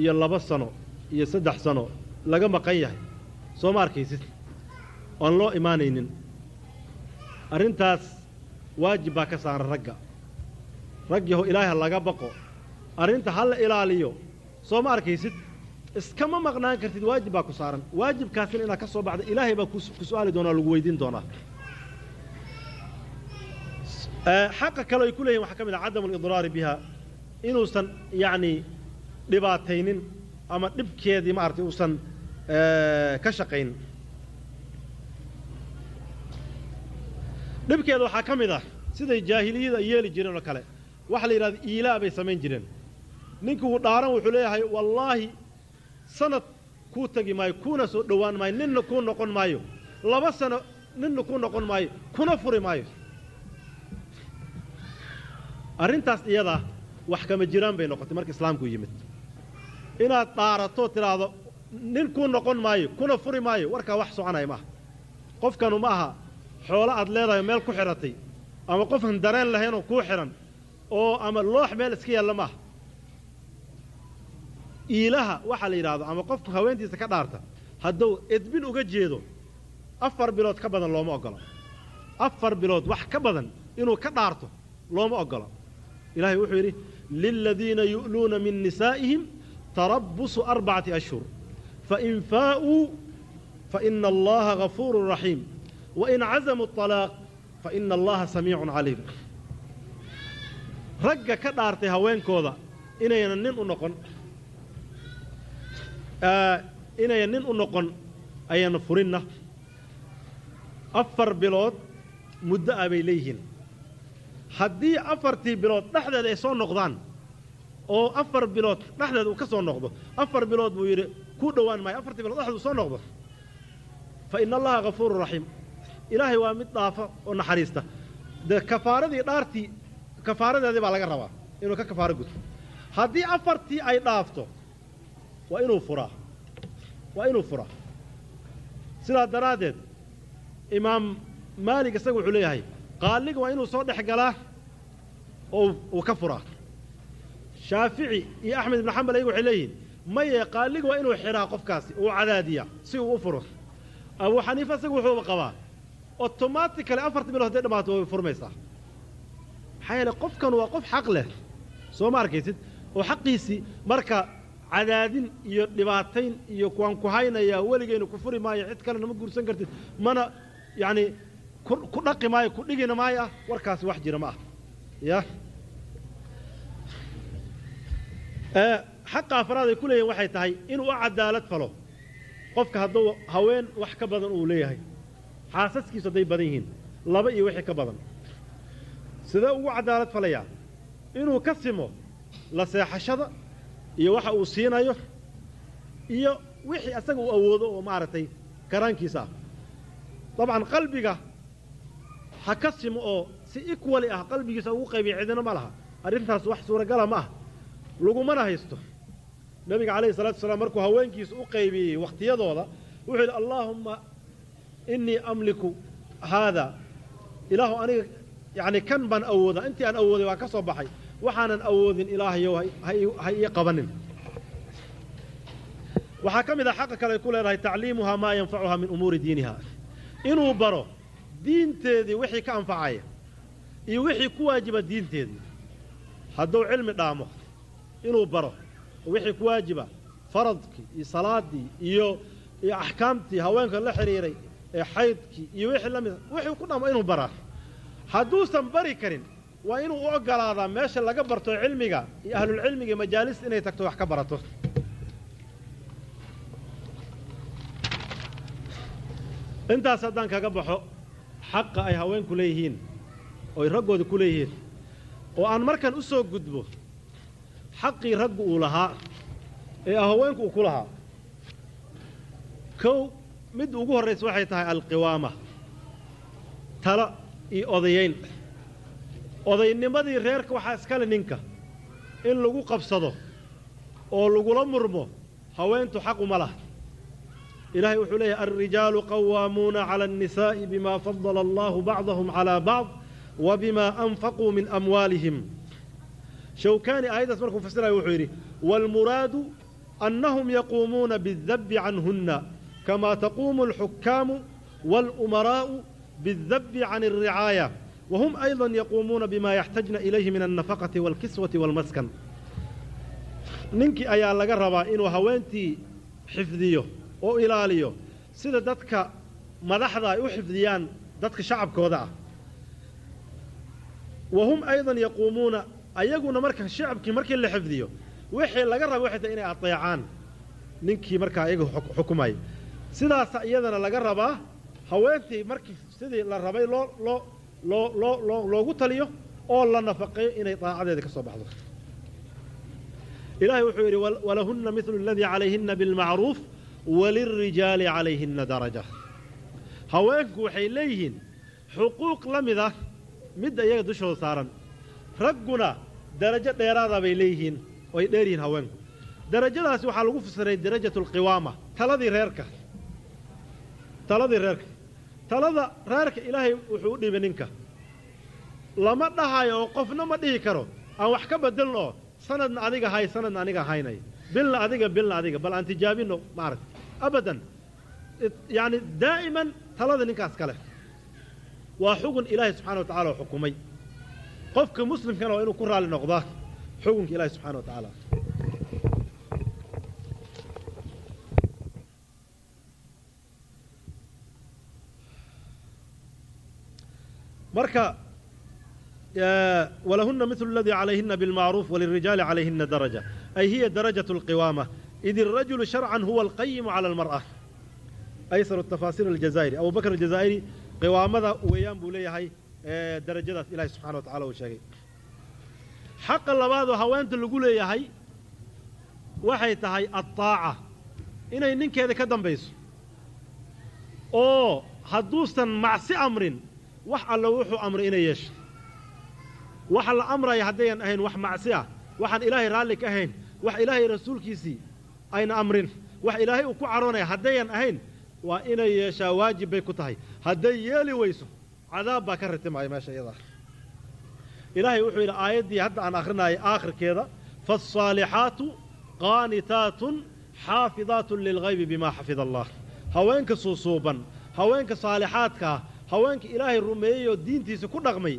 iyo laba sano iyo saddex sano laga maqan yahay soo ma arkaysid? Oan loo imaanaynin arrintaas waajib baa ka saaran ragga. Rag yaho laga baqo. Arrinta ha la ilaaliyo. Soo ma arkaysid? Iskama maqnaan kartid waajib baa ku saaran. Waajibkaasina inaad ka soo baxda ilaahay baa ku su'aali doonaa lagu weydiin doonaa. Xaqa kale ay ku leeyihiin waxaa ka mid ah cadamu alidraari biha. Inuusan yacni dhibaataynin ama dhibkeedii maaragtay uusan ka shaqayn dhibkeeda waxaa ka mid ah siday jaahiliyada yeeli jireen oo kale. Waxa la yidhahda iilaa bay samayn jireen. Ninkii uu dhaaran wuxuu leeyahay wallaahi sanad kuu tegi maayo kuuna soo dhowaan maayo ninna kuu noqon maayo laba sano ninna kuu noqon maayo kuna furi maayo. Arrintaas iyadaa wax kama jiraan bay noqotay marka islaamku yimid. Inaad dhaarato tidhaahdo nin kuu noqon maayo kuna furi maayo warkaa wax soconaya maaha qofkanu ma aha xoolo aad leedahay meel ku xidhatay ama qofkan dareen lahaynoo kuu xidhan oo ama loox meel iska yaalla maaha iilaha waxaa la yidhaahdo ama qofku haweentiisa ka dhaarta hadduu edbin uga jeedo afar bilood ka badan looma oggola afar bilood wax ka badan inuu ka dhaarto looma oggola ilahay wuxuu yidhi liladiina yu'luuna min nisaa'ihim tarabbusu arbacati ashhur. Fain faa'uu faina allaha gafuurun raxiim wain cazamuu طalaaq faina allaha samiicun caliim ragga ka dhaartay haweenkooda inaynan nin u noqon inayan nin u noqon ayana furinna afar bilood muddo ah bay leeyihiin haddii afartii bilood dhexdeeda ay soo noqdaan oo afar bilood dhexdeeda uu ka soo noqdo afar bilood buu yidhi kuu dhowaan maayo afartii bilood dhexdeeda uu soo noqdo fa ina allaha gafuurun raxiim ilaahay waa mid dhaafa oo naxariista. Dee kafaaradii dhaartii kafaaradeedii baa laga rabaa inuu ka kafaaro guto haddii afartii ay dhaafto waa inuu furaa. Waa inuu furaa. Sidaa daraaddeed imaam maalig isaga wuxuu leeyahay qaaliga waa inuu soo dhex galaa oo uu ka furaa. Shaafici iyo axmed ibnu xambal ayagu waxay leeyihiin maye qaaliga waa inuu xidhaa qofkaasi uu cadaadiya si uu u furo. Abuu xaniifa isaga wuxuuba qabaa automatically afarta bilood hadday dhamaato way furmaysaa. Maxaa yeele qofkan waa qof xaq leh. Soo ma arkaysid? Oo xaqiisii marka cadaadin iyo dhibaatayn iyo kuwaan ku haynayaa weligeyna ku furi maayo cid kalena ma guursan kartid. Mana yacni ku dhaqi maayo ku dhigina maayo ah warkaasi wax jira ma ah. Ya? Xaqa afraad ay ku leeyihiin waxay tahay inuu u cadaalad falo. Qofka hadduu haween wax ka badan uu leeyahay xaasaskiisu hadday badan yihiin laba iyo wixii ka badan. Sidee ugu cadaalad falayaa inuu ka simo la seexashada iyo waxa uu siinayo iyo wixii asaga uu awoodo oo maaragtay karaankiisa ah. Dabcan qalbiga ha ka simo oo si equali ah qalbigiisa ugu qaybiya cidina ma laha. Arrintaas wax suuragala ma ah. Lagumana haysto. Nebiga calayhi salatu wasalaam markuu haweenkiisa u qaybiyey wakhtiyadooda wuxuu yidhi allaahumma innii amliku haada. Ilaahu aniga yacni kan baan awoodaa intii aan awooday waan ka soo baxay. Waxaanan awoodin ilaahayow ha ii qabanin. Waxaa ka mid ah xaqa kale ay ku leedahay tacliimuhaa maa yanfacuhaa min umuuri diiniha inuu baro diinteedii wixii ka anfacaya iyo wixii ku waajiba diinteedii hadduu cilmi dhaamo inuu baro wixii ku waajiba faradkii iyo salaaddii iyo iyo axkaamtii haweenka la xidhiiray xaydkii iyo wixii la mida wixii ku dhamo inuu baraa. Hadduusan bari karin waa inuu u ogolaadaa meesha laga barto cilmiga iyo ahlulcilmiga iyo majaalista inay tagto wax ka barato. Intaas haddaan kaga baxo xaqa ay haweenku leeyihiin ooy raggooda ku leeyihiin oo aan markan u soo gudbo xaqii raggu uu lahaa ee haweenku uu ku lahaa. Kow midda ugu horraysa waxay tahay alqiwaama. Talo iyo odayayn odaynimadii reerka waxaa iskale ninka. In lagu qabsado oo lagula murmo haweentu xaquma laha. Ilaahay wuxuu leeyahay alrijaalu qawaamuuna cala annisaa'i bima fadala allahu bacdahum calaa bacd wa bima anfaquu min amwaalihim. Shawkaani aayaddaas markuu fasirayo wuxuu yidhi waalmuraadu annahum yaquumuuna biاdabbi canhunna kama taquumu alxukaamu waalumaraa'u biاdabbi can alricaaya wahum ayضa yaquumuuna bima yaxtajna ilayhi min alnafaqati waalkiswati waalmaskan ninkii ayaa laga rabaa inuu haweentii xifdiyo oo ilaaliyo sida dadka madaxda ay u xifdiyaan dadka shacabkooda ah wa hum aydan yaquumuuna ayaguna marka shacabkii markii la xifdiyo wixii laga raba waxay tahay inay adeecaan ninkii markaa iyaga xukumaya sidaasa iyadana laga rabaa haweentii markii sidii la rabay loo loo loo loo loo loogu taliyo oo la nafaqeeyo inay daacadeeda ka soo baxdo. Ilahay wuxuu yidhi walahunna midlu aladii calayhina bilmacruuf walilrijaali calayhina daraja. Haweenku waxay leeyihiin xuquuq la mid ah midda iyaga dushooda saaran. Ragguna darajo dheeraada bay leeyihiin oo ay dheer yihiin haweenku. Darajadaasi waxaa lagu fasiray darajatu alqiwaama taladii reerka taladii reerka. Talada reerka ilaahay wuxuu u dhiibay ninka. Lama dhahayo oo qofna ma dhihi karo aan wax ka bedelno oo sanadna adiga hay sanadna aniga haynay. Bilna adiga bilna adiga bal aan tijaabino ma aragti. Abadan yacni daa'iman talada ninkaas kale. Waa xugun ilaahay subxana wa tacala oo xukumay. Qofka muslimkana waa inuu ku raalli noqdaa xukunka ilaahay subxana wa tacaala marka walahuna midlu aladii calayhina bilmacruuf walilrijaali calayhina daraja ay hiya darajaة اlqiwaama id الrajulu sharcan huwa alqayimu cala almar'a aysaru tafaasiir aljazaa'iri abu bakr aljazaa'iri qiwaamada weeyaan buu leeyahay darajadaas ilahi subxana wa tacala uu sheegay xaqa labaadoo haweenta lagu leeyahay waxay tahay aلطaaca inay ninkeeda ka dambayso oo hadduusan macsi amrin wax alla wuxuu amray inay yeesha waxa la amraya haddayan ahayn wax macsi ah waxaan ilaahay raalli ka ahayn wax ilaahay rasuulkiisii ayna amrin wax ilaahay uu ku caroonaya haddayan ahayn waa inay yeeshaa waajib bay ku tahay. Hadday yeeli weyso cadaab baa ka ritimaya meesha iyadaa ilaahay wuxuu yidhi aayaddii hadda aan akhrinaayay aakhirkeeda faalsaalixaatu qaanitaatun xaafidaatun lilghaybi bimaa xafida allah haweenka suusuuban haweenka saalixaadka ah, haweenka ilaahay rumeeyey oo diintiisa ku dhaqmay.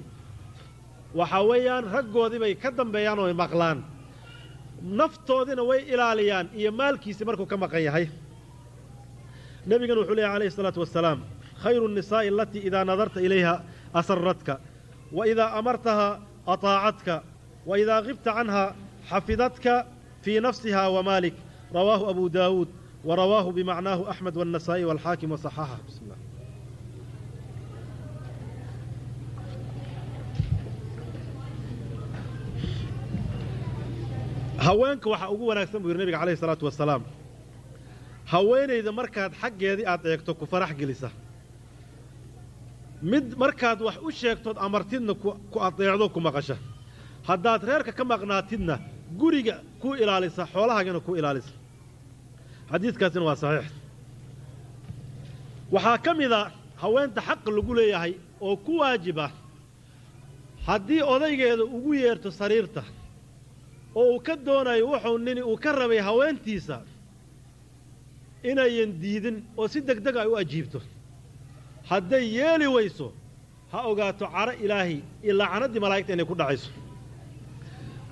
Waxaa weeyaan raggoodii bay ka dambeeyaan oo ay maqlaan. Naftoodina way ilaaliyaan iyo maalkiisii markuu ka maqan yahay. Nebigana wuxuu leeyahy alayhi isalaatu wasalaam khayru nisaa'i alatii idaa nadarta ilayha asarradka wa idaa amartaha ataacadka wa idaa qibta canha xafidadka fii nafsiha wa maalik. Rawaahu abu daawuud wa rawaahu bimacnaahu axmed waannasaa'i walxaakim wasaxaaxa haweenka waxaa ugu wanaagsan buu yidhi nebiga calayhi isalaatu wasalaam. Haweenayda markaad xaggeedii aad eegto ku farax gelisa. Mid markaad wax u sheegtood amartidna ku adeecdo ku maqasha. Haddaad reerka ka maqnaatidna guriga ku ilaalisa xoolahaagana ku ilaalisa. Xadiidkaasina waa saxiix. Waxaa ka mid a haweenta xaqa lagu leeyahay oo ku waajib ah. Haddii odaygeeda ugu yeerto sariirta oo uu ka doonayo wuxuu nini uu ka rabay haweentiisa inayan diidin oo si deg deg ay u ajiibto hadday yeeli weyso ha ogaato caro ilaahi iyo lacnaddii malaa'igta inay ku dhacayso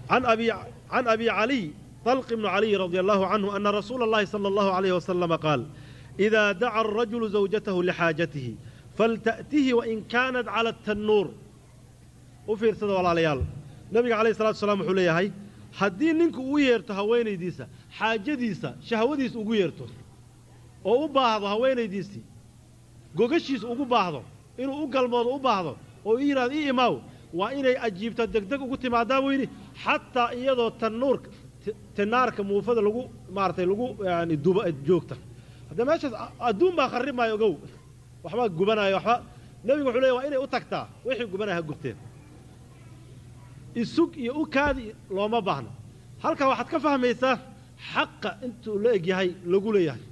can abi can abi caliy طلق بن علي رضي الله عنه أن رسول الله صلى الله عليه وسلم قال إذا دعا الرجل زوجته لحاجته فلتأته وإن كانت على التنور وفي صدى ولا ليال النبي عليه الصلاة والسلام وحول هاي haddii ninku ugu yeerto haweenaydiisa xaajadiisa shahwadiisa ugu yeerto oo u baahdo haweenaydiisii gogashiisa ugu baahdo inuu u galmoodo u baahdo oo yidhahdo ii imaaw waa inay ajiibto degdeg ugu timaadaa buu yidhi xataa iyadoo tanuurka tinaarka muufada lagu maaragtay lagu yani duba joogta. Haddee meeshaas adduun baa kharrimaayo ogow. Waxbaa gubanaayo waxba. Nebigu wuxuu leeya waa inay u tagtaa wixii gubanaya ha gubteen isug iyo u kaadi looma baahno. Halkaa waxaad ka fahmaysaa xaqa intuu la eg yahay lagu leeyahay.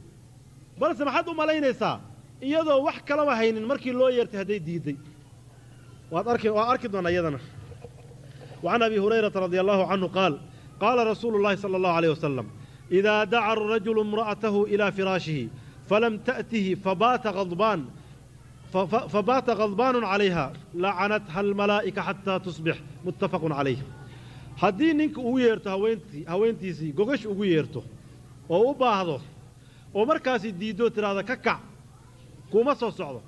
Balse maxaad u malaynaysaa iyadoo wax kalaba haynin markii loo yeertay hadday diidday waa arki doonaa iyadana. Wacan abi hurayrata radi allahu canhu qaal qaala rasuulu llahi sala allahu aleyh wasalam idaa daca rajulu imra'atahu ilaa firaashihi falam ta'tihi fabaata khadbaan فبات غضبان عليها لعنتها الملائكة حتى تصبح متفق عليه haddii ninka ugu yeerto haweentii haweentiisii gogash ugu yeerto oo u baahdo oo markaasi diiddoo tidhaahda ka kac kuma soo socdo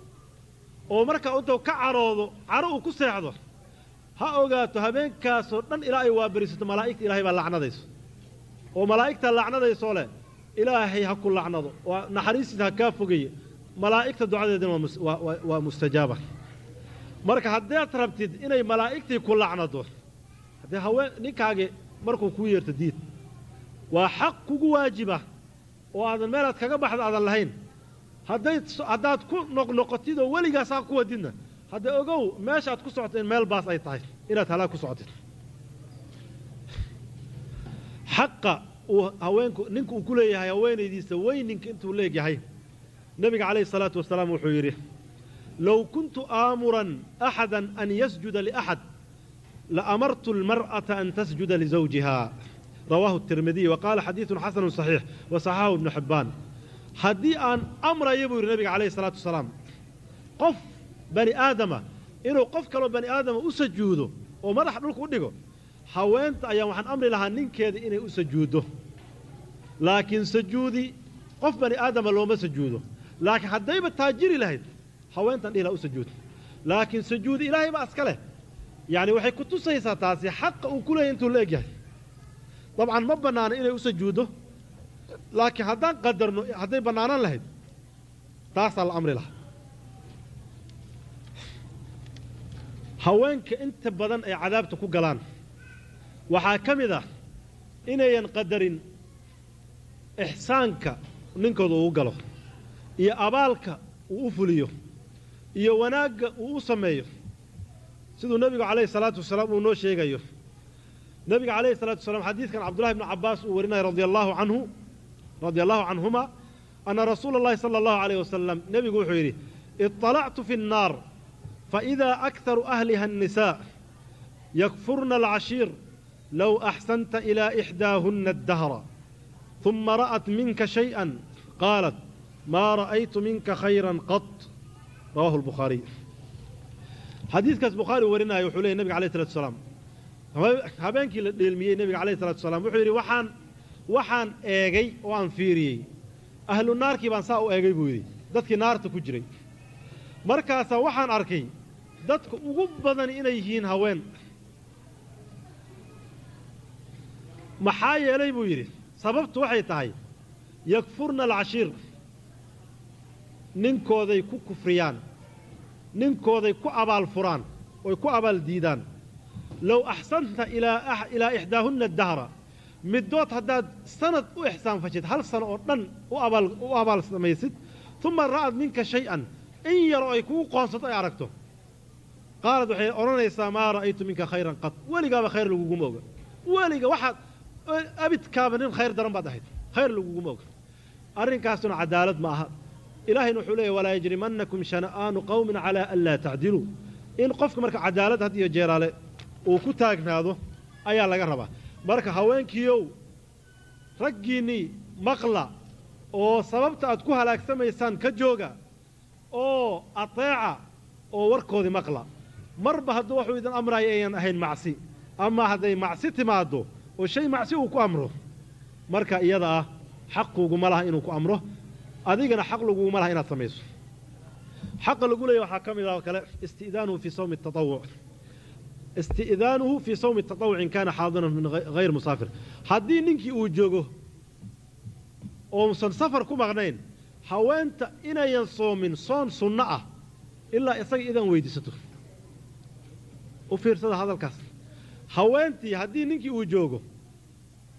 oo markaa intuu ka cadhoodo cadho uu ku seexdo ha ogaato habeenkaasoo dhan ilaa ay waaberisato malaa'igta ilaahay baa lacnadayso oo malaa'igta lacnadaysoo leh ilaahay ha ku lacnado oo naxariistiisa ha kaa fogeeye malaa'igta ducadeedana waa mustajaaba. Marka haddaad rabtid inay malaa'igtii ku lacnado haddee haween ninkaagi markuu kuu yeerto diid waa xaq kugu waajiba oo aadan meelaad kaga baxda aadan lahayn. Hadday haddaad ku noqnoqotid oo weligaas ha ku wadidna haddee ogow meeshaad ku socoto in meel baas ay tahay inaad halaag ku socotid. Xaqa uu haweenku ninka uu ku leeyahay haweenaydiisa weyninka intuu leegyahay nabiga calayhi salaatu wasalaam wuxuu yidhi low kuntu aamuran axada an yasjuda liaxad laamartu almar'ata an tasjuda lizawjiha rawaahu tirmidiy wa qaala xadiidun xasanun saxiix wa saxaxahu ibnu xibbaan. Haddii aan amraya buu yidhi nabiga calayhi salaatu wasalaam qof bani aadama inuu qof kaloo bani aadama u sajuudo oo madax dhulka u dhigo haweenta ayaan waxaan amri lahaa ninkeeda inay u sajuuddo laakiin sajuudi qof bani aadama looma sajuudo laakiin haddayba taajiri lahayd haweentan dhihila u sujuud. Laakiin sujuud ilaahay baa iska leh. Yacni waxay ku tusaysaa taasi xaqa uu ku leeyay intuu la egyahay. Dabcan ma bannaano inay u sujuuddo laakiin haddaan qadarno hadday bannaanaan lahayd taasaa la amri lahaa. Haweenka inta badan ay cadaabta ku galaan waxaa ka mid ah inayan qadarin ixsaanka ninkooda uu galo iyo abaalka uu u fuliyo iyo wanaagga uu u sameeyo siduu nebigu calayhi salaatu wasalaam uu noo sheegayo. Nebiga calayhi salatu wasalaam xadiidkan cabdullahi bnu cabbaas uu warinaya radia allaahu canhu radia allaahu canhuma anna rasuula allahi sala allahu calayh wasalam nebigu wuxuu yidhi iطalactu fi nnaar faidaa akharu ahliha annisaa yakfurna alcashiir low axsanta ilaa ixdaahunna addahra uma ra'at minka shayئan qaalat maa ra'aytu minka khayra qat. Rawahu الbukhaariy xadiidkaas bukhaari warinaya wuxuu leeyay nebiga alayh salatu wasalaam habeenkii la dheelmiyey nebiga alayh salatu wasalaam wuxuu yidhi waxaan waxaan eegay oo aan fiiriyey. Ahlu naarkii baan saa u eegay buu yidhi. Dadkii naarta ku jiray. Markaasaa waxaan arkay dadka ugu badan inay yihiin haween. Maxaa yeelay buu yidhi sababtu waxay tahay yakfurna alcashiir ninkooday ku kufriyaan ninkooday ku abaal furaan oy ku abaal diidaan. Low axsanta ilaa ixdaahunna dahra. Middood haddaad sanad u ixsaan fashid hal sano oo dhan u abaal samaysid uma ra'ad minka shay-an in yaroo ay kugu qoonsato ay aragto. Qaalad waxay odhanaysaa maa ra'aytu minka khayran qad. Weligaaba khayr laguguma oga weliga waxaad abidkaaba nin khayr daran baad ahayd. Khayr laguguma oga arrinkaasuna cadaalad ma aha ilaahayna wuxuu leeyahy walaa yajrimannakum shana'aanu qowmin calaa an laa tacdiluu. In qofka marka cadaalad had iyo jeeraale uu ku taagnaado ayaa laga rabaa. Marka haweenkiiow raggiinnii maqla oo sababta aad ku halaagsamaysaan ka jooga oo ateeca oo warkoodii maqla. Marba hadduu waxuu idin amraayo ayan ahayn macsi. Ama hadday macsi timaaddo oo shay macsi uu ku amro marka iyada ah xaquuguma laha inuu ku amro adigana xaq laguguma laha inaad samayso. Xaqa lagu leeyahy waxaa ka mid ah oo kale isti'daanuhu fii sawmi tatawuc isti'daanuhu fii sawmi tatawuc in kaana xaadiran min hayr musaafir. Haddii ninkii uu joogo ousan safar ku maqnayn haweenta inayan soomin soon sunno ah ilaa isaga idan weydiisato. U fiirsada hadalkaas. Haweentii haddii ninkii uu joogo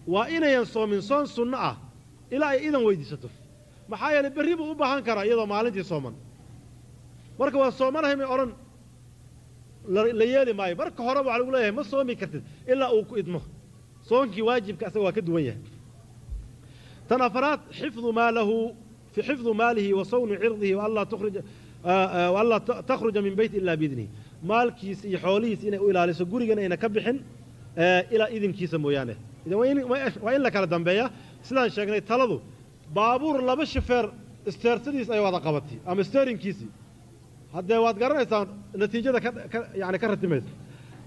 waa inayan soomin soon sunno ah ilaa ay idan weydiisato maxaa yeelay berri buu u baahan karaa iyadoo maalintii sooman. Marka waa soomanahay may odhan la yeeli maayo. Marka horeba waxaa lagu leeyahay ma soomi kartid ilaa uu ku idmo. Soonkii waajibka asaga waa ka duwan yahay. Tan afaraad xifdu maalahu fi xifdu maalihi wa sawni cirdihi waanlaa tukhrija waanlaa takhruja min beyti ilaa biidnihi. Maalkiisa iyo xoolihiisa inay u ilaaliso gurigana ayna ka bixin ilaa idinkiisa mooyaane. Waa in la kala dambeeya. Sidaan sheegnay taladu baabuur laba shifeer isteersadiis ay wada qabatay ama steerinkiisii haddee waad garanaysaa natiijada yani ka ratimaysa.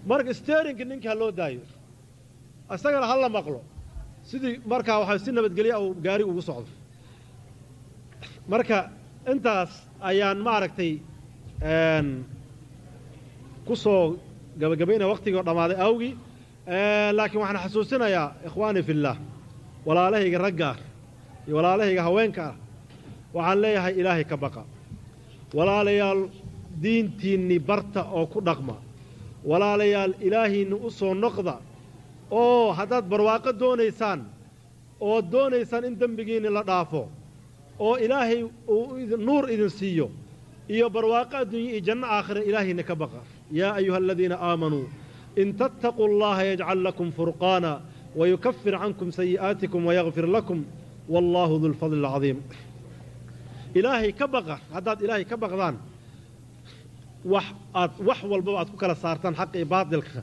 Marka steerinka ninka ha loo daayo isagana ha la maqlo. Sidii markaa waxaa si nabadgelya uu gaari ugu socdo. Marka intaas ayaan maaragtay ku soo gabagabaynaya waktigii oo dhammaaday awgii. Laakiin waxaan xasuusinayaa ikhwaanii fillaah walaalahayga ragga. ah iyo walaalahayga haweenka ah waxaan leeyahay ilaahay ka baqa. Walaalayaal diintiinni barta oo ku dhaqma. Walaalayaal ilaahiinni u soo noqda oo haddaad barwaaqo doonaysaan ood doonaysaan in dembigiinni la dhaafo oo ilaahay uu nuur idin siiyo iyo barwaaqo adduunye iyo janno aakhira ilaahiinna ka baqa. Yaa ayuha aladiina aamanuu in tattaquu allaha yajcal lakum furqaana wayukafir cankum sayi'aatikum wayakfir lakum wallaahu du lfadli alcadiim ilaahay ka baqa haddaad ilaahay ka baqdaan wax aad wax walbaba aad ku kala saartaan xaqa iyo baatilka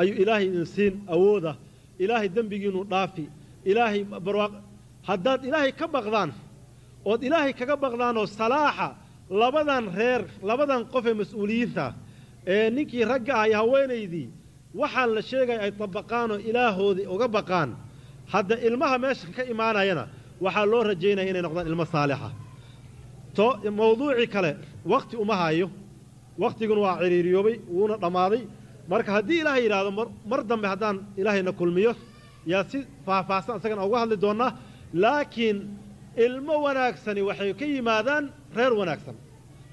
ayuu ilaahay idin siin awooda ilaahay dembigiinuu dhaafi ilaahay barwaaq haddaad ilaahay ka baqdaan ood ilaahay kaga baqdaanoo salaaxa labadan reer labadan qof ee mas'uuliyiinta ee ninkii ragga ah iyo haweenaydii waxaan la sheegaya ay dabaqaanoo ilaahoodii uga baqaan. Hadda ilmaha meesha ka imaanayana waxaa loo rajaynaya inay noqdaan ilmo saalixa. To mawduucii kale wakhti uma hayo. Wakhtiguna waa cidhiiriyoobay wuuna dhammaaday. Marka haddii ilaahay yidhaahdo mar dambe haddaan ilaahayna kulmiyo yaa si faahfaahsan isagana uga hadli doonnaa. Laakiin ilmo wanaagsani waxay ka yimaadaan reer wanaagsan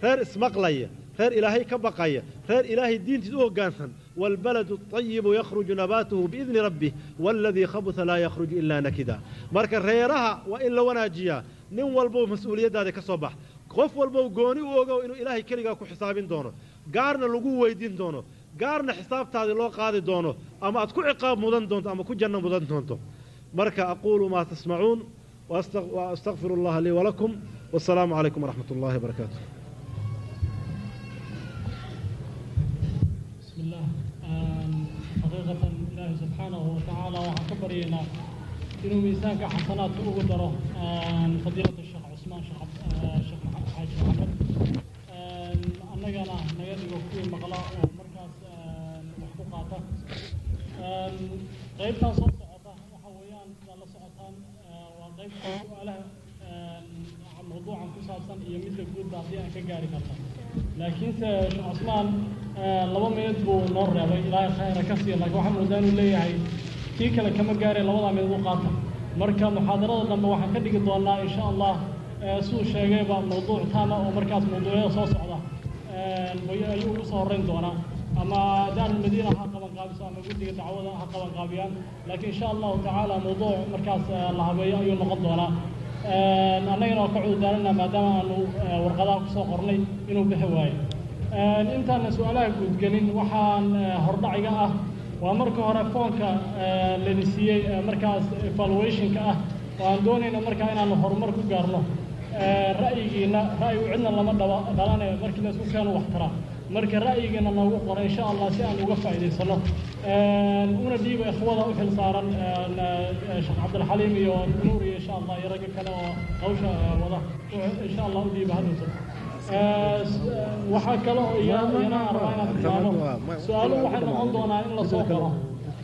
reer ismaqlaya reer ilaahay ka baqaya reer ilaahay diintiis u hoggaansan waalbaladu ayibu yakhruju nabaatuhu biidni rabbih waaladii khabusa laa yakhruju ilaa nakida marka reeraha waa in la wanaajiyaa nin walbow mas'uuliyaddaada ka soo bax qof walbow gooni u ogow inuu ilaahay keligaa ku xisaabin doono gaarna lagu weydiin doono gaarna xisaabtaadii loo qaadi doono ama aad ku ciqaab mudan doonto ama ku janno mudan doonto marka aquulu maa tasmacuun waastaqfiru allaha lii walakum wasalaamu calaykum waraxmat ullahi wabarakaatu subxaanahu watacaala waxaan ka baryaynaa inuu miisaanka xasanaadka ugu daro fadiilata sheekh cusmaan sheekh xaaji maxamed. Annagana naga dhigo kuwii maqla oo markaas wax ku qaata. Qaybtaa soo socota waxa weeyaan sidaad la socotaan waa qaybta su'aalaha mawduucan ku saabsan iyo midka guudba haddii aan ka gaari karta. Laakiinse sheekh cusmaan laba meed buu noo reebay ilaahay khayra ka siiya laakiin waxaan moodaa inuu leeyahay kii kale kama gaaray labadaa meed u qaata marka muxaadarada dambe waxaan ka dhigi doonaa insha allah siduu sheegayba mawduuc taama oo markaas mawduucyada soo socda. Ayuu ugu soo horreyn doonaa. Ama daarul madiina ha qaban qaabiso ama guddiga dacwada ha qaban qaabiyaan. Laakiin insha allahu tacaala mawduuc markaas la habeeyo ayuu noqon doonaa. Annagana waa ka cudurdaaranaa maadaama aanu warqadaha ku soo qornay inuu bixi waayo intaana su'aalaha guudgelin waxaan hordhaciga ah. Waa marka hore foonka lani siiyey markaas evaluationka ah. Oo aan doonayna markaa inaanu horumar ku gaarno. Ra'yigiina ra'yigu cidna lama dhaba dhalanayo markii laysku keeno wax tara. Marka ra'yigiina noogu qora insha allah si aan uga faa'iidaysano. Una dhiiba ikhwada u xil saaran sheekh cabdilxaliim iyo nuur iyo insha allah iyo ragga kale oo hawsha wada. Insha allah u dhiiba hadhowto waxaa kale oo iyana rabaa inaan tilmaamo su'aaluhu waxay noqon doonaan in la soo qoro.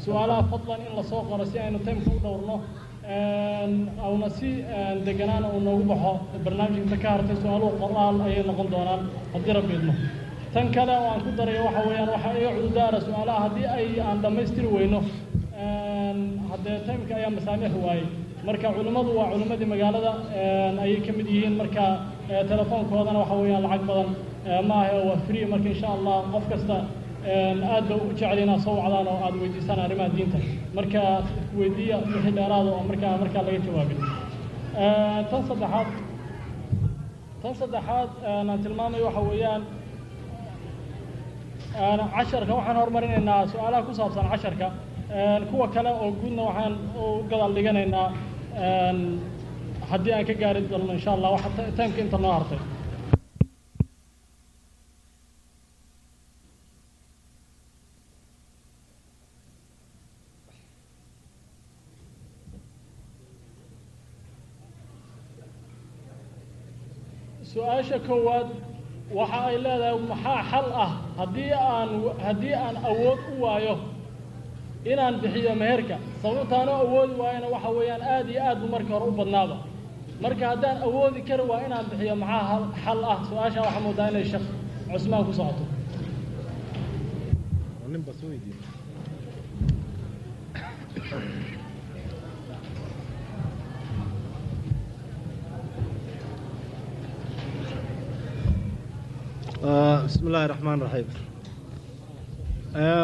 su'aalaha fadlan in la soo qoro si aynu taymka u dhowrno awna si deganaana uu noogu baxo. Barnaamijkiisa ka hartay su'aaluhu qoraal ayay noqon doonaan. Haddii rabbi idmo. Tan kale oo aan ku darayo waxa weeyaan waxaa iga cududaara su'aalaha haddii ay aan dhammaystiri weyno. Haddee taymka ayaa masaamix waayey marka culimmadu waa culimmadii magaalada ayay ka mid yihiin marka telefoonkoodana waxa weeyaan lacag badan. Maaha oo waa free marka insha allah qof kasta aad ba u jecel inaad soo wacdaan oo aad weydiisaan arrimaha diinta. Marka weydiiya wixii dheeraada oo markaa markaa laga jawaabin. Tan saddexaad tan saddexaad aan tilmaamayo waxa weeyaan casharka. Waxaan horumarinaynaa su'aalaha ku saabsan casharka. Kuwa kale oo guudna waxaan u gadaal dhiganaynaa haddii aan ka gaari doono insha allah waxa taymka inta noo hartay. Su'aasha koowaad waxa ay leedahay maxaa xal ah haddii aan haddii aan awood u waayo inaan bixiyo meherka. Sababtaanu awoodi waayona waxa weeyaan aad iyo aad bu markii hore u badnaaba marka haddaan awoodi kari waa inaan bixiyo maxaa xal ah? Su'aasha waxaa moodaa inay sheekh cusmaan ku socoto. Bismi illaahi raxmaan raxiim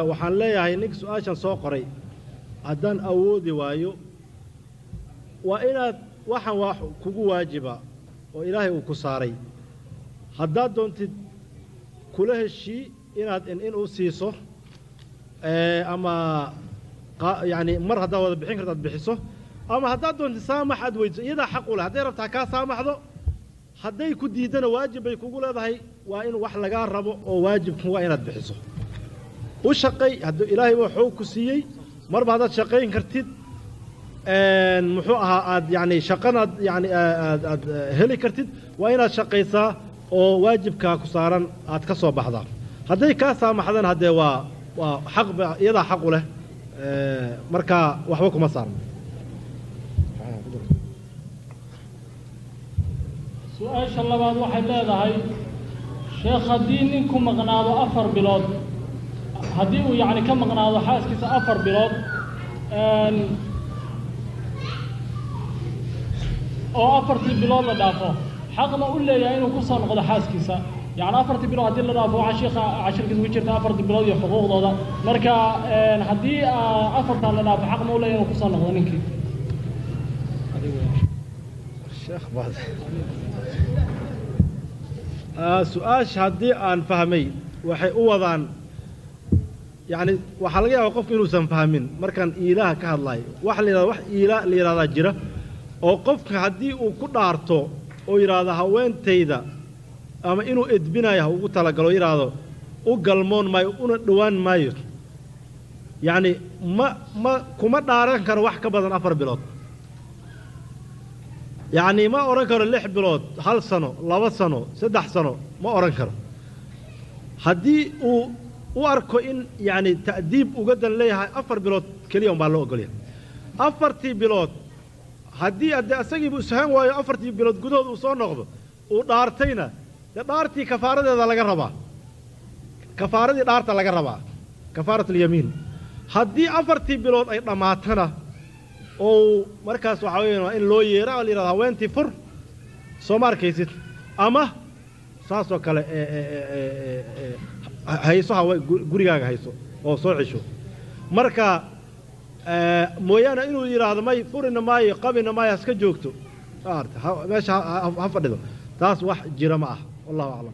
waxaan leeyahay ninka su'aashan soo qoray. Haddaan awoodi waayo waa inaad waxaan waa kugu waajiba oo ilaahay uu ku saaray. Haddaad doontid kula heshii inaad in u siiso ama yani mar haddaad wada bixin karta ad bixiso ama haddaad doontid saamax aad weydiso iyadaa xaq u leh. Hadday rabtaa kaa saamaxdo? Hadday ku diiddana waajib bay kugu leedahay. Waa in wax lagaa rabo oo waajibku waa inaad bixiso u shaqay hadduu ilaahay waa xoog ku siiyey marba haddaad shaqayn kartid muxuu ahaa aad yani shaqanaad yani aad heli kartid waa inaad shaqaysaa oo waajibkaa ku saaran aad ka soo baxdaa. Hadday kaa saamaxdana haddee waa waa xaq ba iyadaa xaq u leh marka waxba kuma saarno su'aasha labaad waxay leedahay sheekh haddii ninku maqnaado afar bilood haddii uu yacni ka maqnaado xaaskiisa afar bilood oo afartii bilood la dhaafo xaqna u leeyahay inuu ku soo noqdo xaaskiisa. Yacni afartii bilood haddii la dhaafo waxaa sheekha cashirkiisa ku jirta afartii bilood iyo xuquuqdooda. Marka haddii afartaa la dhaafo xaqna u leeyahay inuu ku soo noqdo ninkii. Su'aasha haddii aan fahmay waxay u wadaan yani waxaa laga yaaba qofku inuusan fahmin. Markaan iilaaha ka hadlayo waxa la yidhahda wax iilaa la yidhahdaa jira oo qofka haddii uu ku dhaarto oo yidhaahdo haweentayda ama inuu edbinayo ha ugu talagalo yidhaahdo u galmoon maayo una dhowaan maayo. Yacni ma ma kuma dhaaran karo wax ka badan afar bilood. Yacni ma odhan karo lix bilood hal sano laba sano saddex sano ma odhan karo. Haddii uu u arko in yacni ta'diib uga dan leeyahay afar bilood keliya un baa loo ogolyahay. Afartii bilood haddii haddee isagiibu ishaan waayo afartii bilood gudahood uu soo noqdo uu dhaartayna dee dhaartii kafaaradeeda laga rabaa. Kafaaradii dhaarta laga rabaa. Kafaarat alyamiin haddii afartii bilood ay dhammaatana oo markaas waxaa weya waa in loo yeera oo la yihahdo haweentii fur soo ma arkaysid? Ama saasoo kale hayso hawe gurigaaga hayso oo soo cesho. Marka mooyaane inuu yidhaahdo may furina maayo qabina maayo haska joogto. Meesha ha fadhido. Taas wax jira ma ah wallahu aclam